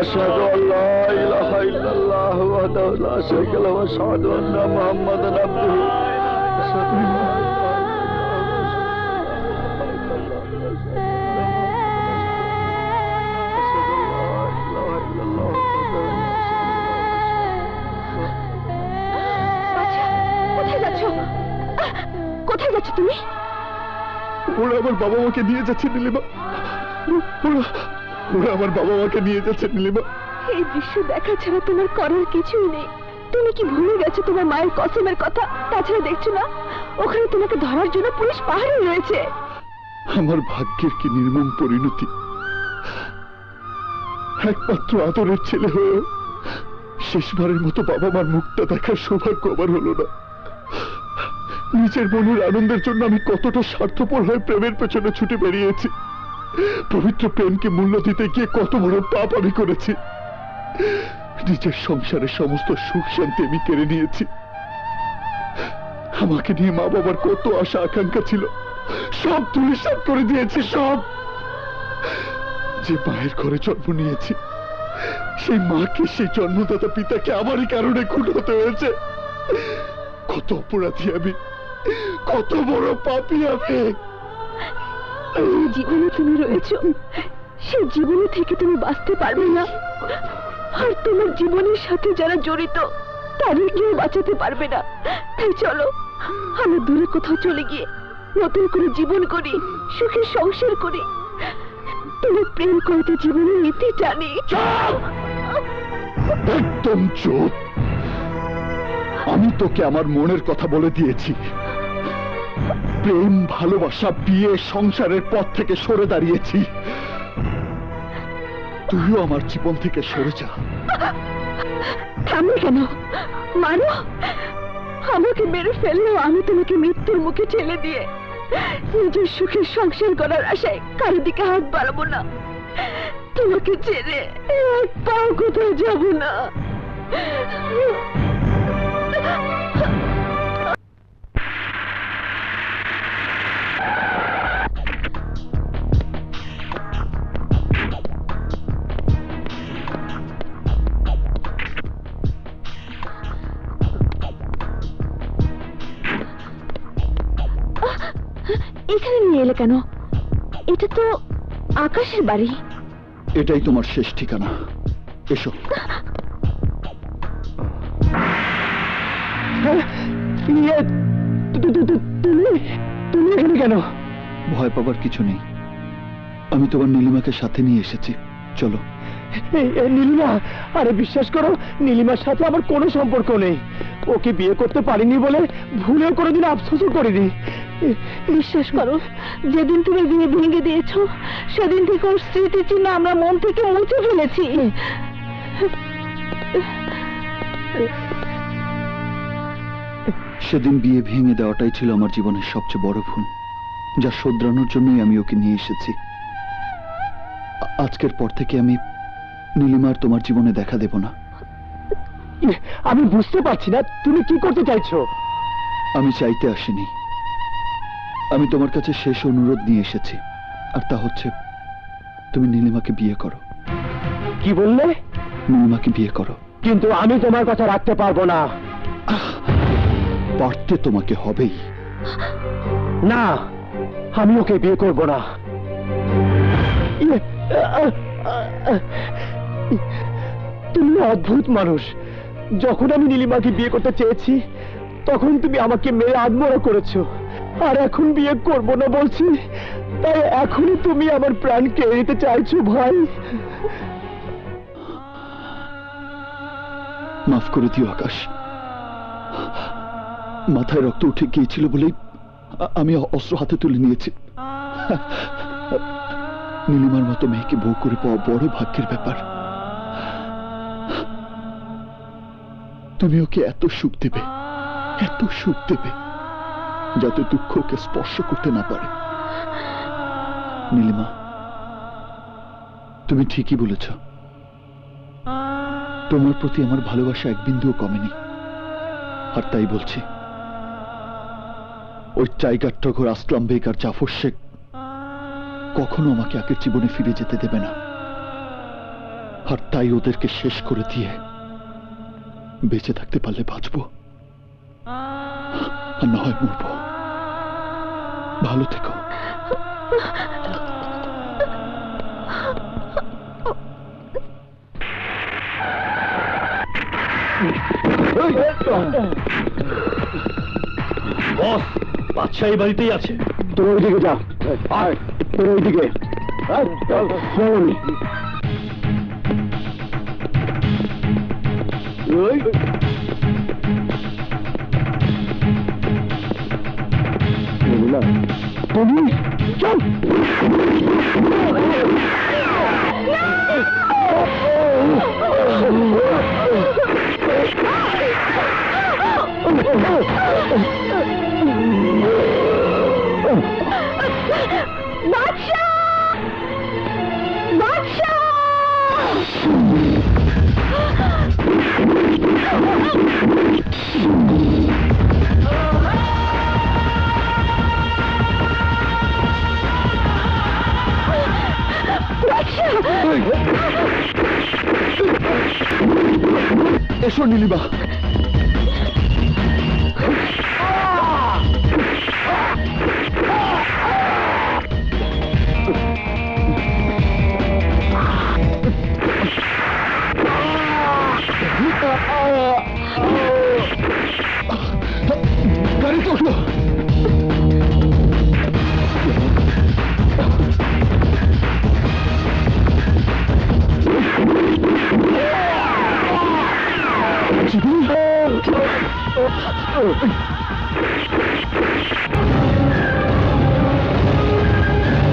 أشهد أن لا إله إلا الله وحده لا شريك له وأشهد أن محمدا عبده কোথায় যাচ্ছ তুমি? ওরা আমার বাবা মাকে নিয়ে যাচ্ছে নীলিমা। ওরা আমার বাবা মাকে নিয়ে যাচ্ছে নীলিমা। এই দৃশ্য দেখা ছাড়া তোমার করার কিছুই নেই। তুমি কি ভুলে গেছো তোমার মায়ের কসমের কথা? তাছাড়া দেখছ না? ওখানে তোমাকে ধরার জন্য পুলিশ পাহাড়ে রয়েছে। আমার ভাগ্যের কি নির্মম পরিণতি? একমাত্র আদরের ছেলে হয়েও শেষবারের মতো বাবা মার মুখটা দেখার সৌভাগ্য আমার হলো না। নিজের মনের আনন্দের জন্য আমি কতটা স্বার্থপর হয়ে প্রেমের পেছনে ছুটে বেরিয়েছি। পবিত্র প্রেমকে মূল্য দিতে গিয়ে কত বড় পাপ আমি করেছি। নিজের সংসারের সমস্ত সুখ শান্তি আমি কেড়ে নিয়েছি। আমাকে নিয়ে মা বাবার কত আশা, আকাঙ্ক্ষা ছিল। সব তুলিসাত করে দিয়েছি, সব। যে মায়ের ঘরে জন্ম নিয়েছি, সেই মাকে, সেই জন্মদাতা পিতাকে আমারই কারণে খুন হতে হয়েছে। কত অপরাধী আমি। কত বড় পাপি আমি। যে জীবনে তুমি রয়েছো সেই জীবনে থেকে তুমি বাঁচতে পারবে না। আর তোমার জীবনের সাথে যারা জড়িত তাদের কেউ বাঁচাতে পারবে না। তাই চলো আমরা দূরে কোথাও চলে গিয়ে নতুন করে জীবন করি সুখে সংসার করি। তুমি প্রেম করতে জীবনের নীতি জানি। একদম চুপ। আমি তোকে আমার মনের কথা বলে দিয়েছি। প্রেম, ভালোবাসা, বিয়ে, সংসারের পথ থেকে সরে দাঁড়িয়েছি। তুইও আমার জীবন থেকে সরে যা। থামলে কেন? মানো আমাকে মেরে ফেললেও আমি তোমাকে মৃত্যুর মুখে ঠেলে দিয়ে নিজের সুখের সংসার করার আশায় কারও দিকে হাত বাড়াবো না। তোমাকে ছেড়ে এক পাও কোথাও যাব না। এলে কেন? এটা তো আকাশের বাড়ি। এটাই তোমার শেষ ঠিকানা। এসো। ইয়ে, তুমি? এখানে কেন? ভয় পাবার কিছু নেই। আমি তোমার নীলিমাকে সাথে নিয়ে এসেছি। চলো। এই- এই নীলিমা আরে বিশ্বাস করো নীলিমার সাথে আমার কোনো সম্পর্ক নেই। ওকে বিয়ে করতে পারিনি বলে ভুলেও কোনোদিন আফসোসও করিনি। বিশ্বাস করো যেদিন তুমি বিয়ে ভেঙে দিয়েছ সেদিন থেকে ওর স্মৃতি চিহ্ন আমরা মন থেকে মুছে ফেলেছি। সেদিন বিয়ে ভেঙে দেওয়াটাই ছিল আমার জীবনের সবচেয়ে বড় ভুল যা শোধরানোর জন্যই আমি ওকে নিয়ে এসেছি। আজকের পর থেকে আমি নীলিমার তোমার জীবনে দেখা দেব না। আমি বুঝতে পারছি না তুমি কি করতে চাইছো? আমি চাইতে আসিনি। আমি তোমার কাছে শেষ অনুরোধ নিয়ে এসেছি। আর তা হচ্ছে তুমি নীলিমাকে বিয়ে করো। কি বললে? নীলিমাকে বিয়ে করো। কিন্তু আমি তোমার কথা রাখতে পারব না। পারতে তোমাকে হবেই। না আমি ওকে বিয়ে করব না। ইয়ে, তুমি অদ্ভুত মানুষ। যখন আমি নীলিমাকে বিয়ে করতে চেয়েছি তখন তুমি আমাকে মেয়ে আদমরা করেছ। আর এখন বিয়ে করব না বলছি। তাই এখনই তুমি আমার প্রাণ কেড়ে নিতে চাইছো, ভাই। মাফ করে দিও, আকাশ। মাথায় রক্ত উঠে গিয়েছিল বলেই আমি অস্ত্র হাতে তুলে নিয়েছি। নীলিমার মতো মেয়েকে বউ করে পাওয়া বড় ভাগ্যের ব্যাপার। তুমি ওকে এত সুখ দেবে, এত সুখ দেবে। যাতে দুঃখ ওকে স্পর্শ করতে না পারে। নীলিমা, তুমি ঠিকই বলেছ। তোমার প্রতি আমার ভালোবাসা এক বিন্দুও কমেনি। আর তাই বলছি, ওই টাইগার টগর আসলাম বেগ আর জাফর শেখ কখনো আমাকে আগের জীবনে ফিরে যেতে দেবে না। আর তাই ওদেরকে শেষ করে দিয়ে বেঁচে থাকতে পারলে বাঁচবো। আর না হয় মরবো। ভালো থেকো। বস বাচ্চা এই বাড়িতেই আছে। তোর ওইদিকে যা। আয় তোর ওইদিকে। আয়, চল, চল। ওই। নীলিমা, এসো নীলিমা।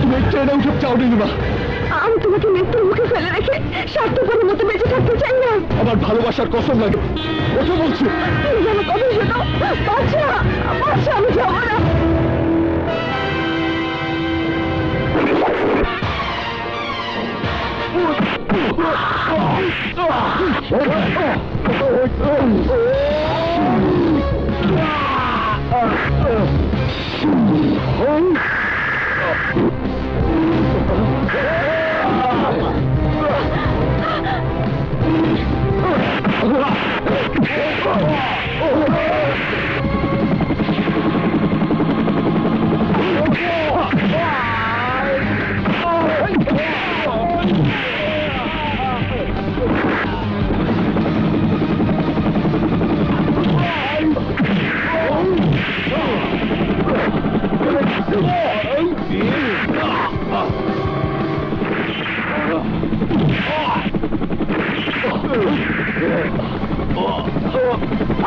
তুমি ট্রেনে উঠে চাও নীলিমা আমি তোমাকে মৃত্যুর মুখে ফেলে রেখে স্বার্থপরের মতো বেঁচে থাকতে চাই না আমার ভালোবাসার কসম লাগে ওঠো বলছি তুমি যেন কথা শোনো বাচ্চা বাচ্চা আমি যাব না Oh!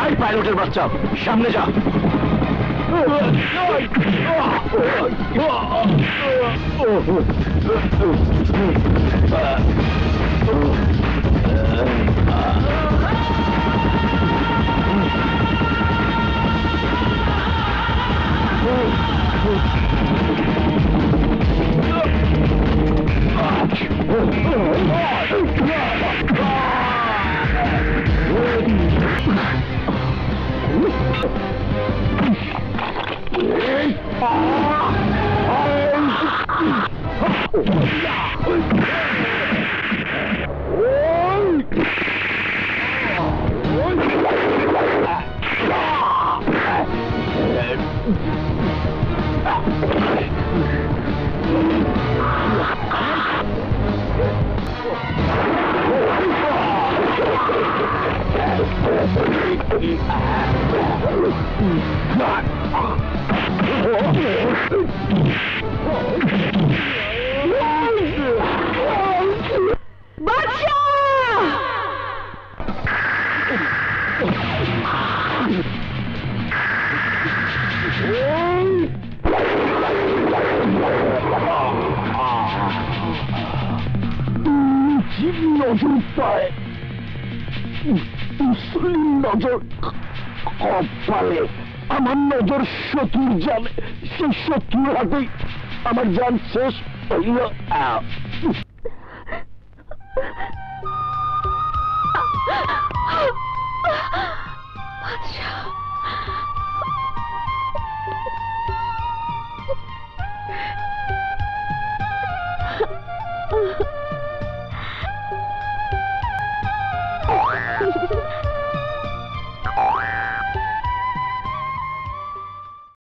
আই পাইলটের বাচ্চা সামনে যা। নজর আমার